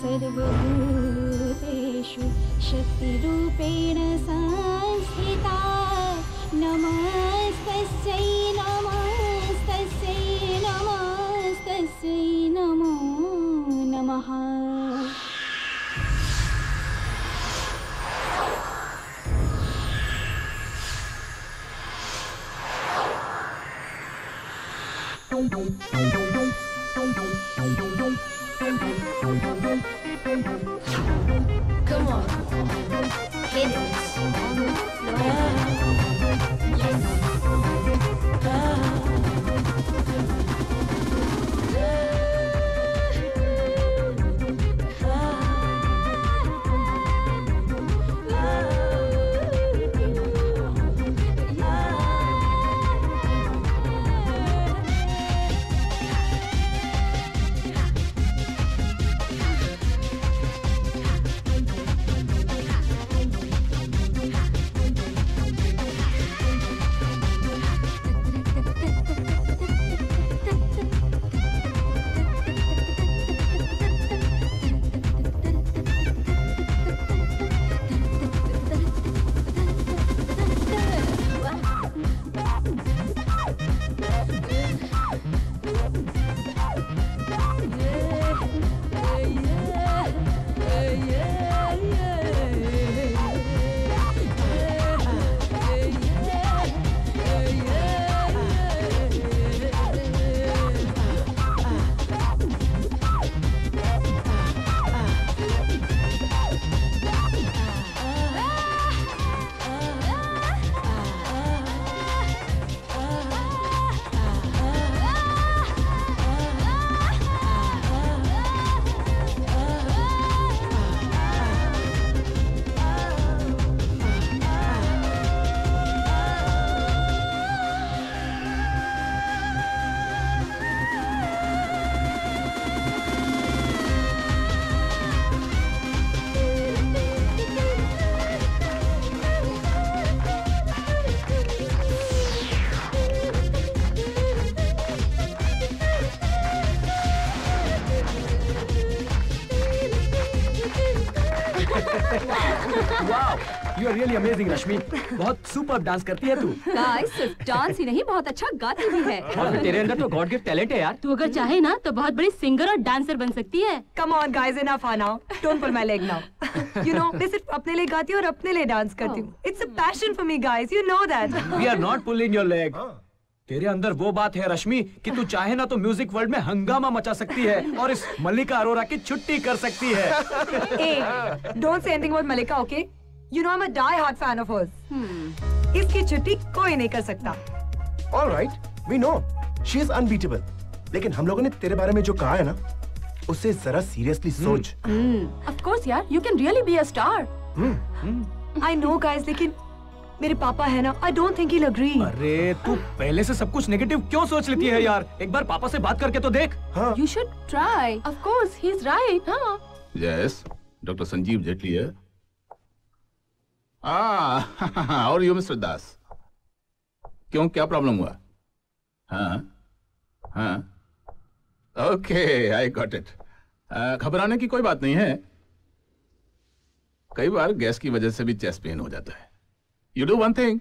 सर्वभूतेषु शक्तिरूपेण संस्थिता। नमस्तस्यै नमस्तस्यै नमस्तस्यै नमो नमः। Come on. Hit it. On the floor. Yes. Wow Rashmi बहुत सुपर डांस करती है तू गाइस सिर्फ़ डांस ही नहीं बहुत अच्छा गाती भी है और तेरे अंदर तो गॉड गिफ्ट टैलेंट है यार तू अगर चाहे ना तो बहुत बड़ी सिंगर और डांसर बन सकती है Come on, guys, enough है now. Don't pull my leg now. You know, मैं सिर्फ़ अपने लिए गाती हूँ और अपने लिए डांस करती हूँ. It's a passion for me, guys. You know that. We are not pulling your leg तेरे अंदर वो बात है रश्मि कि तू चाहे ना तो म्यूज़िक वर्ल्ड में हंगामा मचा सकती है और इस मल्लिका अरोरा की छुट्टी कर सकती है hey, don't say anything about Know I'm a die-hard fan of hers. इसकी छुट्टी कोई नहीं कर सकता. All right, we know. She is unbeatable. लेकिन हम लोगों ने तेरे बारे में जो कहा है ना उसे जरा सीरियसली सोच। ऑफ़ कोर्स यार you can really be a star I know, guys, लेकिन मेरे पापा है ना I don't think he'll agree. अरे तू पहले से सब कुछ नेगेटिव क्यों सोच लेती है यार? एक बार पापा से बात करके तो देख। हाँ। You should try of course he is right हाँ। यस डॉक्टर संजीव जेटली है। आ, और यू मिस्टर दास क्यों क्या प्रॉब्लम हुआ? हाँ हाँ। ओके आई गॉट इट घबराने की कोई बात नहीं है। कई बार गैस की वजह से भी चेस्ट पेन हो जाता है। You do one thing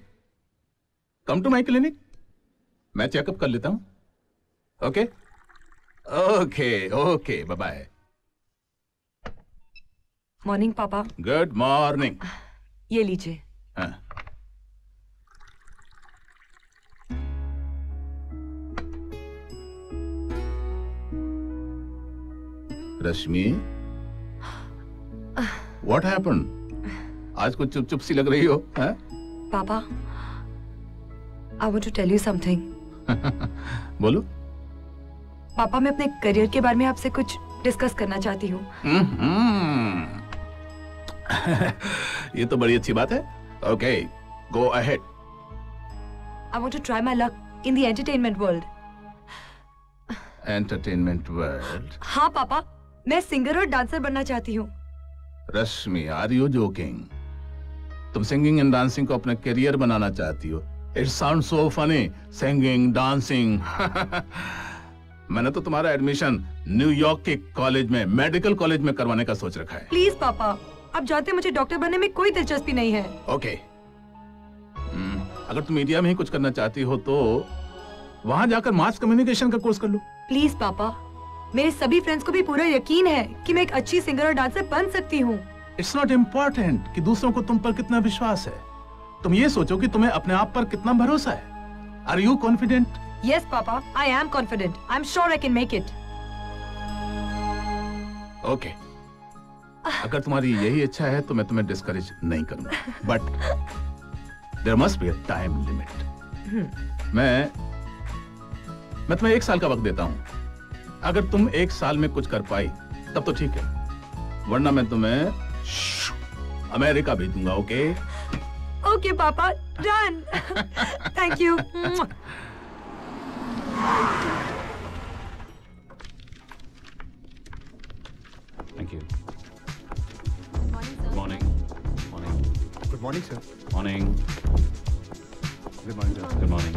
come to my clinic मैं चेकअप कर लेता हूँ। Okay okay okay bye bye morning पापा। गुड मॉर्निंग ये लीजिए। हाँ। रश्मि? व्हाट हैपन आज कुछ चुप चुप सी लग रही हो हैं? पापा I want to tell you something बोलो। पापा मैं अपने करियर के बारे में आपसे कुछ डिस्कस करना चाहती हूँ। हम्म। ये तो बड़ी अच्छी बात है। Okay go ahead I want to try my luck in the entertainment world entertainment world हाँ पापा मैं सिंगर और डांसर बनना चाहती हूँ। रश्मि आर यू जोकिंग तुम सिंगिंग एंड डांसिंग को अपना करियर बनाना चाहती हो। It sound so funny singing dancing मैंने तो तुम्हारा एडमिशन न्यूयॉर्क के कॉलेज में मेडिकल कॉलेज में करवाने का सोच रखा है। प्लीज़ पापा आप जाते मुझे डॉक्टर बनने में कोई दिलचस्पी नहीं है। ओके हम्म, अगर तुम मीडिया में ही कुछ करना चाहती हो तो वहाँ जाकर मास कम्युनिकेशन का कोर्स कर लो। प्लीज़ पापा। मेरे सभी फ्रेंड्स को भी पूरा यकीन है कि मैं एक अच्छी सिंगर और डांसर बन सकती हूँ। इट्स नॉट इम्पोर्टेंट कि दूसरों को तुम पर कितना विश्वास है। तुम ये सोचो कि तुम्हें अपने आप पर कितना भरोसा है। आर यू कॉन्फिडेंट यस पापा। I am confident I am sure I can make it okay अगर तुम्हारी यही इच्छा है तो मैं तुम्हें डिस्करेज नहीं करूँगा। But there must be a time limit मैं मैं तुम्हें एक साल का वक्त देता हूँ। अगर तुम एक साल में कुछ कर पाई तब तो ठीक है। वरना मैं तुम्हें अमेरिका भेज दूँगा ओके ओके पापा done thank you you morning morning good morning sir morning good morning good morning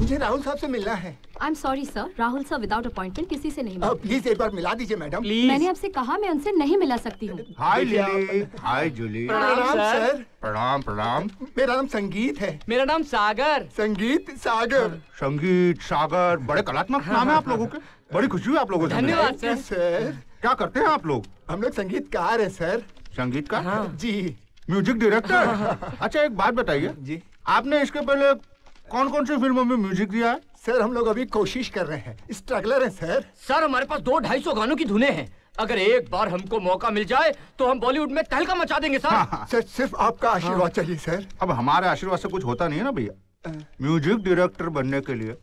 मुझे राहुल साहब से मिलना है। I am sorry sir Rahul sir without appointment किसी से नहीं मिला प्लीज़ एक बार मिला दीजिए मैडम। मैंने आपसे कहा मैं उनसे नहीं मिला सकती हूँ। हाय लिली हाय जूली प्रणाम सर प्रणाम प्रणाम मेरा नाम संगीत है। मेरा नाम सागर। संगीत सागर। संगीत सागर बड़े कलात्मक नाम है आप लोगों के। बड़ी खुशी हुई आप लोगों से। धन्यवाद सर क्या करते हैं आप लोग? हम लोग संगीतकार हैं सर। संगीत का जी। Music director? हाँ। अच्छा एक बात बताइए। जी। आपने इसके पहले कौन कौन सी फ़िल्मों में म्यूज़िक दिया है? सर हम लोग अभी कोशिश कर रहे हैं। स्ट्रगलर हैं सर। सर हमारे पास दो ढाई सौ गानों की धुने हैं। अगर एक बार हमको मौका मिल जाए तो हम बॉलीवुड में तहलका मचा देंगे सर। सर सिर्फ़ आपका आशीर्वाद चाहिए सर। अब हमारे आशीर्वाद से कुछ होता नहीं है ना भैया? म्यूज़िक डायरेक्टर बनने के लिए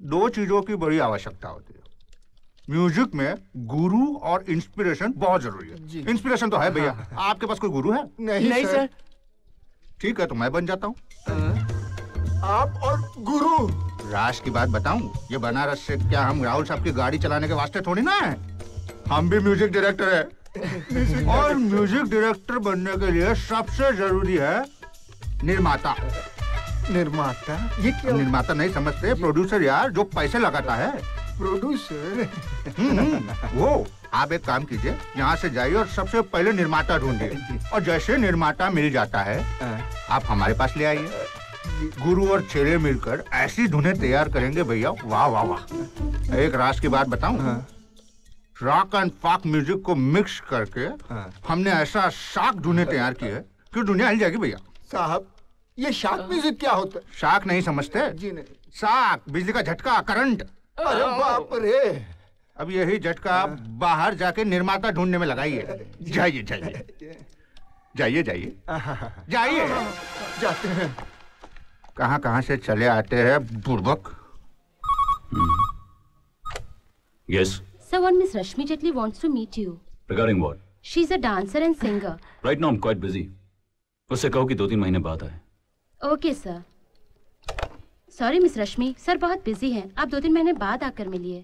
दो चीज़ों की बड़ी आवश्यकता होती है। म्यूज़िक में गुरु और इंस्पिरेशन बहुत ज़रूरी है। इंस्पिरेशन तो है भैया। आपके पास कोई गुरु है? नहीं, नहीं सर। ठीक है तो मैं बन जाता हूँ। आप और गुरु। राज की बात बताऊँ ये बनारस से क्या हम राहुल साहब की गाड़ी चलाने के वास्ते थोड़ी ना है? हम भी म्यूज़िक डायरेक्टर है। और म्यूज़िक डायरेक्टर बनने के लिए सबसे ज़रूरी है निर्माता। निर्माता? ये क्या? निर्माता नहीं समझते प्रोड्यूसर यार जो पैसे लगाता है। प्रोड्यूसर हम्म, वो आप एक काम कीजिए यहाँ से जाइए और सबसे पहले निर्माता ढूंढिए। और जैसे निर्माता मिल जाता है आप हमारे पास ले आइए। गुरु और चेले मिलकर ऐसी धुनें तैयार करेंगे भैया। वाह वाह वाह। एक राज की बात बताऊँ? रॉक एंड फाक म्यूज़िक को मिक्स करके हमने ऐसा शाक धुनें तैयार की है कि दुनिया हिल जाएगी भैया। साहब ये शाक म्यूज़िक क्या होता है? शाक नहीं समझते? जी नहीं। शाक बिजली का झटका करंट। अरे बाप रे। अब यही झटका आप बाहर जाके निर्माता ढूँढने में लगाइए। जाइए जाइए। जाइए जाइए। जाइए। हाँ, हाँ, हाँ, जाते हैं। कहाँ कहाँ से चले आते हैं बुर्बक? Yes sir one miss Rashmi Jaitley wants to meet you regarding what she is a dancer and singer right now I am quite busy उससे कहो कि दो तीन महीने बाद आए। Okay sir sorry miss Rashmi sir बहुत बिज़ी हैं. आप दो तीन महीने बाद आकर मिलिए.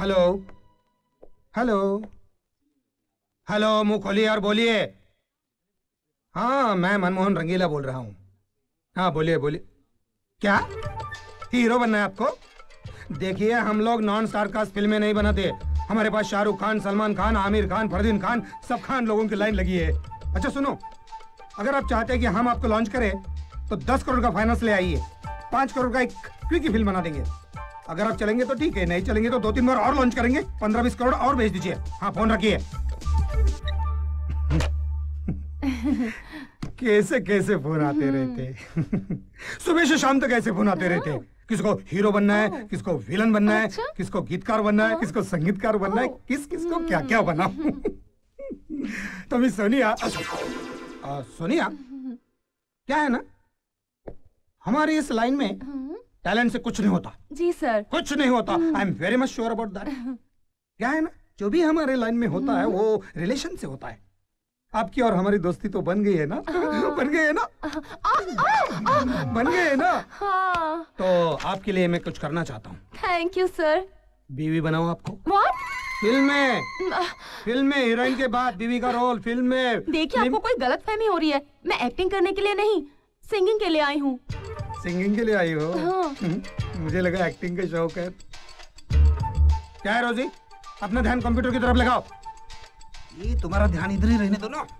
हेलो हेलो हेलो मुँह खोलिए और बोलिए. हाँ मैं मनमोहन रंगीला बोल रहा हूँ. हाँ बोलिए बोलिए. क्या? हीरो बनना है आपको? देखिए, हम लोग नॉन स्टार कास्ट फ़िल्में नहीं बनाते. हमारे पास शाहरुख खान, सलमान खान, आमिर खान, फरदीन खान, सब खान लोगों की लाइन लगी है. अच्छा सुनो. अगर आप चाहते हैं कि हम आपको लॉन्च करें तो दस करोड़ का फाइनेंस ले आइए। पाँच करोड़ का एक क्विकी फ़िल्म बना देंगे। अगर आप चलेंगे तो ठीक है नहीं चलेंगे तो दो तीन बार और लॉन्च करेंगे। पंद्रह बीस करोड़ और भेज दीजिए। हाँ फ़ोन रखिए। कैसे कैसे फ़ोन आते रहते? सुबह से शाम तक ऐसे फ़ोन आते रहते। किसको हीरो बनना है किसको विलन बनना है किसको गीतकार बनना है किसको संगीतकार बनना है किस किसको क्या क्या बना तो मिस सोनिया आ, सोनिया क्या है ना? हमारे इस लाइन में टैलेंट से कुछ नहीं होता। जी सर कुछ नहीं होता। I am very much sure about that क्या है ना? जो भी हमारे लाइन में होता है वो रिलेशन से होता है। आपकी और हमारी दोस्ती तो बन गई है ना? बन गई है ना? बन गई है ना? हाँ। तो आपके लिए मैं कुछ करना चाहता हूँ। थैंक यू सर बीवी बनाओ आपको। व्हाट फ़िल्म में। फ़िल्म में हीरोइन के बाद बीवी का रोल फ़िल्म में। देखिए आपको कोई गलत फहमी हो रही है। मैं एक्टिंग करने के लिए नहीं सिंगिंग के लिए आई हूँ। सिंगिंग के लिए आई हो? हाँ। मुझे लगा एक्टिंग का शौक है। क्या है रोजी? अपना ध्यान कंप्यूटर की तरफ़ लगाओ। ये तुम्हारा ध्यान इधर ही रहने दो ना।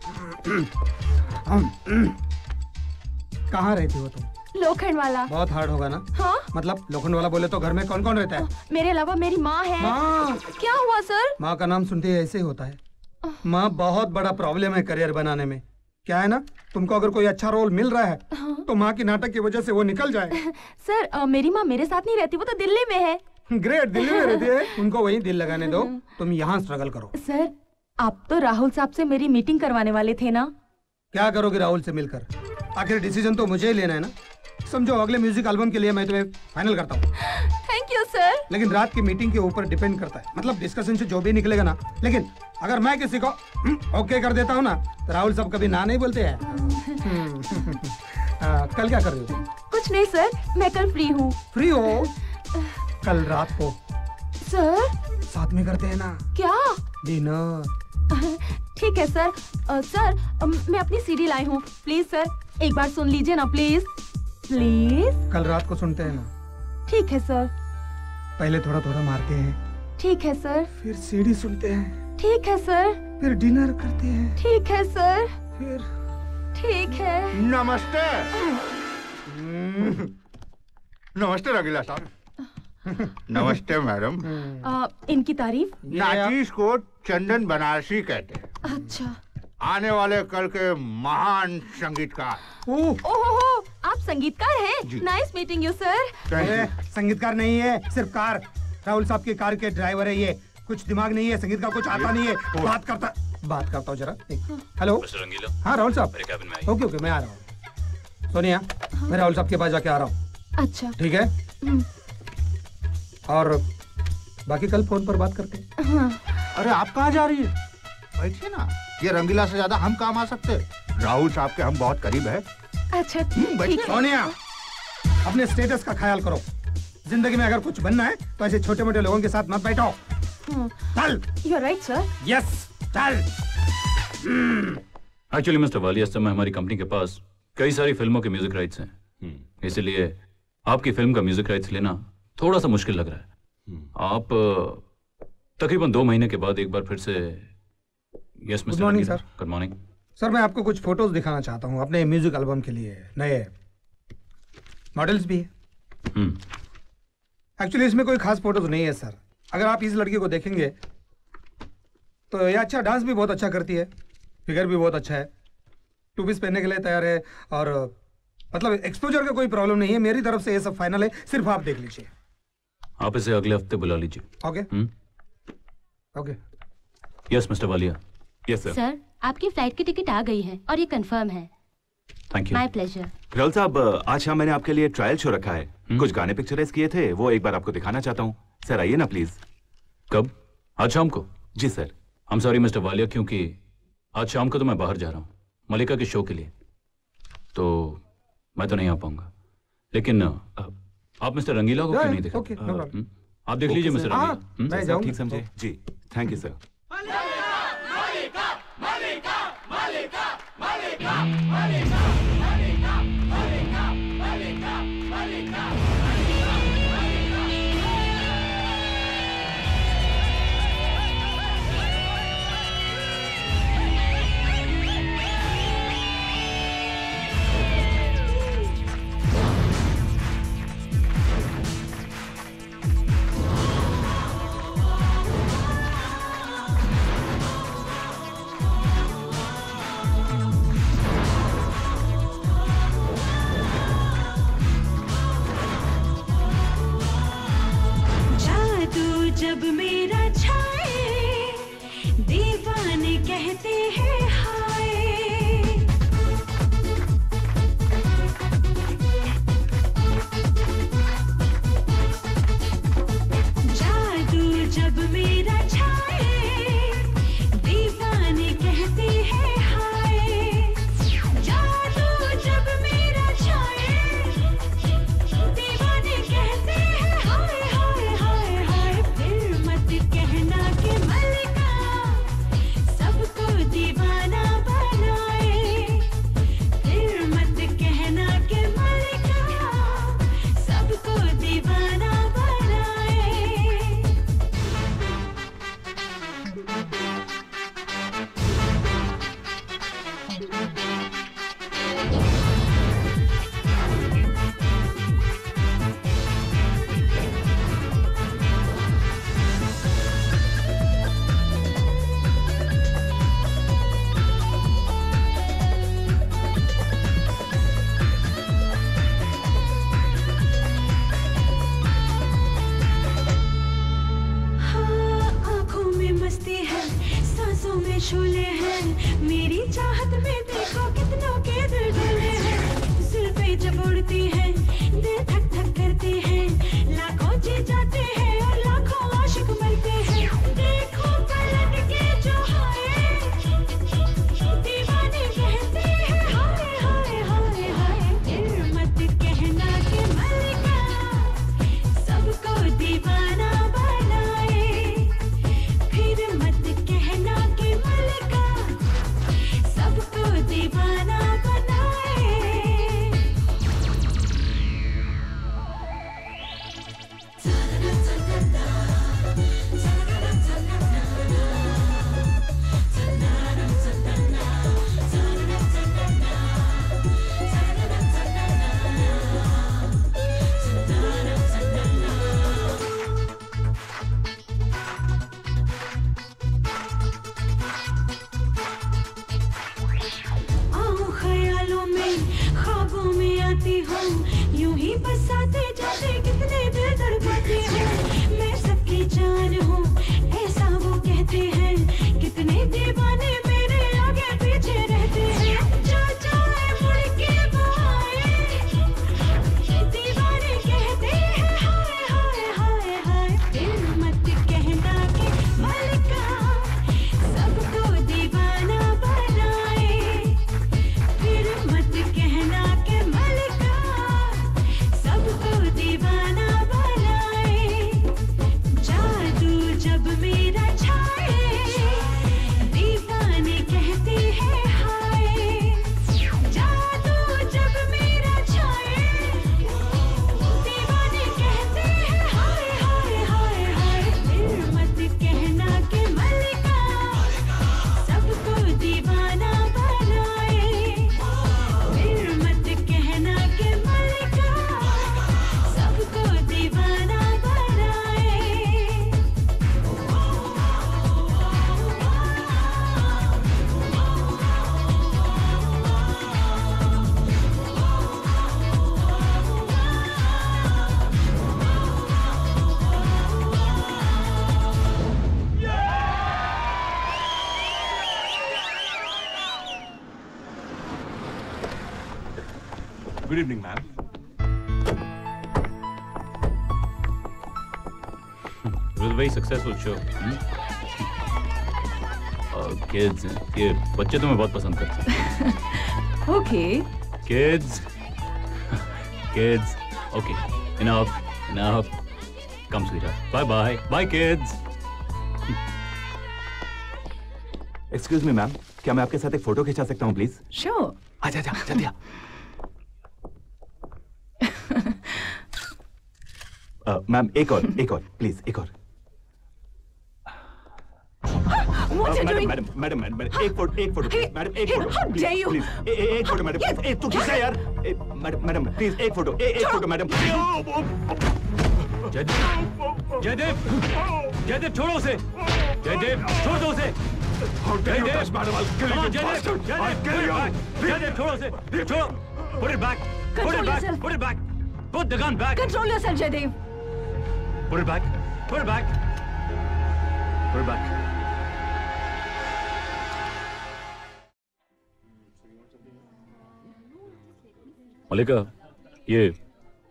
कहाँ रहती हो तुम? लोखंड वाला। बहुत हार्ड होगा ना? हाँ? मतलब लोखंड वाला बोले तो घर में कौन कौन रहता है? मेरे अलावा मेरी माँ है। माँ। क्या हुआ सर? माँ का नाम सुनते ही ऐसे ही होता है। माँ बहुत बड़ा प्रॉब्लम है करियर बनाने में। क्या है ना? तुमको अगर कोई अच्छा रोल मिल रहा है तो माँ की नाटक की वजह से वो निकल जाए। सर अ, मेरी माँ मेरे साथ नहीं रहती वो तो दिल्ली में है। ग्रेट दिल्ली में रहती है। उनको वहीं दिल लगाने दो। तुम यहाँ स्ट्रगल करो। सर आप तो राहुल साहब से मेरी मीटिंग करवाने वाले थे ना? क्या करोगे राहुल से मिलकर? आखिर डिसीज़न तो मुझे ही लेना है ना? समझो अगले म्यूज़िक एल्बम के लिए मैं तुम्हें फाइनल करता हूँ। थैंक यू सर लेकिन रात की मीटिंग के ऊपर डिपेंड करता है। मतलब डिस्कशन से जो भी निकलेगा ना। लेकिन अगर मैं किसी को ओके कर देता हूँ ना तो राहुल साहब कभी ना नहीं बोलते हैं। कल क्या कर रहे हो? कुछ नहीं सर मैं कल फ्री हूँ। फ्री हो? कल रात को। सर साथ में करते हैं ना। क्या? डिनर ठीक है सर अ, सर मैं अपनी सीडी लाई हूँ। प्लीज़ सर एक बार सुन लीजिए ना प्लीज़ प्लीज़ कल रात को सुनते हैं ना। ठीक है सर पहले थोड़ा थोड़ा मारते हैं। ठीक है सर फिर सीढ़ी सुनते हैं। ठीक है सर फिर डिनर करते हैं। ठीक है सर फिर ठीक है. नमस्ते। नमस्ते रंगीला साहब। नमस्ते मैडम। इनकी तारीफ़? नाचीज को चंदन बनारसी कहते हैं। अच्छा। आने वाले कल के महान संगीतकार। ओहो। आप संगीतकार जी। हैं नाइस मीटिंग यू सर संगीतकार नहीं है सिर्फ़ कार। राहुल साहब की कार के ड्राइवर है ये। कुछ दिमाग नहीं है संगीत का कुछ आता नहीं है। बात करता बात करता हूँ जरा। हेलो? हाँ राहुल साहब। ओके ओके मैं आ रहा हूँ। सोनिया मैं राहुल साहब के पास जाके आ रहा हूँ। अच्छा। ठीक है? हम्म, और बाकी कल फ़ोन पर बात करते हैं। हाँ। अरे आप कहाँ जा रही है? बैठिए ना। ये रंगीला से ज़्यादा हम काम आ सकते। राहुल साहब के हम बहुत करीब है। अच्छा ठीक है। सोनिया अपने स्टेटस का ख्याल करो। ज़िंदगी में अगर कुछ बनना है तो ऐसे छोटे मोटे लोगों के साथ मत बैठो। चल। You are right sir yes चल। एक्चुअली मिस्टर वालिया इस समय हमारी कंपनी के पास कई सारी फ़िल्मों के म्यूज़िक राइट्स हैं। इसलिए आपकी फ़िल्म का म्यूज़िक राइट्स लेना थोड़ा सा मुश्किल लग रहा है। आप तकरीबन दो महीने के बाद एक बार फिर से yes mister morning, sir. Good morning sir मैं आपको कुछ फ़ोटोज़ दिखाना चाहता हूँ अपने म्यूज़िक एल्बम के लिए नए। मॉडल्स भी है। एक्चुअली इसमें कोई खास फ़ोटोज़ नहीं है सर अगर आप इस लड़की को देखेंगे तो ये अच्छा डांस भी बहुत अच्छा करती है। फिगर भी बहुत अच्छा है। टू पीस पहनने के लिए तैयार है और मतलब एक्सपोजर का कोई प्रॉब्लम नहीं है। मेरी तरफ़ से ये सब फाइनल है। सिर्फ़ आप देख लीजिए। आप इसे अगले हफ़्ते बुला लीजिए। Okay okay yes mister Walia yes sir sir आपकी फ़्लाइट की टिकट आ गई है और ये कंफर्म है। Thank you my pleasure Rahul साहब आज शाम मैंने आपके लिए ट्रायल शो रखा है। कुछ गाने पिक्चराइज किए थे वो एक बार आपको दिखाना चाहता हूँ। सर आइए ना प्लीज़ कब? आज शाम को? जी सर हम सॉरी मिस्टर वालिया क्योंकि आज शाम को तो मैं बाहर जा रहा हूँ मलिका के शो के लिए। तो मैं तो नहीं आ पाऊँगा। लेकिन आप मिस्टर रंगीला को क्यों नहीं देखा okay, no problem. हम्म? आप देख लीजिए मिस्टर हाँ, रंगीला। हम्म? मैं ठीक समझे। जी thank you sir 快点！to me. Successful show kids ये बच्चे तुम्हें बहुत पसंद करते हैं। Okay kids kids okay enough enough come sweeter bye bye bye kids excuse me ma'am क्या मैं आपके साथ एक फ़ोटो खिंचा सकता हूँ प्लीज़ शो आजा जा जल्दी आ मैम एक और एक और प्लीज़ एक और। Madam madam madam madam madam, एक फ़ोटो एक फ़ोटो मैडम एक फ़ोटो प्लीज़, एक फ़ोटो मैडम Yes. ए, यार? मैडम मैडम प्लीज़ एक फ़ोटो एक फ़ोटो मैडम जयदेव जयदेव जयदेव छोड़ो उसे। जयदेव छोड़ दो उसे जयदेव जयदेव जयदेव जयदेव छोड़ो उसे। छोड़ो put it back put it back yourself. put it back. Put the gun back. Control yourself Jaidev put it back put it back. Put it back. Mallika ये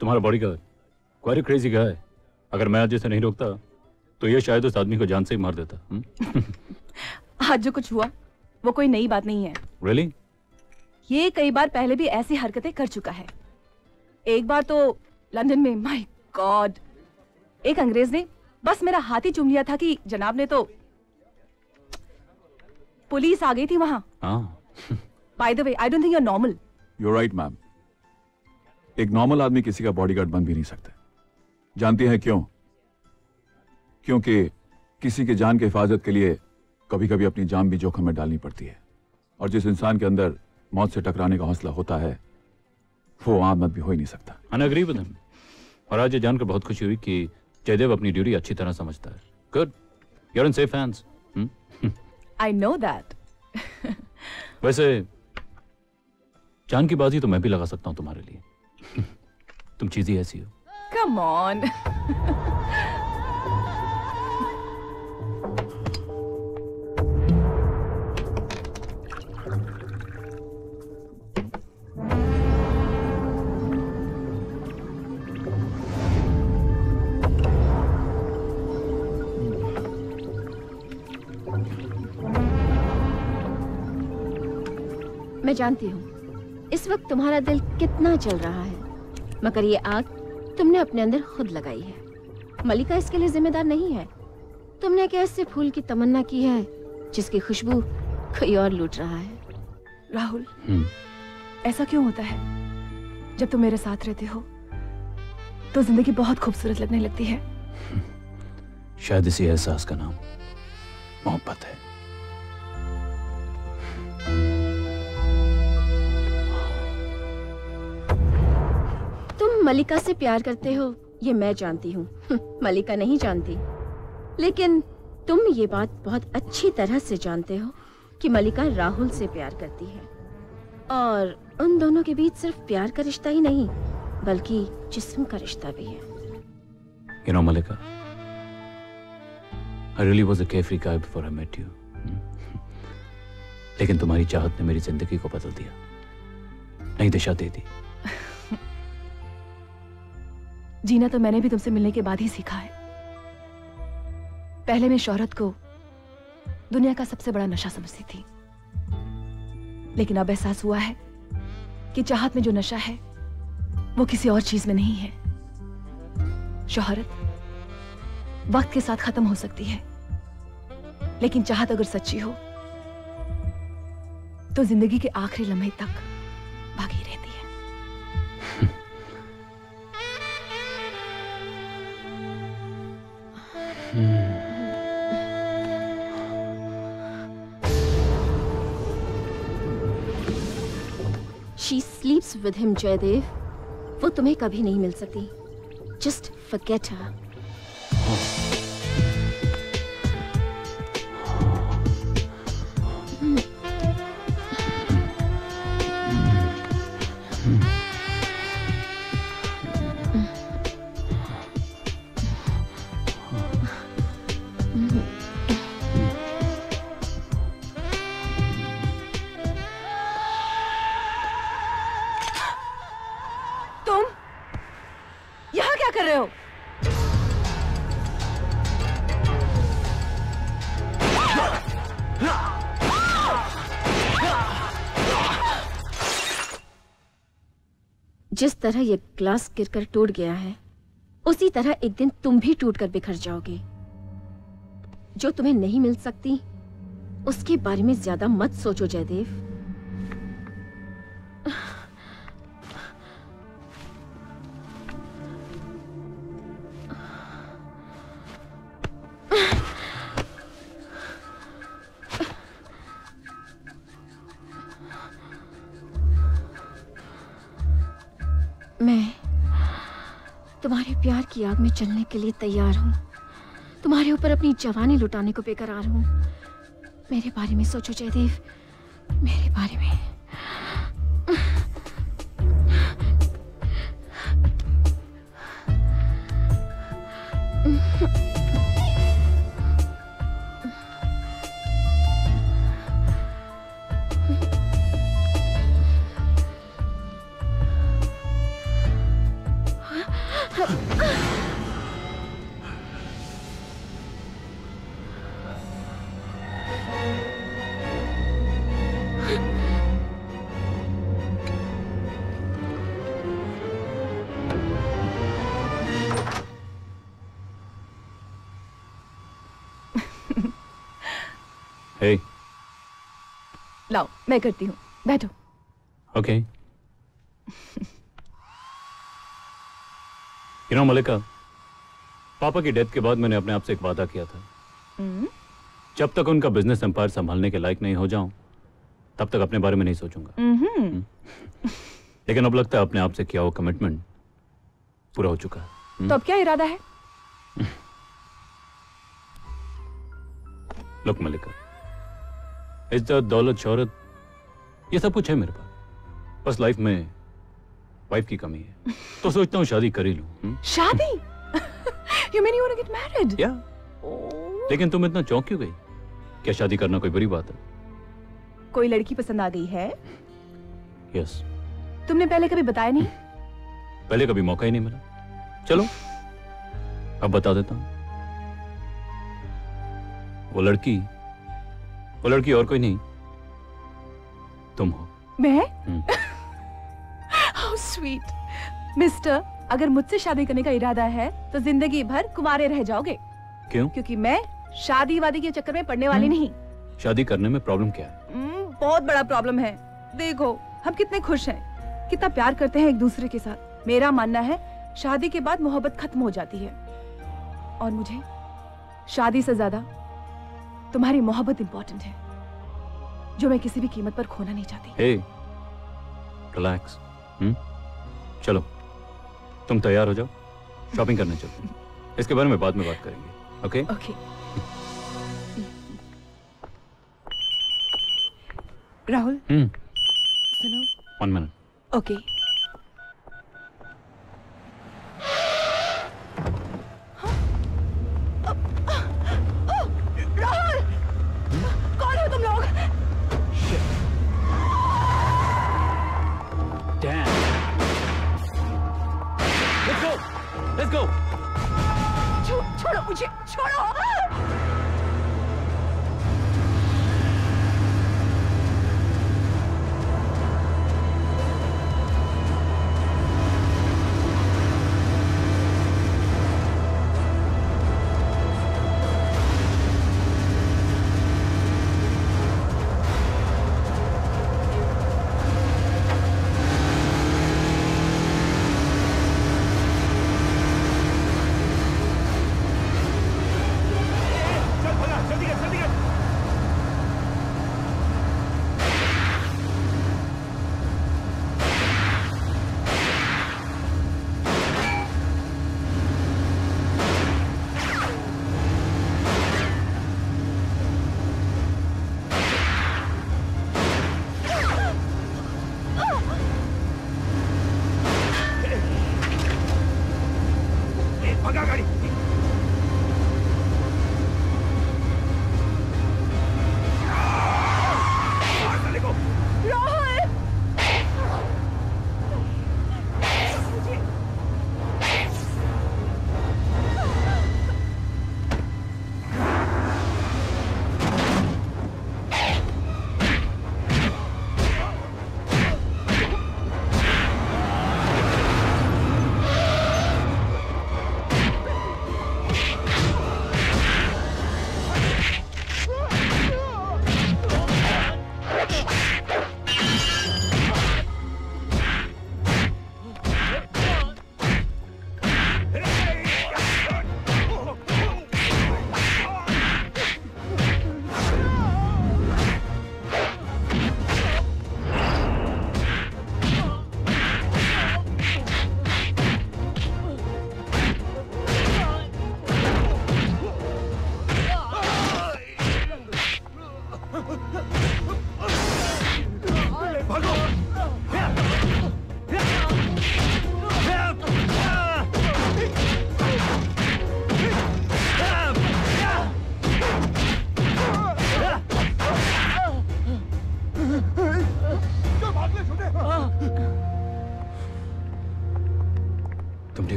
तुम्हारा बॉडी का क्वारी क्रेजी का है। अगर मैं आज इसे नहीं रोकता तो ये शायद उस आदमी को जान से ही मार देता आज जो कुछ हुआ वो कोई नई बात नहीं है। रियली ये कई बार पहले भी ऐसी हरकतें कर चुका है। एक बार तो लंदन में माय गॉड एक अंग्रेज़ ने बस मेरा हाथ ही चूम लिया था कि जनाब ने तो पुलिस आ गई थी वहाँ। हाँ। By the way I don't think you are normal you right ma'am एक नॉर्मल आदमी किसी का बॉडीगार्ड बन भी नहीं सकता। जानती हैं क्यों? क्योंकि किसी की जान की हिफाजत के लिए कभी कभी अपनी जान भी जोखिम में डालनी पड़ती है। और जिस इंसान के अंदर मौत से टकराने का हौसला होता है वो आम आदमी हो ही नहीं सकता। एग्री और आज ये जानकर बहुत खुशी हुई कि जयदेव अपनी ड्यूटी अच्छी तरह समझता है। Good you're in safe hands I know that वैसे जान की बाजी तो मैं भी लगा सकता हूँ तुम्हारे लिए। तुम चीज़ें ऐसी हो। कम ऑन मैं जानती हूँ। इस वक्त तुम्हारा दिल कितना चल रहा है? मगर ये आग तुमने अपने अंदर खुद लगाई है। मलिका इसके लिए जिम्मेदार नहीं है। तुमने एक ऐसे फूल की तमन्ना की है जिसकी खुशबू कोई और लूट रहा है। राहुल ऐसा क्यों होता है? जब तुम मेरे साथ रहते हो तो ज़िंदगी बहुत खूबसूरत लगने लगती है। शायद इसी एहसास का नाम मोहब्बत है। मलिका से प्यार करते हो ये मैं जानती हूँ। मलिका नहीं जानती। लेकिन तुम ये बात बहुत अच्छी तरह से जानते हो कि मलिका राहुल से प्यार करती है। और उन दोनों के बीच सिर्फ़ प्यार का रिश्ता ही नहीं बल्कि जिस्म का रिश्ता भी है। You know, Malika, I really was a carefree guy before I met you. लेकिन तुम्हारी चाहत ने मेरी ज़िंदगी को बदल दिया नई दिशा दे दी। जीना तो मैंने भी तुमसे मिलने के बाद ही सीखा है। पहले मैं शोहरत को दुनिया का सबसे बड़ा नशा समझती थी। लेकिन अब एहसास हुआ है कि चाहत में जो नशा है, वो किसी और चीज़ में नहीं है। शोहरत वक्त के साथ खत्म हो सकती है, लेकिन चाहत अगर सच्ची हो तो ज़िंदगी के आखिरी लम्हे तक विद हिम जयदेव वो तुम्हें कभी नहीं मिल सकती जस्ट फॉरगेट हर जिस तरह यह ग्लास गिरकर टूट गया है, उसी तरह एक दिन तुम भी टूटकर बिखर जाओगे। जो तुम्हें नहीं मिल सकती, उसके बारे में ज़्यादा मत सोचो, जयदेव। की आग में चलने के लिए तैयार हूँ। तुम्हारे ऊपर अपनी जवानी लुटाने को बेकरार हूँ। मेरे बारे में सोचो जयदेव। मेरे बारे में। लाओ मैं करती हूँ। बैठो। Okay. You know, मलिका पापा की डेथ के बाद मैंने अपने आप से एक वादा किया था। हम्म, जब तक उनका बिज़नेस एम्पायर संभालने के लायक नहीं हो जाऊँ तब तक अपने बारे में नहीं सोचूँगा। हम्म, लेकिन अब लगता है अपने आप से किया हुआ कमिटमेंट पूरा हो चुका है। तो अब क्या इरादा है? लुक मलिका इज़्ज़त दौलत शोहरत ये सब कुछ है मेरे पास। बस लाइफ में वाइफ की कमी है। तो सोचता हूँ शादी कर ही लूँ हम्म? शादी? You mean you want to get married या लेकिन तुम इतना चौंक क्यों गई? क्या शादी करना कोई बुरी बात है? कोई लड़की पसंद आ गई है? यस तुमने पहले कभी बताया नहीं? पहले कभी मौका ही नहीं मिला। चलो अब बता देता हूँ। वो लड़की वो लड़की और कोई नहीं। तुम हो। मैं? हाउ स्वीट मिस्टर अगर मुझसे शादी करने का इरादा है तो ज़िंदगी भर कुमारे रह जाओगे। क्यों? क्योंकि मैं शादी वादी के चक्कर में पड़ने वाली नहीं। शादी करने में प्रॉब्लम क्या है? हम्म, बहुत बड़ा प्रॉब्लम है। देखो हम कितने खुश हैं। कितना प्यार करते हैं एक दूसरे के साथ। मेरा मानना है शादी के बाद मोहब्बत खत्म हो जाती है। और मुझे शादी से ज़्यादा तुम्हारी मोहब्बत इंपॉर्टेंट है जो मैं किसी भी कीमत पर खोना नहीं चाहती। हे रिलैक्स हम्म चलो तुम तैयार हो जाओ शॉपिंग करने चलते हैं इसके बारे में बाद में बात करेंगे ओके ओके राहुल हम्म सुनो। वन मिनट ओके छोड़ो मुझे छोड़ो भगा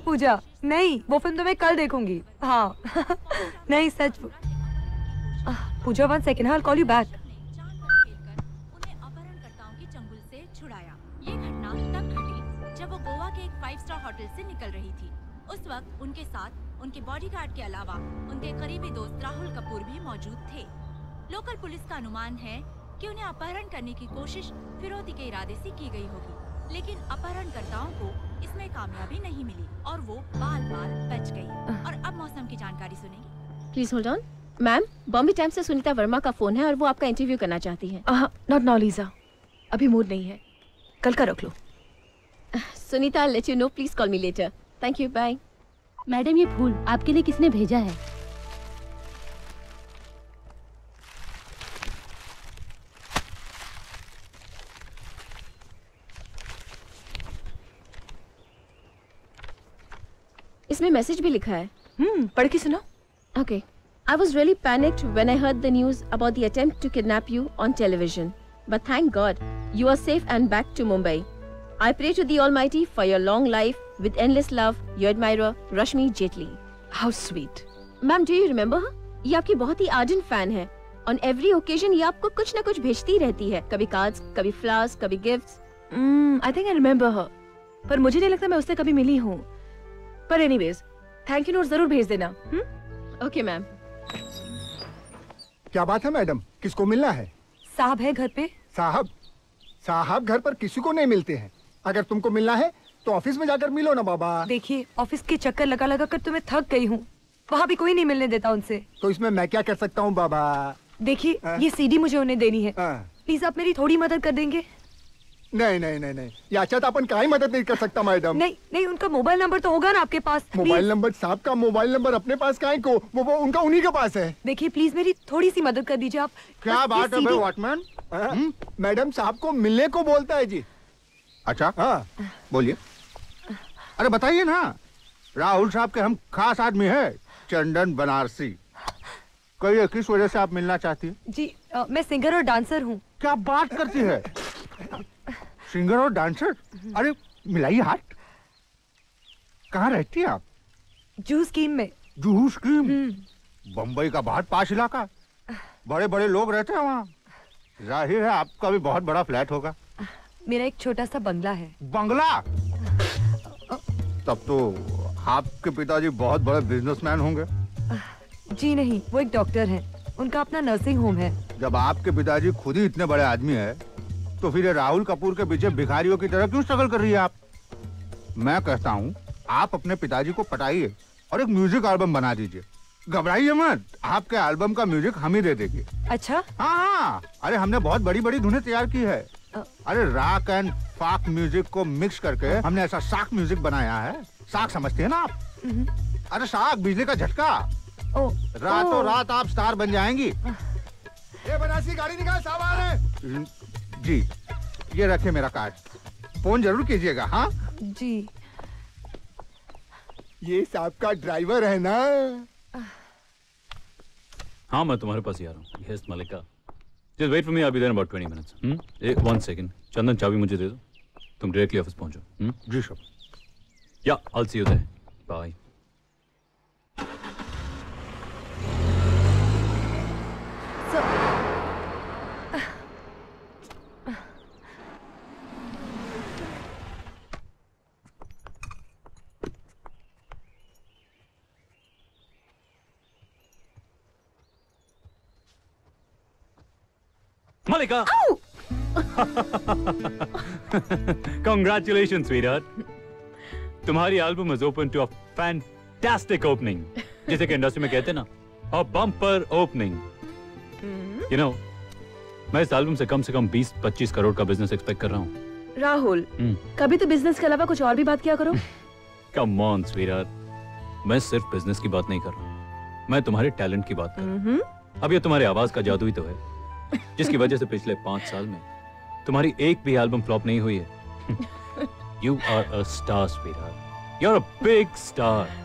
पूजा नहीं, वो फ़िल्म तो मैं कल देखूँगी। हाँ। नहीं, सच पूजा वन सेकेंड हाँ कॉल यू बैक होटल से निकल रही थी उस वक्त उनके साथ उनके बॉडीगार्ड के अलावा उनके करीबी दोस्त राहुल कपूर भी मौजूद थे लोकल पुलिस का अनुमान है कि उन्हें अपहरण करने की कोशिश फिरौती के इरादे से की गई होगी। लेकिन अपहरणकर्ताओं को इसमें कामयाबी नहीं मिली और वो बाल बाल बच गई। और अब मौसम की जानकारी सुनेंगे। Please hold on ma'am Bombay Times से सुनीता वर्मा का फ़ोन है और वो आपका इंटरव्यू करना चाहती है। नॉट नाउ लीजा अभी मूड नहीं है। कल का रख लो। Sunita let you know please call me later thank you bye madam ये फूल आपके लिए किसने भेजा है? इसमें मैसेज भी लिखा है। हम्म पढ़ के सुनो। Okay I was really panicked when I heard the news about the attempt to kidnap you on television but thank God you are safe and back to Mumbai I pray to the almighty for your long life with endless love your admirer Rashmi Jaitley how sweet ma'am do you remember ये आपकी बहुत ही ardent fan है on every occasion ये आपको कुछ ना कुछ भेजती रहती है कभी कार्ड्स कभी फ्लावर्स कभी gifts I think I remember पर मुझे नहीं लगता मैं उससे कभी मिली हूँ पर एनीवेज थैंक यू नोट ज़रूर भेज देना ओके मैम क्या बात है मैडम? किसको मिलना है? साहब है घर पे। साहब? साहब घर पर किसी को नहीं मिलते हैं। अगर तुमको मिलना है तो ऑफ़िस में जाकर मिलो ना बाबा। देखिए ऑफ़िस के चक्कर लगा लगा कर तुम्हें थक गई हूँ। वहाँ भी कोई नहीं मिलने देता उनसे। तो इसमें मैं क्या कर सकता हूँ बाबा? देखिए हाँ? ये सीडी मुझे उन्हें देनी है। हाँ। प्लीज़ आप मेरी थोड़ी मदद कर देंगे। नहीं नहीं नहीं नहीं। याच्यात अपन काही मदद नहीं कर सकता मैडम नहीं नहीं उनका मोबाइल नंबर तो होगा ना आपके पास मोबाइल नंबर साहब का मोबाइल नंबर अपने पास काहे को वो वो उनका उन्हीं के पास है। देखिए प्लीज़ मेरी थोड़ी सी मदद कर दीजिए आप। क्या बात है CD वॉटमैन हाँ? मैडम साहब को मिलने को बोलता है जी। अच्छा? हाँ। बोलिए। अरे बताइए ना। राहुल साहब के हम खास आदमी है चंदन बनारसी। कहिए किस वजह से आप मिलना चाहती हैं? जी अ, मैं सिंगर और डांसर हूँ। क्या बात करती है? सिंगर और डांसर? अरे मिलाइए हाथ। कहाँ रहती हैं आप? जू स्कीम में। जुहू स्कीम? बम्बई का बहुत पास इलाका। बड़े बड़े लोग रहते हैं वहाँ। ज़ाहिर है आपका भी बहुत बड़ा फ्लैट होगा। मेरा एक छोटा सा बंगला है। बंगला? तब तो आपके पिताजी बहुत बड़े बिजनेसमैन होंगे। जी नहीं वो एक डॉक्टर हैं। उनका अपना नर्सिंग होम है। जब आपके पिताजी खुद ही इतने बड़े आदमी है तो फिर राहुल कपूर के पीछे भिखारियों की तरह क्यों स्ट्रगल कर रही है आप? मैं कहता हूँ आप अपने पिताजी को पटाइए और एक म्यूज़िक एल्बम बना दीजिए। घबराइए मत आपके एल्बम का म्यूज़िक हम ही दे देंगे। अच्छा? हाँ हाँ। अरे हमने बहुत बड़ी बड़ी धुनें तैयार की है। अरे रॉक एंड फाक म्यूज़िक को मिक्स करके हमने ऐसा साक म्यूज़िक बनाया है। साक समझते हैं ना आप? अरे साक बिजली का झटका। रातों रात आप स्टार बन जाएँगी। ये बनासी गाड़ी निकाल रहे हैं। जी ये रखे मेरा कार्ड। फ़ोन ज़रूर कीजिएगा हाँ? जी। ये साहब का ड्राइवर है ना? हाँ मैं तुम्हारे पास ही आ रहा हूँ। Yes Mallika. Just wait for me अभी देर अबाउट 20 मिनट्स हम्म? एक वन सेकंड चंदन चाबी मुझे दे दो। तुम डायरेक्टली ऑफ़िस पहुंचो हम्म? जी sir yeah I see you there bye Malika! Congratulations, sweetheart. तुम्हारी album is open to a fantastic opening जैसे कि इंडस्ट्री में कहते हैं ना a bumper opening you know मैं इस एल्बम से कम से कम 20-25 करोड़ का बिज़नेस एक्सपेक्ट कर रहा हूँ। राहुल कभी तो बिज़नेस के अलावा कुछ और भी बात किया करो। कम ऑन स्वीटहार्ट मैं सिर्फ़ बिज़नेस की बात नहीं कर रहा हूँ। मैं तुम्हारे टैलेंट की बात कर रहा हूँ। अब ये तुम्हारी आवाज़ का जादू ही तो है। जिसकी वजह से पिछले पाँच साल में तुम्हारी एक भी एल्बम फ्लॉप नहीं हुई है। You are a star sweetheart you are a big star.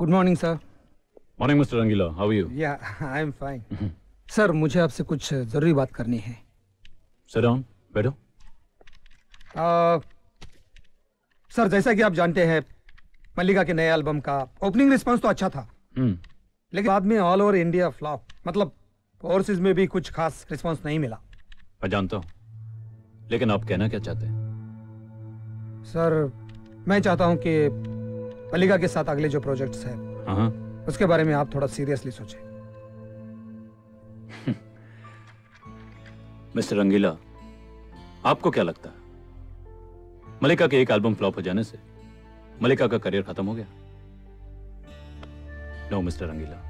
Good morning sir morning mister Rangeela how you yeah I am fine sir मुझे आपसे कुछ ज़रूरी बात करनी है। सिट डाउन बैठो सर जैसा कि आप जानते हैं मल्लिका के नए एल्बम का ओपनिंग रिस्पांस तो अच्छा था। हम्म लेकिन बाद में ऑल ओवर इंडिया फ्लॉप मतलब ओवरसीज में भी कुछ खास रिस्पांस नहीं मिला। मैं जानता हूँ। लेकिन आप कहना क्या चाहते हैं? सर मैं चाहता हूँ कि मल्लिका के साथ अगले जो प्रोजेक्ट्स हैं हाँ हाँ। उसके बारे में आप थोड़ा सीरियसली सोचें। मिस्टर रंगीला आपको क्या लगता है? मलिका के एक एल्बम फ्लॉप हो जाने से मलिका का करियर खत्म हो गया? नो मिस्टर रंगीला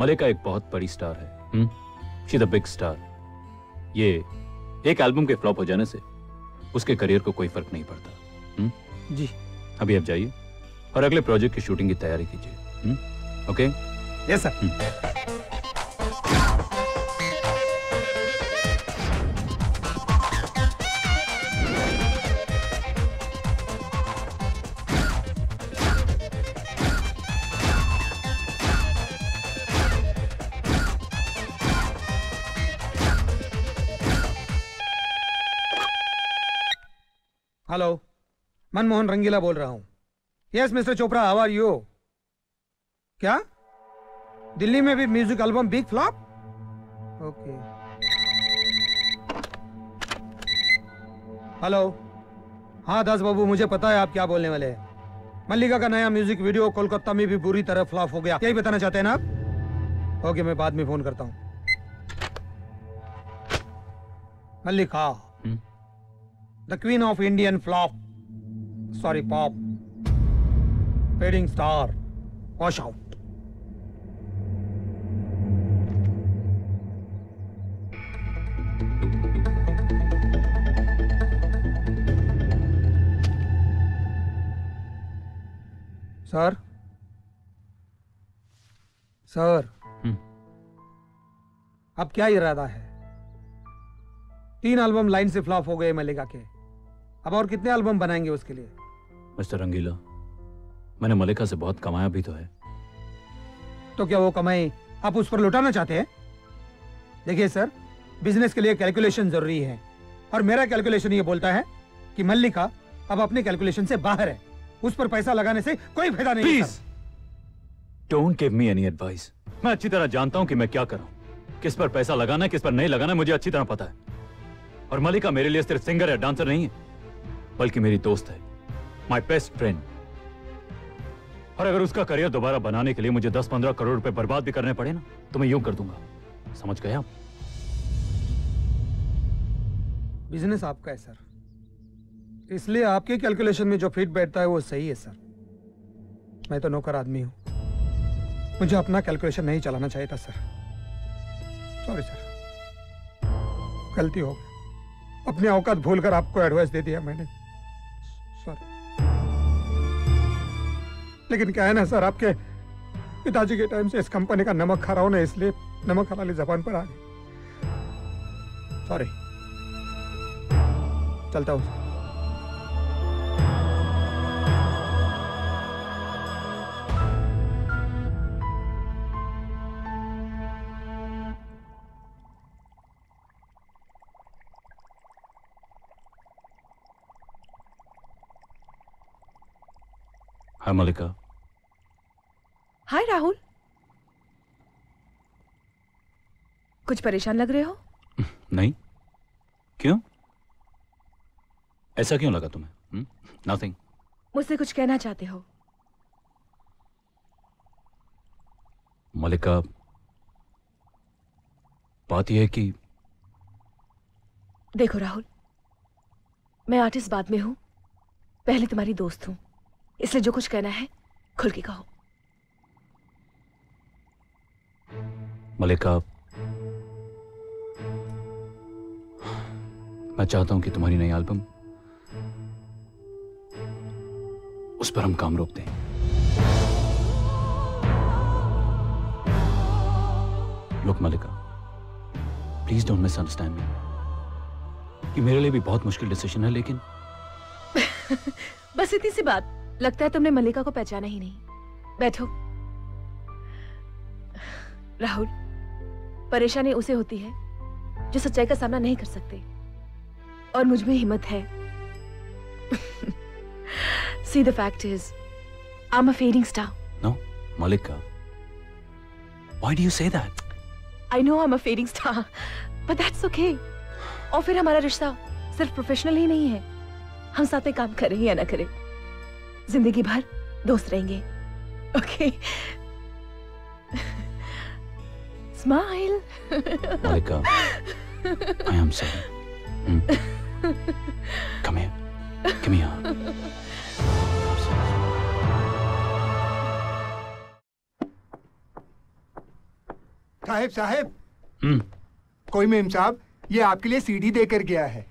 मलिका एक बहुत बड़ी स्टार है। शी द बिग स्टार ये एक एल्बम के फ्लॉप हो जाने से उसके करियर को कोई फ़र्क नहीं पड़ता। हुँ? जी। अभी आप जाइए और अगले प्रोजेक्ट की शूटिंग की तैयारी कीजिए। Okay yes sir hello Manmohan Rangeela बोल रहा हूँ। Yes mister Chopra how are you क्या? दिल्ली में भी music album big flop? Okay. Hello. हाँ दास बाबू मुझे पता है आप क्या बोलने वाले हैं। मल्लिका का नया म्यूज़िक वीडियो कोलकाता में भी बुरी तरह फ्लॉप हो गया। यही बताना चाहते हैं ना आप? ओके मैं बाद में फ़ोन करता हूँ। Mallika. The queen of Indian flop. Sorry pop. Fading star. Wash out. Sir. Sir. अब क्या इरादा है? तीन एल्बम लाइन से फ्लॉप हो गए मल्लिका के। अब और कितने एल्बम बनाएँगे उसके लिए? मिस्टर रंगीला मैंने मलिका से बहुत कमाया भी तो है। तो क्या वो कमाई आप उस पर लुटाना चाहते हैं? देखिए सर बिज़नेस के लिए कैलकुलेशन ज़रूरी है। और मेरा कैलकुलेशन ये बोलता है कि मल्लिका अब अपने कैलकुलेशन से बाहर है। उस पर पैसा लगाने से कोई फ़ायदा नहीं please don't give me any advice मैं अच्छी तरह जानता हूँ कि मैं क्या करूँ। किस पर पैसा लगाना है किस पर नहीं लगाना है मुझे अच्छी तरह पता है। और मलिका मेरे लिए सिर्फ़ सिंगर या डांसर नहीं है बल्कि मेरी दोस्त है। माई बेस्ट फ्रेंड और अगर उसका करियर दोबारा बनाने के लिए मुझे 10-15 करोड़ रुपए बर्बाद भी करने पड़े ना तो मैं यूँ कर दूँगा। समझ गए आप? बिज़नेस आपका है सर। इसलिए आपके कैलकुलेशन में जो फिट बैठता है वो सही है सर मैं तो नौकर आदमी हूँ। मुझे अपना कैलकुलेशन नहीं चलाना चाहिए था सर सॉरी सर गलती हो गई। अपनी औकात भूलकर आपको एडवाइस दे दिया मैंने। सॉरी लेकिन क्या है ना सर आपके पिताजी के टाइम से इस कंपनी का नमक खा रहा हूँ ना, इसलिए नमक वाली जबान पर आ गई। सॉरी चलता हूँ हाय मलिका हाय राहुल कुछ परेशान लग रहे हो? नहीं। क्यों? ऐसा क्यों लगा तुम्हें? नथिंग मुझसे कुछ कहना चाहते हो। मलिका बात यह है कि देखो राहुल मैं आर्टिस्ट बाद में हूँ। पहले तुम्हारी दोस्त हूँ। इसलिए जो कुछ कहना है खुल के कहो। मलिका मैं चाहता हूँ कि तुम्हारी नई एल्बम उस पर हम काम रोक दें। Look Mallika please don't misunderstand me ये मेरे लिए भी बहुत मुश्किल डिसीज़न है लेकिन बस इतनी सी बात। लगता है तुमने मल्लिका को पहचाना ही नहीं। बैठो। राहुल परेशानी उसे होती है जो सच्चाई का सामना नहीं कर सकते। और मुझमें हिम्मत है। See the fact is I am a fading star no Mallika why do you say that I know I am a fading star but that's okay और फिर हमारा रिश्ता सिर्फ़ प्रोफेशनल ही नहीं है। हम साथ में काम करें या ना करें। ज़िंदगी भर दोस्त रहेंगे। Okay smile Mallika I am sorry come here give me a साहेब साहेब। हम्म कोई मेम साहब ये आपके लिए सीडी देकर गया है।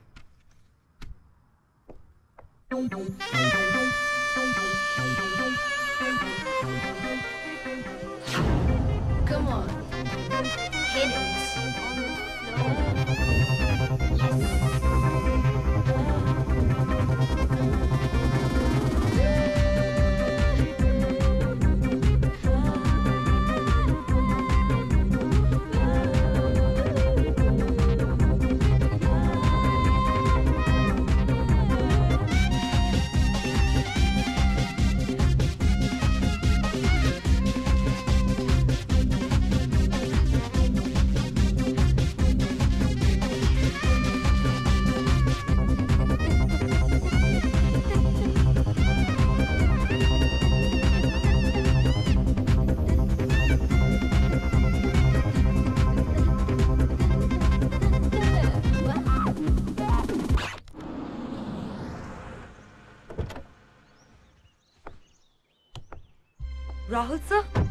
राहुल सर।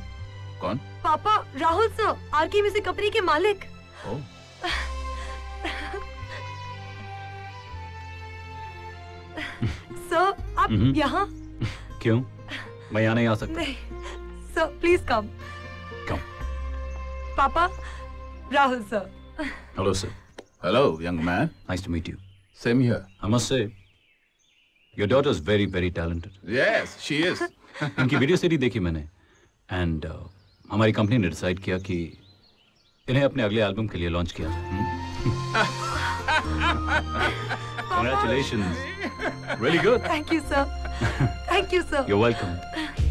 कौन? पापा Rahul sir R K music company के मालिक। oh. सर आप हम्म। यहाँ? क्यों? मैं यहाँ नहीं आ सकता। नहीं सर प्लीज़ कम कम पापा Rahul sir. Hello sir hello young man nice to meet you same here I must say your daughter is very very talented yes she is इनकी वीडियो सीरीज़ देखी मैंने। And uh, हमारी company ने decide किया कि इन्हें अपने अगले एल्बम के लिए लॉन्च किया Congratulations. Really good. Thank you, sir. Thank you, sir. You're welcome.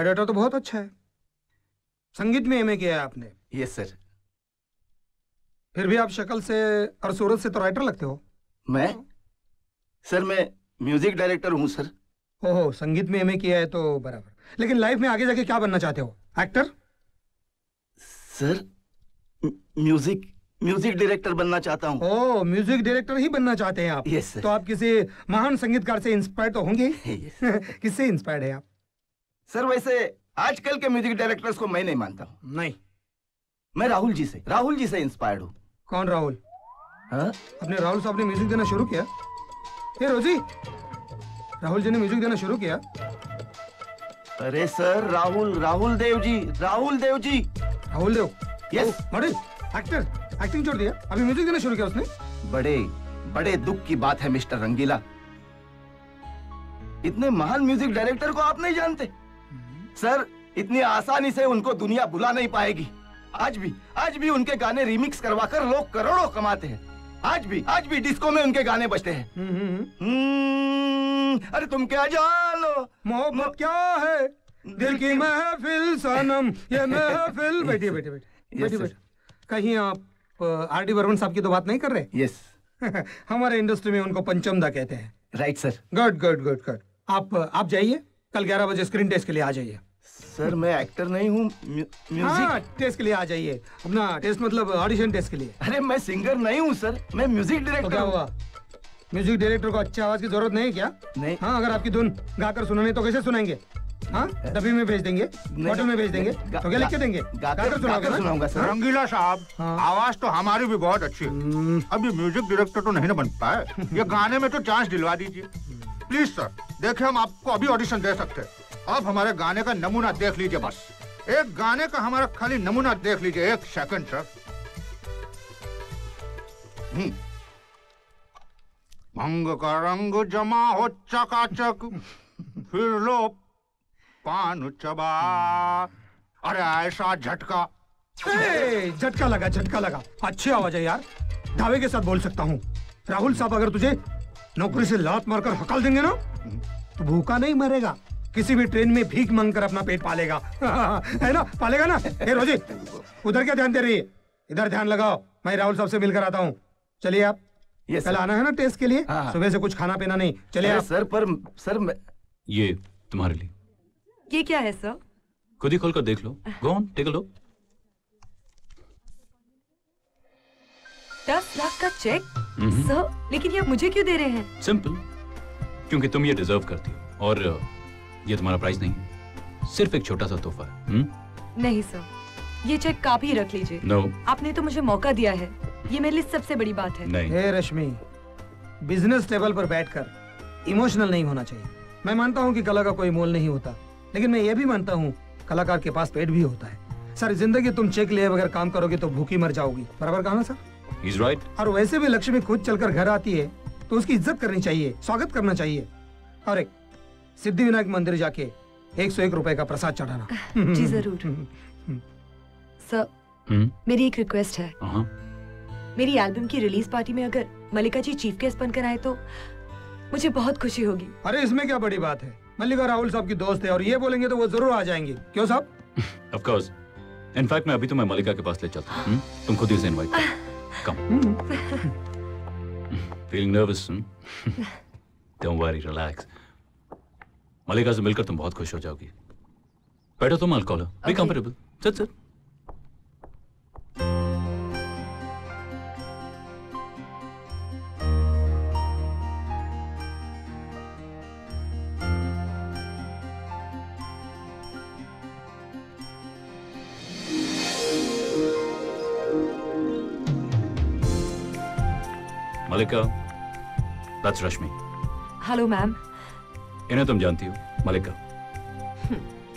Biodata तो बहुत अच्छा है। संगीत में एमए किया है आपने। ये सर फिर भी आप शक्ल से और सूरत से तो राइटर लगते हो। मैं? सर मैं म्यूज़िक डायरेक्टर हूँ सर ओहो संगीत में एमए किया है तो बराबर। लेकिन लाइफ में आगे जाके क्या बनना चाहते हो? Actor sir music music director बनना चाहता हूँ। ओह म्यूज़िक डायरेक्टर ही बनना चाहते हैं आप। यस yes, तो आप किसी महान संगीतकार से इंस्पायर तो होंगे yes. किससे इंस्पायर्ड है आप? सर वैसे आजकल के म्यूज़िक डायरेक्टर्स को मैं नहीं मानता हूँ। नहीं। मैं राहुल जी से राहुल जी से इंस्पायर्ड हूँ। कौन राहुल? हाँ? अपने राहुल साहब ने म्यूज़िक देना शुरू किया? ये रोजी राहुल जी ने म्यूज़िक देना शुरू किया? अरे sir Rahul Rahul Dev ji Rahul Dev ji. Rahul Dev? Yes model actor acting छोड़ दिया। अभी म्यूज़िक देना शुरू किया उसने? बड़े बड़े दुख की बात है मिस्टर रंगीला। इतने महान म्यूज़िक डायरेक्टर को आप नहीं जानते। सर इतनी आसानी से उनको दुनिया बुला नहीं पाएगी। आज भी आज भी उनके गाने रिमिक्स करवाकर लोग करोड़ों कमाते हैं। आज भी आज भी डिस्को में उनके गाने बजते हैं। हम्म, अरे तुम क्या जानो? मोहब्बत क्या है? दिल की महफिल सनम ये महफिल। बैठिए बैठिए बैठिए बैठिए बैठिए। कहीं आप आर डी बर्मन साहब की तो बात नहीं कर रहे? यस हमारे इंडस्ट्री में उनको पंचमदा कहते हैं। Right sir good good good good आप आप जाइए कल 11 बजे स्क्रीन टेस्ट के लिए आ जाइए। सर मैं एक्टर नहीं हूँ म्यूज़िक हाँ टेस्ट के लिए आ जाइए। अपना टेस्ट मतलब ऑडिशन टेस्ट के लिए। अरे मैं सिंगर नहीं हूँ सर। मैं म्यूज़िक तो डायरेक्टर क्या हुआ? म्यूज़िक डायरेक्टर को अच्छी आवाज़ की ज़रूरत नहीं क्या? नहीं। हाँ अगर आपकी धुन गाकर सुनानी तो कैसे सुनाएँगे? हाँ डब्बी में भेज देंगे होटल में भेज देंगे तो क्या लिख के देंगे? गाकर? हाँ? रंगीला साहब आवाज़ तो हमारी भी बहुत अच्छी है। अभी म्यूज़िक डायरेक्टर तो नहीं ना बन पाए। ये गाने में तो चांस दिलवा दीजिए। प्लीज़ सर देखिए हम आपको अभी ऑडिशन दे सकते हैं। आप हमारे गाने का नमूना देख लीजिए बस। एक गाने का हमारा खाली नमूना देख लीजिए, एक सेकंड सर हम्म। भंग का रंग जमा हो चकाचक, फिर लो पान चबा। अरे ऐसा झटका। झटका लगा झटका लगा। अच्छी आवाज़ है यार। धावे के साथ बोल सकता हूँ। राहुल साहब, अगर तुझे नौकरी से लात मारकर हकल देंगे ना तो भूखा नहीं मरेगा। किसी भी ट्रेन में भीख मांगकर अपना पेट पालेगा। है ना? पालेगा ना? ए रोजी उधर क्या ध्यान दे रही है? इधर ध्यान लगाओ। मैं राहुल साहब से मिलकर आता हूँ। चलिए आप। Yes, कल आना है ना टेस्ट के लिए? हाँ, हाँ। सुबह से कुछ खाना पीना नहीं। चलिए आप। सर पर सर मैं ये तुम्हारे लिए। ये क्या है सर? खुद ही खोल कर देख लो। Go on take a look दस लाख का चेक? Mhm. सर लेकिन ये आप मुझे क्यों दे रहे हैं? सिंपल क्योंकि तुम ये डिजर्व करती हो। और ये तुम्हारा प्राइस नहीं। सिर्फ़ एक छोटा सा तोहफा है हम्म? नहीं सर ये चेक आप ही रख लीजिए। No. आपने तो मुझे मौका दिया है। ये मेरे लिए सबसे बड़ी बात है। नहीं। हे रश्मि बिज़नेस टेबल पर बैठकर इमोशनल नहीं होना चाहिए। मैं मानता हूँ कि कला का कोई मोल नहीं होता लेकिन मैं ये भी मानता हूँ कलाकार के पास पेट भी होता है। सर ज़िंदगी तुम चेक लिए बगैर काम करोगे तो भूखी मर जाओगी। बराबर कहा ना सर He's right. और वैसे भी लक्ष्मी खुद चलकर घर आती है तो उसकी इज़्ज़त करनी चाहिए स्वागत करना चाहिए। और एक सिद्धि विनायक मंदिर जाके एक सौ एक रुपए का प्रसाद चढ़ाना। जी ज़रूर। सर हम्म? मेरी एक रिक्वेस्ट है। हाँ मेरी एल्बम की रिलीज़ पार्टी में अगर मल्लिका जी चीफ गेस्ट बनकर आए तो मुझे बहुत खुशी होगी। अरे इसमें क्या बड़ी बात है? मल्लिका राहुल साहब की दोस्त है और ये बोलेंगे तो वो ज़रूर आ जाएँगे। क्यों साहब? ऑफ़ कोर्स इनफैक्ट मैं अभी तुम्हें मलिका के पास ले चलता हूँ। हम्म? तुम खुद ही से invite come feeling nervous don't worry relax Mallika से मिलकर तुम बहुत खुश हो जाओगी। बैठो तुम alcohol be comfortable sit sit Mallika that's Rashmi hello ma'am इन्हें तुम जानती हो Mallika.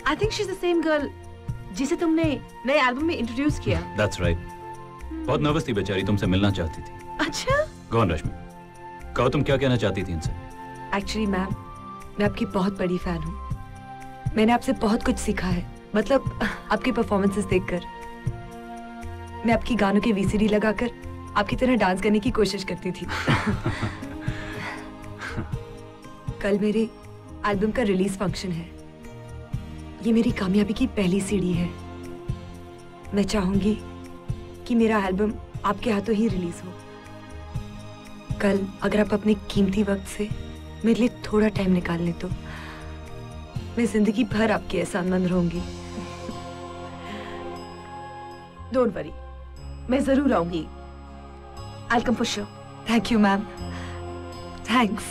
I think she is the same girl जिसे तुमने नए एल्बम में इंट्रोड्यूस किया। That's right right. hmm. बहुत नर्वस थी बेचारी तुमसे मिलना चाहती थी। अच्छा? कौन रश्मि कहो तुम क्या कहना चाहती थी इनसे? एक्चुअली मैम मैं आपकी बहुत बड़ी फ़ैन हूँ। मैंने आपसे बहुत कुछ सीखा है। मतलब आपके परफॉर्मेंसेस देखकर। मैं आपकी गानों के वीसीडी लगाकर आपकी तरह डांस करने की कोशिश करती थी। कल मेरे एल्बम का रिलीज़ फ़ंक्शन है। ये मेरी कामयाबी की पहली सीढ़ी है। मैं चाहूँगी कि मेरा एल्बम आपके हाथों ही रिलीज़ हो। कल अगर आप अपने कीमती वक्त से मेरे लिए थोड़ा टाइम निकाल लें तो मैं ज़िंदगी भर आपकी एहसानमंद रहूँगी। डोंट वरी मैं ज़रूर आऊँगी। I come for sure thank you ma'am thanks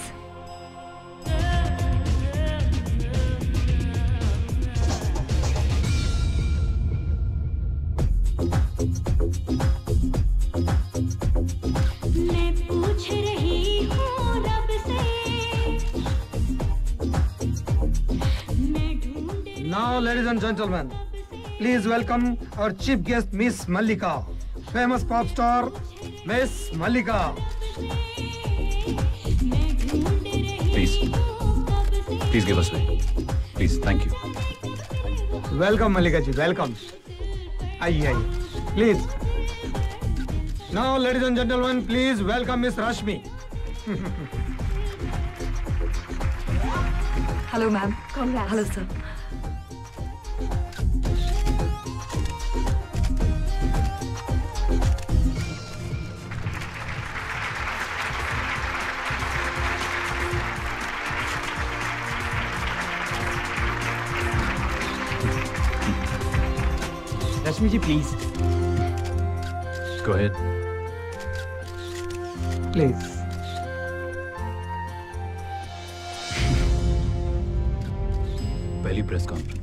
Now, ladies and gentlemen, please welcome our chief guest, Miss Mallika, famous pop star, Miss Mallika. Please please give us way please thank you welcome Mallika ji welcome आइए आइए Please. Now, ladies and gentlemen, please welcome Miss Rashmi. Hello, ma'am. Congrats. Hello, sir. Rashmi ji, please. Go ahead please पहली press conference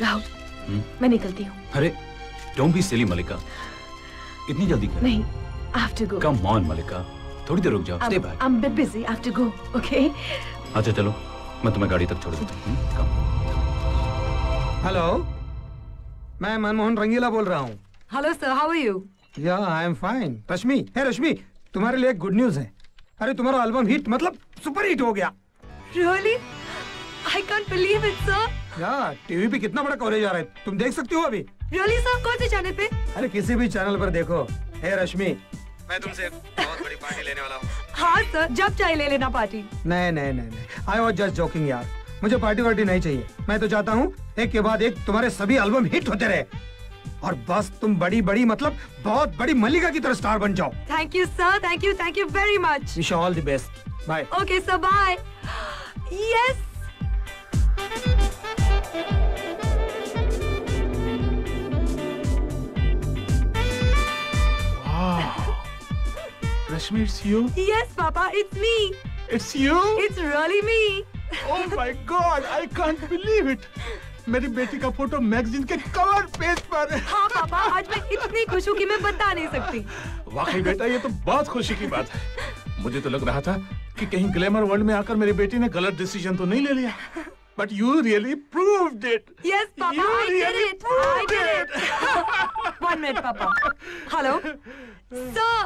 Rahul हम्म? मैं निकलती हूँ। अरे don't be silly Mallika इतनी जल्दी क्या? नहीं I have to go come on Mallika थोड़ी देर रुक जाओ stay back I am bit busy I have to go okay अच्छा चलो मैं तुम्हें गाड़ी तक छोड़ देता हूँ हम्म, हेलो मैं मनमोहन रंगीला बोल रहा हूँ। Hello sir how are you yeah I am fine रश्मि हे रश्मि तुम्हारे लिए एक गुड न्यूज़ है। अरे तुम्हारा एल्बम हिट मतलब सुपर हिट हो गया। Really I can't believe it sir yeah TV पे कितना बड़ा कवरेज आ रहा है। तुम देख सकती हो अभी। रियली सर कौन से चैनल पे? अरे किसी भी चैनल पर देखो। हे रश्मि। मैं तुमसे बहुत बड़ी पार्टी लेने वाला हूँ। हाँ सर जब चाहे ले लेना पार्टी नहीं नहीं नहीं नहीं। आई वॉज़ जस्ट जोकिंग यार। मुझे पार्टी वार्टी नहीं चाहिए। मैं तो चाहता हूँ एक के बाद एक तुम्हारे सभी एल्बम हिट होते रहे। और बस तुम बड़ी बड़ी मतलब बहुत बड़ी मल्लिका की तरह स्टार बन जाओ। Thank you sir thank you thank you very much wish all the best bye okay sir bye yes Rashmi, it's you? Yes, Papa, it's me. It's you? It's really me. Oh my God, I can't believe it. मेरी बेटी का photo magazine के cover page पर है। हाँ पापा आज मैं इतनी खुश हूँ कि मैं बता नहीं सकती वाकई बेटा ये तो बहुत खुशी की बात है मुझे तो लग रहा था कि कहीं ग्लैमर वर्ल्ड में आकर मेरी बेटी ने गलत डिसीज़न तो नहीं ले लिया but you really proved it Yes, Papa, You I did really it. I did it. One minute, Papa. Hello. Sir,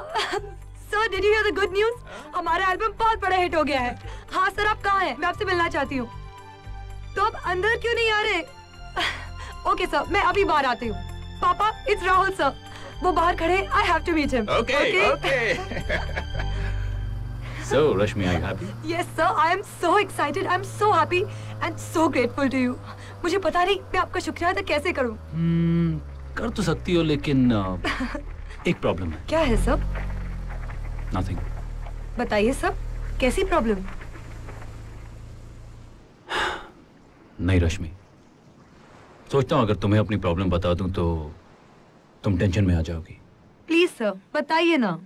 sir, did you hear the good news? हमारा एल्बम बहुत बड़ा हिट हो गया है। हाँ सर आप कहाँ हैं? मैं आपसे मिलना चाहती हूँ। तो आप अंदर क्यों नहीं आ रहे? ओके सर मैं अभी बाहर आती हूँ। पापा इट्स राहुल सर वो बाहर खड़े I have to meet him Okay, okay. So, Rashmi, are you happy? Yes sir I am so excited I am so happy and so grateful to you मुझे पता नहीं मैं आपका शुक्रिया अदा कैसे करूँ? Hmm, कर तो सकती हो लेकिन uh, एक प्रॉब्लम है। क्या है सब? नथिंग बताइए सब कैसी प्रॉब्लम नहीं रश्मि सोचता हूँ अगर तुम्हें अपनी प्रॉब्लम बता दूँ तो तुम टेंशन में आ जाओगी। प्लीज़ सर बताइए ना।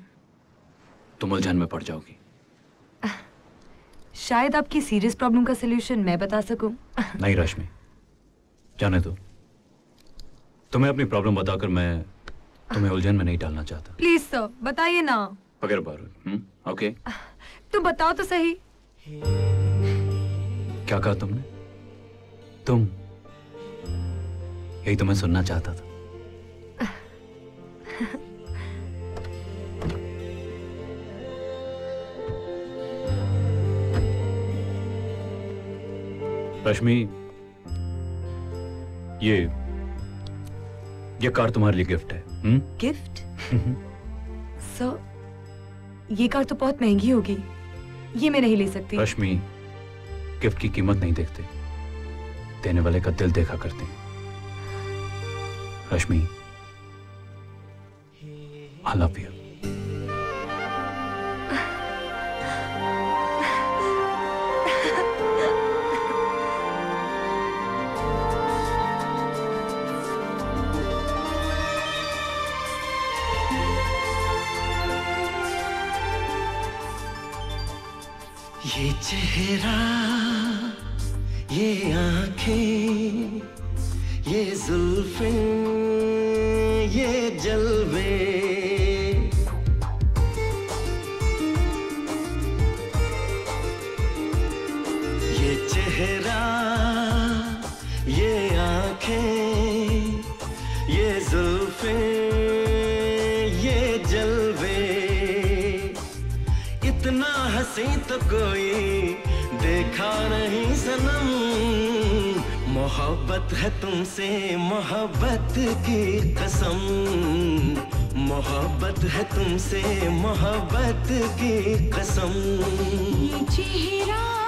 तुम उलझन में पड़ जाओगी। शायद आपकी सीरियस प्रॉब्लम का सलूशन मैं बता सकूँ। नहीं रश्मि जाने दो। तुम्हें अपनी प्रॉब्लम बताकर मैं तुम्हें उलझन में नहीं डालना चाहता। प्लीज़ सर बताइए ना। अगर बार ओके तुम बताओ तो सही। क्या कहा तुमने? तुम यही तो मैं सुनना चाहता था। रश्मि ये ये कार तुम्हारे लिए गिफ्ट है। गिफ्ट? सर ये कार तो बहुत महँगी होगी ये मैं नहीं ले सकती। रश्मि गिफ्ट की कीमत नहीं देखते। देने वाले का दिल देखा करते हैं। रश्मि आई लव यू ये चेहरा ये आँखें ये जुल्फें ये जलवे। ये चेहरा ये आँखें सनम मोहब्बत है तुमसे मोहब्बत की कसम। मोहब्बत है तुमसे मोहब्बत की कसम। ये चेहरा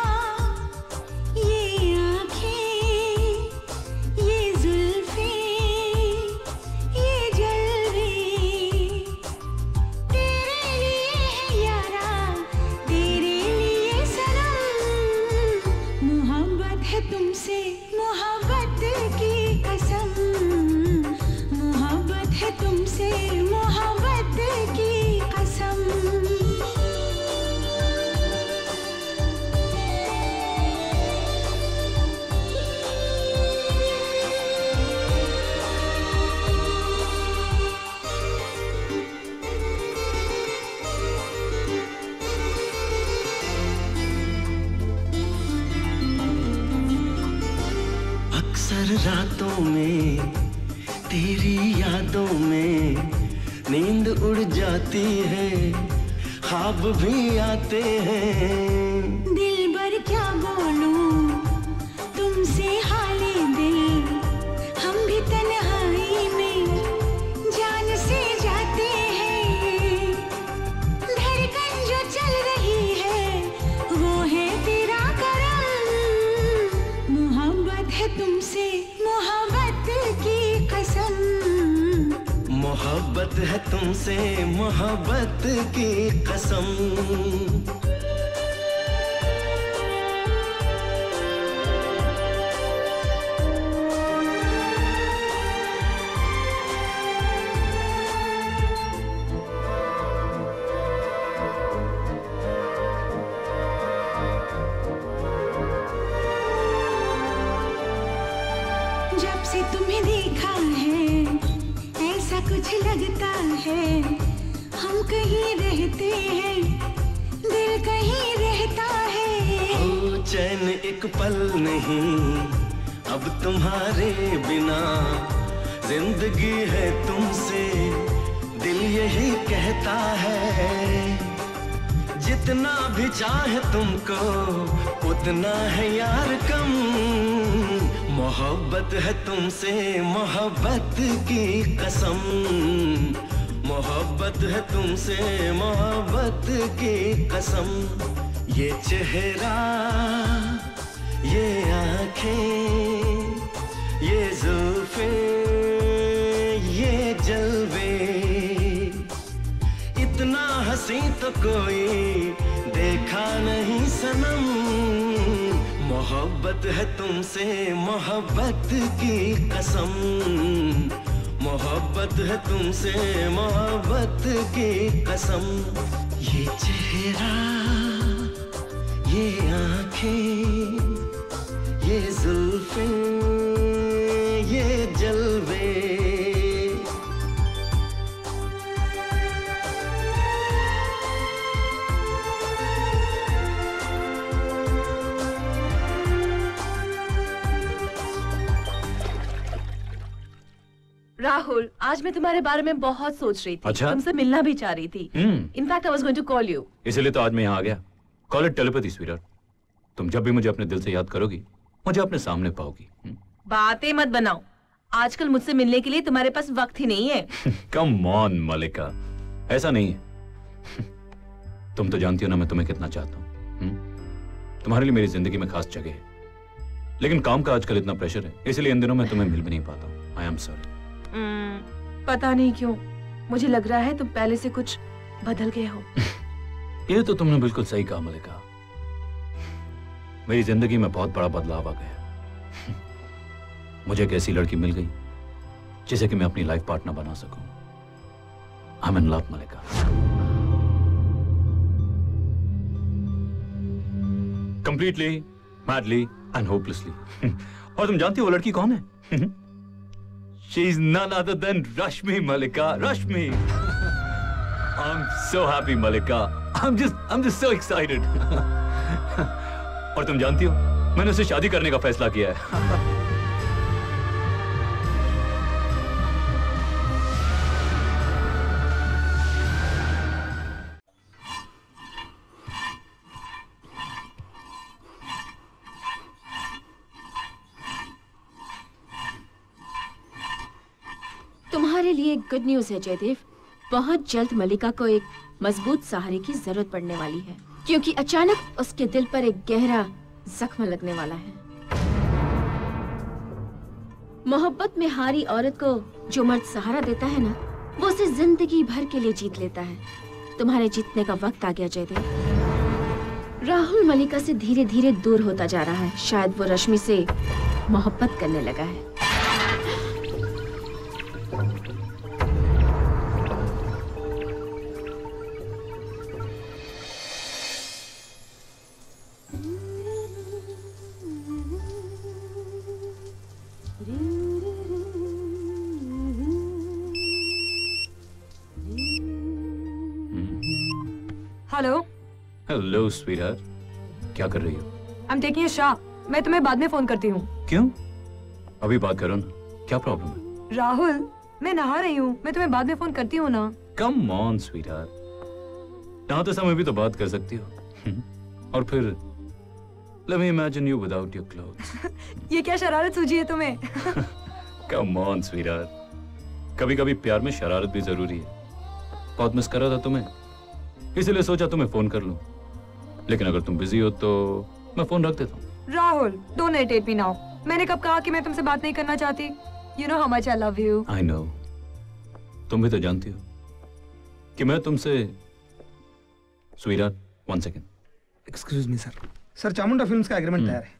बारे में बहुत सोच रही थी। अच्छा? तुमसे मिलना भी चाह रही थी। हम्म। In fact I was going to call you इसीलिए तो आज मैं यहाँ आ गया। कॉल इट टेलीपैथी स्वीटर तुम जब भी मुझे अपने दिल से याद करोगी मुझे अपने सामने पाओगी। बातें मत बनाओ। आजकल मुझसे मिलने के लिए तुम्हारे पास वक्त ही नहीं है। कम ऑन मलिका ऐसा नहीं है। तुम तो जानती हो ना मैं तुम्हें कितना चाहता हूँ। हम्म? तुम्हारे लिए मेरी ज़िंदगी में खास जगह है। लेकिन काम का आजकल इतना प्रेशर है इसलिए इन दिनों मैं तुम्हें मिल भी नहीं पाता आई एम सॉरी पता नहीं क्यों। मुझे लग रहा है तुम पहले से कुछ बदल गए हो। ये तो तुमने बिल्कुल सही कहा, मलिका। मेरी ज़िंदगी में बहुत बड़ा बदलाव आ गया मुझे एक ऐसी लड़की मिल गई, जिसे कि मैं अपनी लाइफ पार्टनर बना सकूँ। I am love Mallika. Completely madly and hopelessly और तुम जानती हो लड़की कौन है? She none other than Rashmi Malika. Rashmi I'm so happy, Malika. I'm just, I'm just so excited. और तुम जानती हो मैंने उसे शादी करने का फैसला किया है गुड न्यूज़ है, जयदेव। बहुत जल्द मलिका को एक मज़बूत सहारे की ज़रूरत पड़ने वाली है, क्योंकि अचानक उसके दिल पर एक गहरा जख्म लगने वाला है। मोहब्बत में हारी औरत को जो मर्द सहारा देता है ना, वो उसे ज़िंदगी भर के लिए जीत लेता है। तुम्हारे जीतने का वक्त आ गया, जयदेव। राहुल मलिका से धीरे धीरे दूर होता जा रहा है। शायद वो रश्मि से मोहब्बत करने लगा है। हेलो स्वीटहार्ट क्या कर रही हो? I am taking a shop मैं तुम्हें बाद में फ़ोन करती हूँ। क्यों? अभी बात करो ना। क्या प्रॉब्लम है? राहुल मैं नहा रही हूँ। मैं तुम्हें बाद में फ़ोन करती हूँ ना। कम ऑन स्वीटहार्ट नहाते समय भी तो बात कर सकती हो। हम्म? और फिर let me imagine you without your clothes. ये क्या शरारत सूझी है तुम्हें? कम ऑन स्वीटहार्ट कभी कभी प्यार में शरारत भी ज़रूरी है। बहुत मिस कर रहा था तुम्हें। इसलिए सोचा तुम्हें फ़ोन कर लूँ। लेकिन अगर तुम बिज़ी हो तो मैं फ़ोन रख देता हूँ। Rahul don't irritate me now मैंने कब कहा कि मैं तुमसे बात नहीं करना चाहती? You know how much I love you I know तुम भी तो जानती हो कि मैं तुमसे one second excuse me sir sir Chamunda films का एग्रीमेंट तैयार है।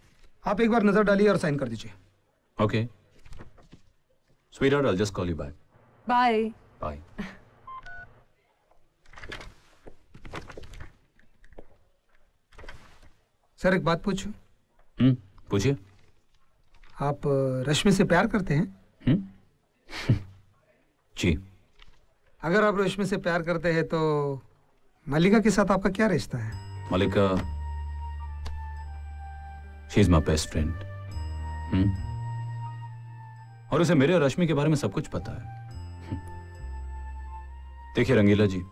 आप एक बार नज़र डालिए और साइन कर दीजिए। Okay sweetheart I just call you back bye bye sir एक बात पूछूँ? हम्म पूछिए। आप रश्मि से प्यार करते हैं? जी। अगर आप रश्मि से प्यार करते हैं तो मलिका के साथ आपका क्या रिश्ता है? Mallika she is my best friend और उसे मेरे और रश्मि के बारे में सब कुछ पता है। हम्म। देखिए रंगीला जी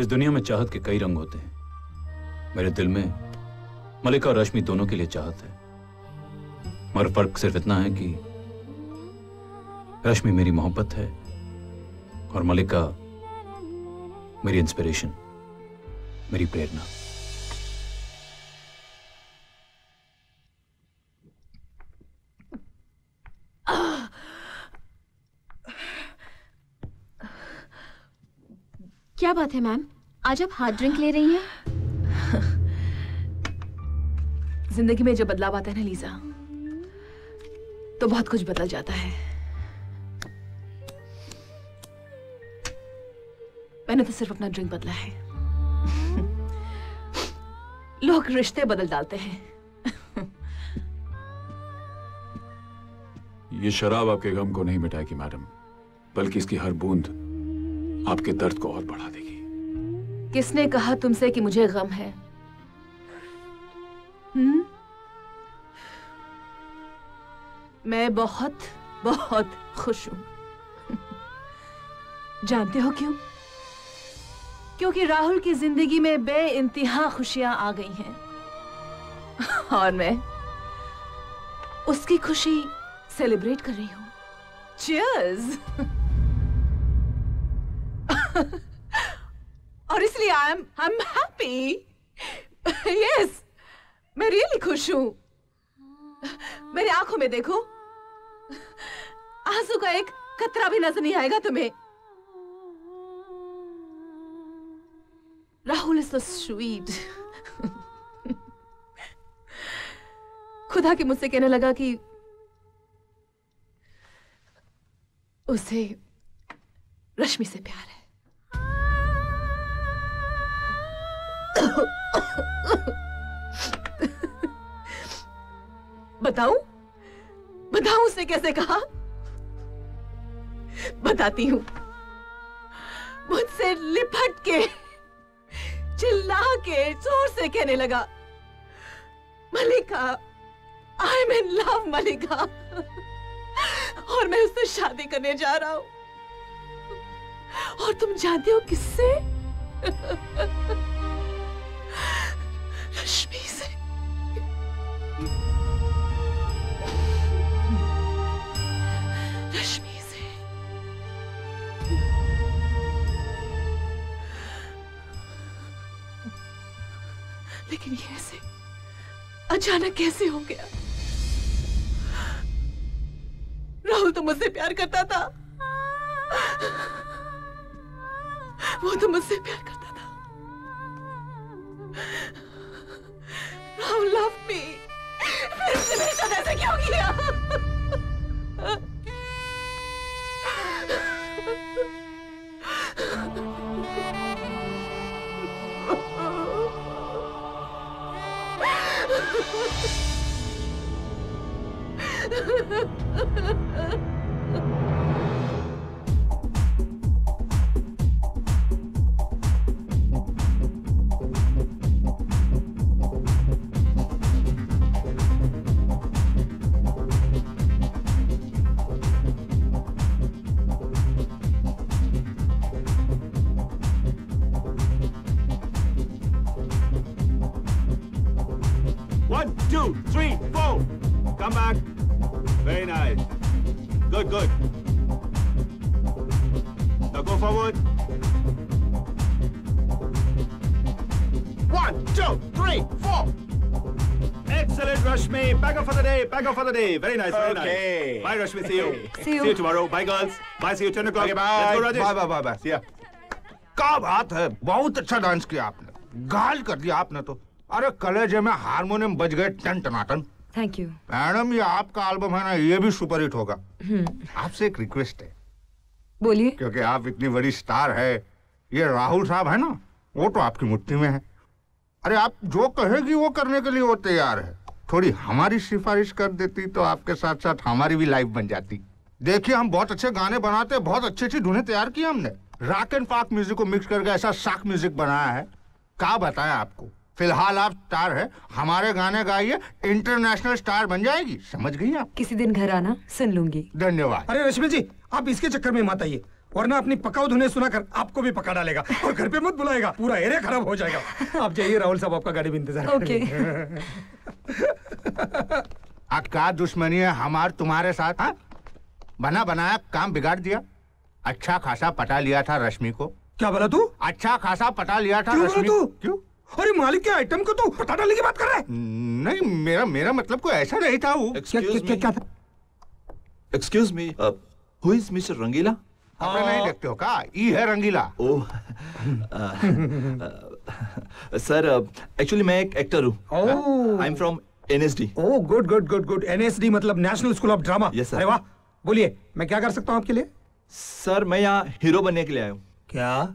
इस दुनिया में चाहत के कई रंग होते हैं। मेरे दिल में मलिका और रश्मि दोनों के लिए चाहत है। मगर फ़र्क सिर्फ़ इतना है कि रश्मि मेरी मोहब्बत है और मलिका मेरी इंस्पिरेशन मेरी प्रेरणा। क्या बात है, मैम? आज आप हार्ड ड्रिंक ले रही हैं? ज़िंदगी में जब बदलाव आता है ना लीजा तो बहुत कुछ बदल जाता है। मैंने तो सिर्फ़ अपना ड्रिंक बदला है। लोग रिश्ते बदल डालते हैं। ये शराब आपके गम को नहीं मिटाएगी मैडम बल्कि इसकी हर बूंद आपके दर्द को और बढ़ा देगी। किसने कहा तुमसे कि मुझे गम है? हम्म? मैं बहुत बहुत खुश हूँ। जानते हो क्यों? क्योंकि राहुल की ज़िंदगी में बे इंतहा खुशियाँ आ गई हैं। और मैं उसकी खुशी सेलिब्रेट कर रही हूँ। Cheers! और इसलिए I am I am happy yes मैं रियली खुश हूँ। मेरी आँखों में देखो। आँसू का एक कतरा भी नज़र नहीं आएगा तुम्हें। राहुल इज़ स्वीट खुदा के मुझसे कहने लगा कि उसे रश्मि से प्यार है। बताऊँ? बताऊँ उसने कैसे कहा? बताती हूँ। मुझसे लिपट के, चिल्ला के, ज़ोर से कहने लगा मलिका आई एम इन लव मलिका और मैं उससे शादी करने जा रहा हूँ। और तुम जानते हो किससे? रश्मि लेकिन ये ऐसे अचानक कैसे हो गया? राहुल तो मुझसे प्यार करता था। वो तो मुझसे प्यार करता था। राहुल लव मी फिर उसने मेरे साथ ऐसा क्यों किया? Ha ha ha ha ha! Come back. Very nice. Good, good. Now go forward. One, two, three, four. Excellent, Rashmi. Back up for the day. Back up for the day. Very nice, very Okay. nice. Bye, Rashmi. See you. See you. See you tomorrow. Bye, girls. Bye. See you 10 o'clock. Okay, bye. Let's go. Rajesh. Bye, bye, bye, bye. See ya. क्या बात है बहुत अच्छा dance किया आपने गाल कर दिया आपने तो अरे कलेजे में हारमोनियम बज गए ton Tanatan thank you madam ये आपका एल्बम है ना ये भी सुपर हिट होगा आपसे एक रिक्वेस्ट है। बोलिए। क्योंकि आप इतनी बड़ी स्टार है ये राहुल साहब है ना वो तो आपकी मुट्ठी में है। अरे आप जो कहेगी वो करने के लिए वो तैयार है। थोड़ी हमारी सिफारिश कर देती तो आपके साथ साथ हमारी भी लाइफ बन जाती। देखिए हम बहुत अच्छे गाने बनाते हैं बहुत अच्छी अच्छी धुनें तैयार की हमने। रॉक एंड पाक म्यूज़िक को मिक्स करके ऐसा शाक म्यूज़िक बनाया है। क्या बताया आपको? फ़िलहाल आप स्टार है। हमारे गाने गाइए इंटरनेशनल स्टार बन जाएगी। समझ गई आप? किसी दिन घर आना सुन लूँगी। धन्यवाद। अरे रश्मि जी आप इसके चक्कर में मत आइए वरना अपनी पकाऊ धुने सुनाकर आपको भी पका डालेगा और घर पे मत बुलाएगा पूरा एरिया खराब हो जाएगा। आप जाइए राहुल साहब आपका गाड़ी भी इंतज़ार कर ओके। है। क्या दुश्मनी है हमार तुम्हारे साथ हा? बना बनाया काम बिगाड़ दिया। अच्छा खासा पटा लिया था रश्मि को। क्या बोला तू? अच्छा खासा पटा लिया था क्यों रश्मि क्यों? अरे मालिक के आइटम को तू पता डालने की बात कर रहा है? नहीं मेरा मेरा मतलब कोई ऐसा नहीं था वो। क्या, क्या, क्या, क्या? था Excuse me, uh, who is Mr. Rangila? आपने नहीं देखते हो का? ई है रंगीला। Oh, सर एक्चुअली मैं एक एक्टर हूँ। Oh. I am from NSD oh good good good good NSD मतलब national school of drama Yes, sir. अरे वाह बोलिए मैं क्या कर सकता हूँ आपके लिए? सर मैं यहाँ हीरो बनने के लिए आया हूँ। क्या?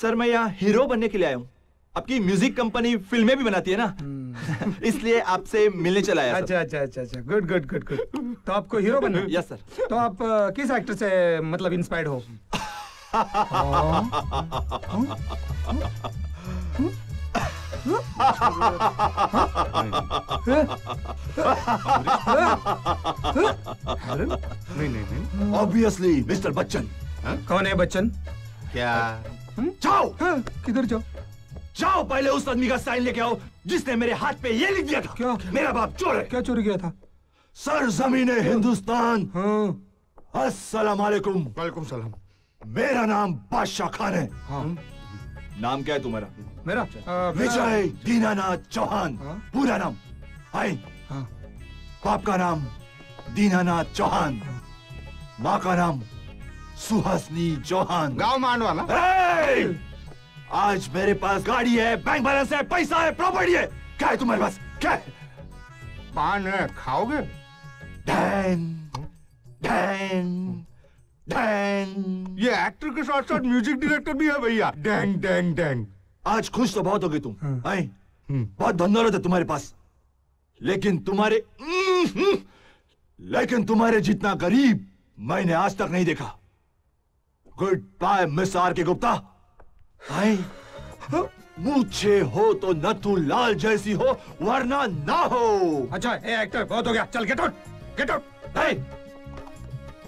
सर मैं यहाँ हीरो बनने के लिए आया हूँ। आपकी म्यूज़िक कंपनी फ़िल्में भी बनाती है ना? इसलिए आपसे मिलने चला आया अच्छा अच्छा अच्छा अच्छा। गुड गुड गुड गुड तो आपको हीरो बनना है? यस सर तो आप अ, किस एक्टर से मतलब इंस्पायर्ड हो? नहीं नहीं नहीं। Obviously mister Bachchan. कौन है बच्चन? क्या? जाओ। किधर जाओ? जाओ पहले उस आदमी का साइन लेके आओ जिसने मेरे हाथ पे ये लिख दिया था। क्या मेरा बाप चोर है। क्या चोरी किया था? सर ज़मीन हिंदुस्तान। अस्सलाम वालेकुम वालेकुम सलाम। मेरा नाम बादशाह खान है। हाँ। नाम क्या है तुम्हारा? मेरा विजय दीनानाथ चौहान। पूरा नाम। आए। बाप का नाम दीनानाथ चौहान। माँ का नाम सुहासनी चौहान। गाँव मान वाला ए! आज मेरे पास गाड़ी है बैंक बैलेंस है पैसा है प्रॉपर्टी है। क्या है तुम्हारे पास? क्या है? पान है खाओगे? डैन डैन डैन ये एक्टर के साथ साथ म्यूज़िक डायरेक्टर भी है भैया। डैंग डैंग डैंग आज खुश तो बहुत हो गई तुम आए। बहुत धन दौलत है तुम्हारे पास। लेकिन तुम्हारे लेकिन तुम्हारे जितना गरीब मैंने आज तक नहीं देखा। गुड बाय मिस आर के गुप्ता। आए मुझे हो तो नथु लाल जैसी हो वरना ना हो। अच्छा ए एक्टर बहुत हो गया। चल गेट आउट गेट आउट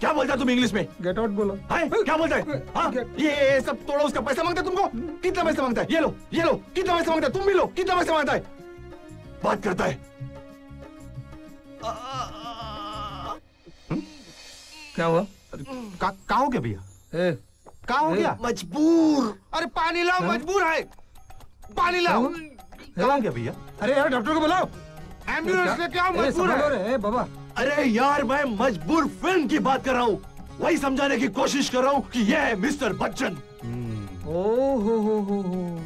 क्या बोलता है तुम इंग्लिश में? गेट आउट बोलो। है क्या बोलता है? हाँ? ये, ये सब तोड़ो उसका पैसा माँगता है तुमको? कितना पैसा माँगता है? ये लो ये लो कितना पैसा माँगता है? तुम भी लो कितना पैसा माँगता है? बात करता है। क्या हुआ? का, का हो गया भैया? ए, का हो? गया? मजबूर। अरे पानी लाओ? मजबूर है। पानी लाओ। क्या हो? गया भैया? अरे यार डॉक्टर को बुलाओ। एंबुलेंस लेके आओ मजबूर है? अरे बाबा। अरे यार मैं मजबूर फ़िल्म की बात कर रहा हूँ। वही समझाने की कोशिश कर रहा हूँ कि यह है मिस्टर बच्चन। ओ हो हो हो हो।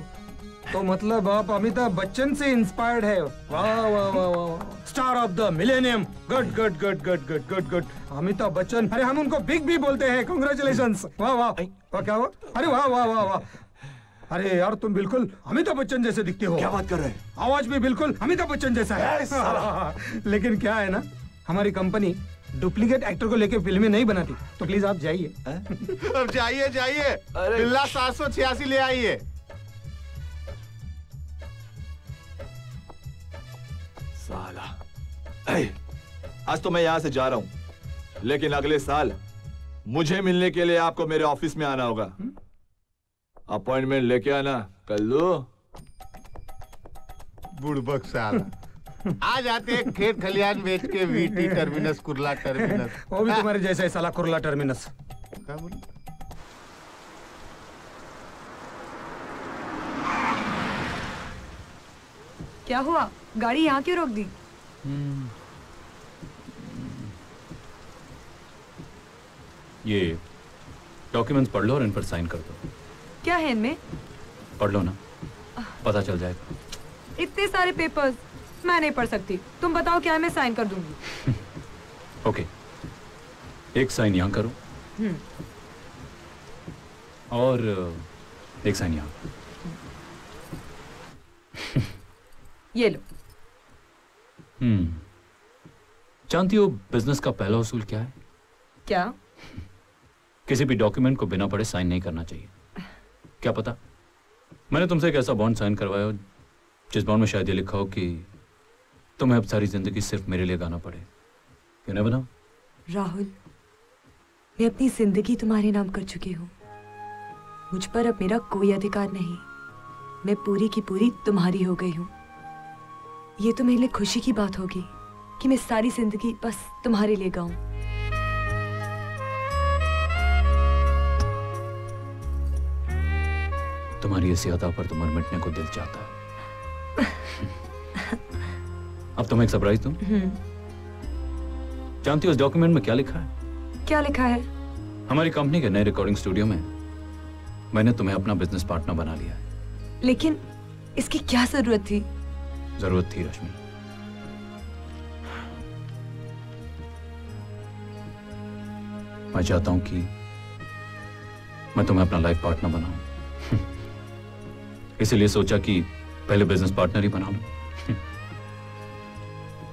तो मतलब आप अमिताभ बच्चन से इंस्पायर्ड है। वाह वाह वाह वाह star of the millennium good good good good good good good Amitabh Bachchan अरे हम उनको बिग भी बोलते हैं। कॉन्ग्रेचुलेशन वाह वाह। वाह क्या हुआ अरे वाह वाह वाह वाह। अरे यार तुम बिल्कुल अमिताभ बच्चन जैसे दिखते हो। क्या बात कर रहे हैं? आवाज़ भी बिल्कुल अमिताभ बच्चन जैसा है। लेकिन क्या है ना हमारी कंपनी डुप्लीकेट एक्टर को लेके फ़िल्में नहीं बनाती। तो प्लीज़ आप जाइए। अब जाइए जाइए। बिल्ला सात सौ छियासी ले आइए। साला। ए, आज तो मैं यहाँ से जा रहा हूँ। लेकिन अगले साल मुझे मिलने के लिए आपको मेरे ऑफ़िस में आना होगा। अपॉइंटमेंट लेके आना कल्लू। बुड़बक साला। आ जाते हैं खेत खलियान बेच के वीटी टर्मिनस कुर्ला टर्मिनस। वो भी तुम्हारे जैसा है साला कुरला टर्मिनस। क्या बोले क्या हुआ? गाड़ी यहाँ क्यों रोक दी? ये डॉक्यूमेंट्स पढ़ लो और इन पर साइन कर दो। क्या है इनमें? पढ़ लो ना। पता चल जाएगा इतने सारे पेपर्स मैं नहीं पढ़ सकती। तुम बताओ क्या है, मैं साइन कर दूँगी? ओके एक साइन यहाँ करो। हम्म, और एक साइन यहाँ। ये लो। हम्म जानती हो बिज़नेस का पहला उसूल क्या है? क्या? किसी भी डॉक्यूमेंट को बिना पढ़े साइन नहीं करना चाहिए। क्या पता? मैंने तुमसे एक ऐसा बॉन्ड साइन करवाया हो जिस बॉन्ड में शायद ये लिखा हो कि तुम्हें अब सारी ज़िंदगी सिर्फ़ मेरे लिए गाना पड़े। क्यों ना बनाओ राहुल मैं अपनी ज़िंदगी तुम्हारे नाम कर चुकी हूँ। मुझ पर अब मेरा कोई अधिकार नहीं। मैं पूरी की पूरी तुम्हारी हो गई हूँ। ये तो मेरे लिए खुशी की बात होगी कि मैं सारी ज़िंदगी बस तुम्हारे लिए गाऊं। तुम्हारी इस यादा पर तुम्हारे मिटने को दिल चाहता है। अब तुम्हें एक सरप्राइज़ दूँ? हम्म, जानती हो उस डॉक्यूमेंट में क्या लिखा है? क्या लिखा है? हमारी कंपनी के नए रिकॉर्डिंग स्टूडियो में मैंने तुम्हें अपना बिज़नेस पार्टनर बना लिया है। लेकिन इसकी क्या ज़रूरत थी? ज़रूरत थी रश्मि। मैं चाहता हूँ कि मैं तुम्हें अपना लाइफ पार्टनर बनाऊँ। इसीलिए सोचा कि पहले बिज़नेस पार्टनर ही बना लूँ।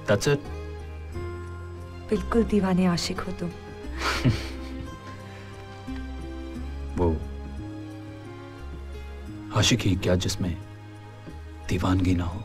दैट्स इट बिल्कुल दीवाने आशिक हो तुम। वो आशिकी क्या जिसमें दीवानगी ना हो।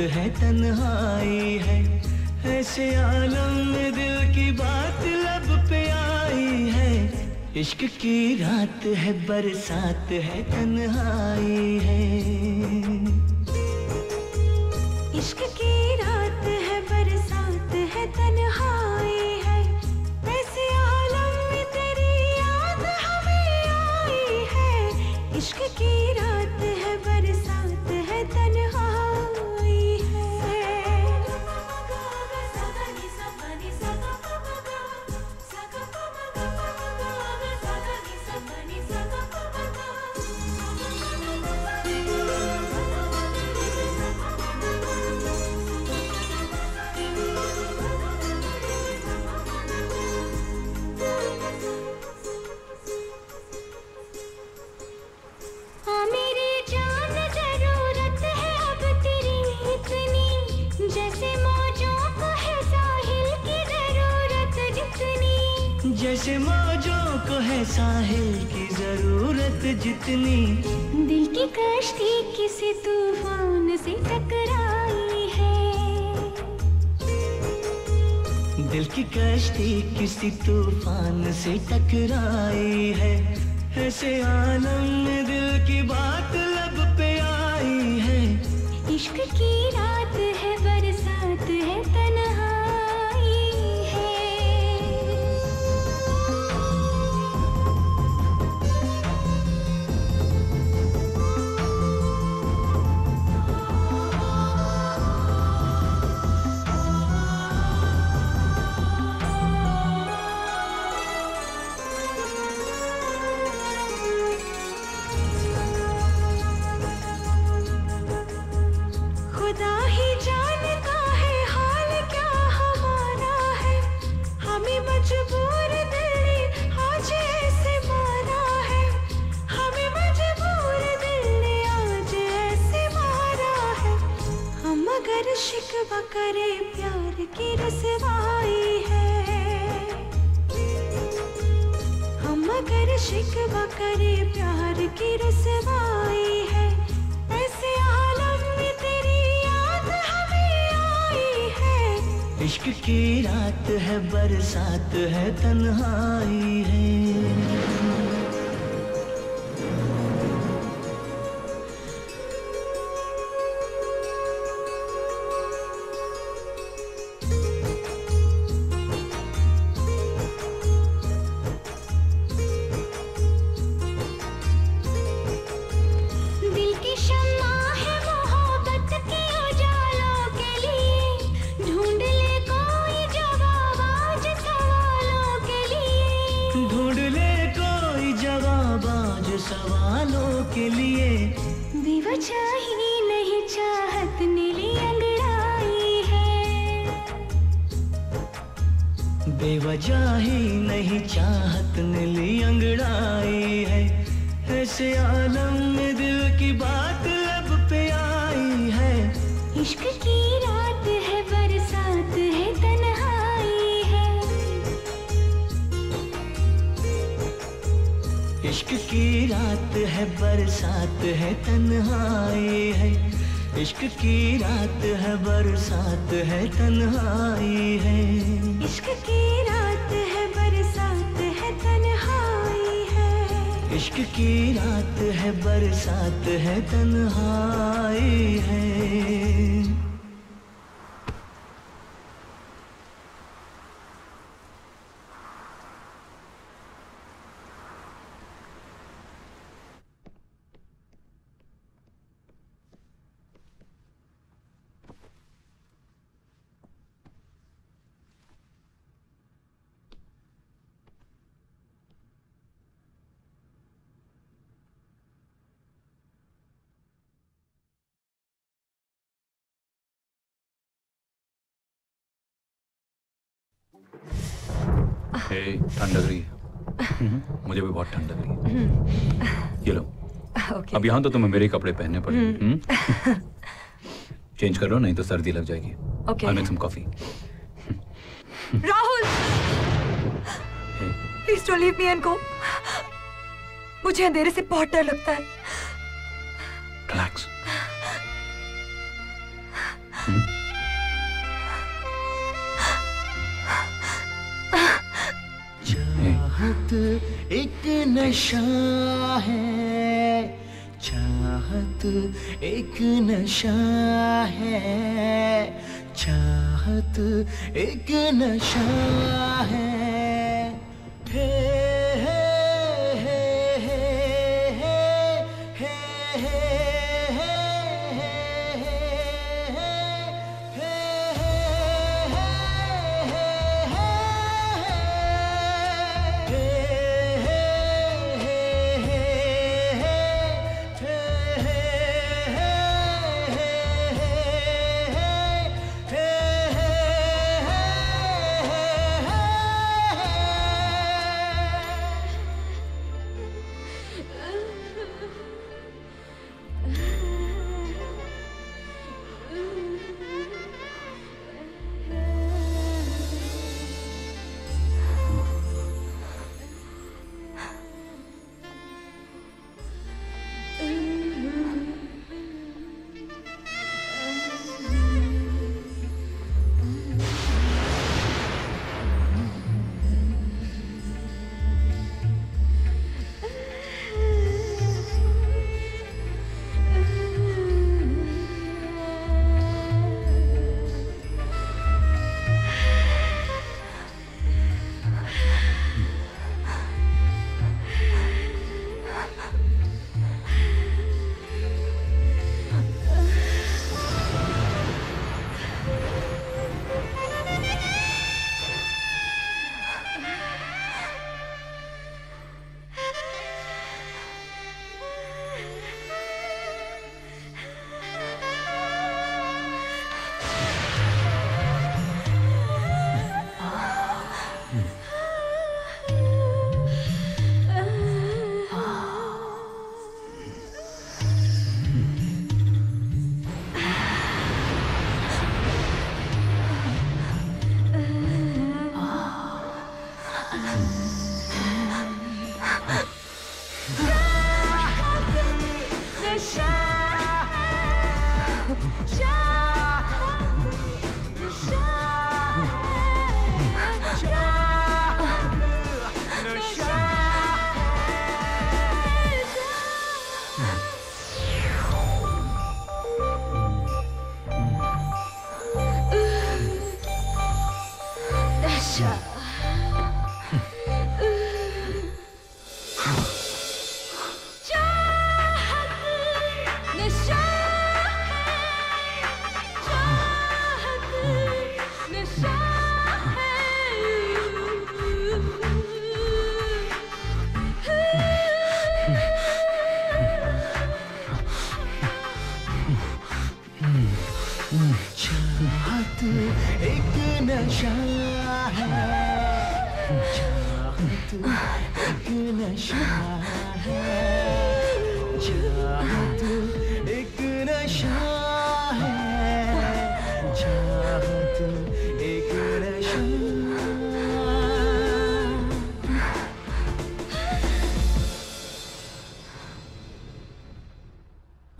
है, तन्हाई है। ऐसे आलम में दिल की बात लब पे आई है। इश्क की रात है, बरसात है, तन्हाई है। साथ है तन्हाई है। इश्क की रात है बरसात है तन्हाई है। इश्क की रात है बरसात है तन्हाई है। ए ठंड लग रही है। हम्म। मुझे भी बहुत ठंड लग रही है। हम्म। ये लो। okay. अब यहाँ तो तुम्हें मेरे कपड़े पहनने पड़े हम्म। चेंज कर लो नहीं तो सर्दी लग जाएगी। okay. I'll make some coffee. Rahul! Please don't leave me and go मुझे अंधेरे से बहुत डर लगता है। Relax hmm? चाहत एक नशा है। चाहत एक नशा है। चाहत एक नशा है।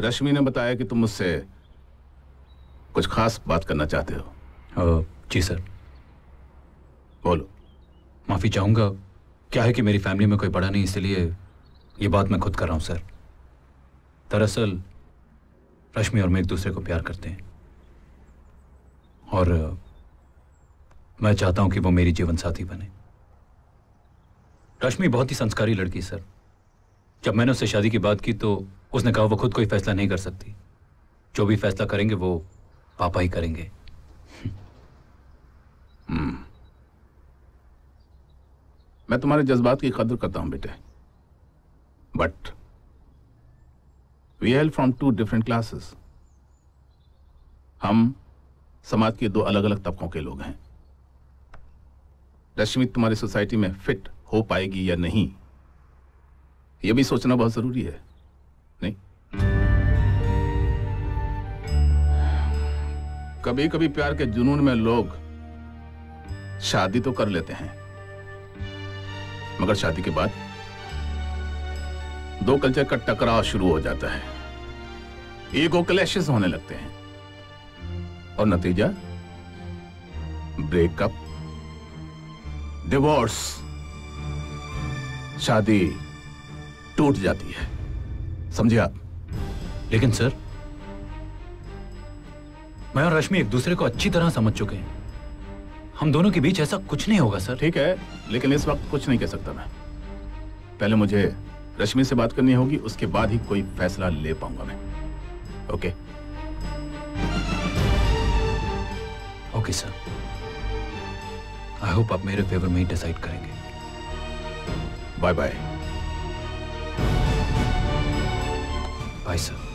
रश्मि ने बताया कि तुम मुझसे कुछ खास बात करना चाहते हो। जी सर। बोलो। माफ़ी चाहूँगा। क्या है कि मेरी फैमिली में कोई बड़ा नहीं इसलिए ये बात मैं खुद कर रहा हूँ सर। दरअसल रश्मि और मैं एक दूसरे को प्यार करते हैं। और मैं चाहता हूँ कि वो मेरी जीवन साथी बने। रश्मि बहुत ही संस्कारी लड़की सर। जब मैंने उससे शादी की बात की तो उसने कहा, वो खुद कोई फैसला नहीं कर सकती। जो भी फैसला करेंगे, वो पापा ही करेंगे। हम्म। मैं तुम्हारे जज्बात की कदर करता हूँ, बेटे। But we hail from two different classes हम समाज के दो अलग अलग तबकों के लोग हैं। रश्मि, तुम्हारी सोसाइटी में फिट हो पाएगी या नहीं? यह भी सोचना बहुत ज़रूरी है, नहीं? कभी कभी प्यार के जुनून में लोग शादी तो कर लेते हैं, मगर शादी के बाद दो कल्चर का टकराव शुरू हो जाता है। ईगो क्लैशेस होने लगते हैं, और नतीजा? ब्रेकअप, डिवोर्स, शादी टूट जाती है। समझे आप? लेकिन सर मैं और रश्मि एक दूसरे को अच्छी तरह समझ चुके हैं। हम दोनों के बीच ऐसा कुछ नहीं होगा सर। ठीक है लेकिन इस वक्त कुछ नहीं कह सकता मैं। पहले मुझे रश्मि से बात करनी होगी उसके बाद ही कोई फैसला ले पाऊँगा मैं। Okay. Okay sir. I hope आप मेरे फेवर में ही डिसाइड करेंगे। Bye bye bye sir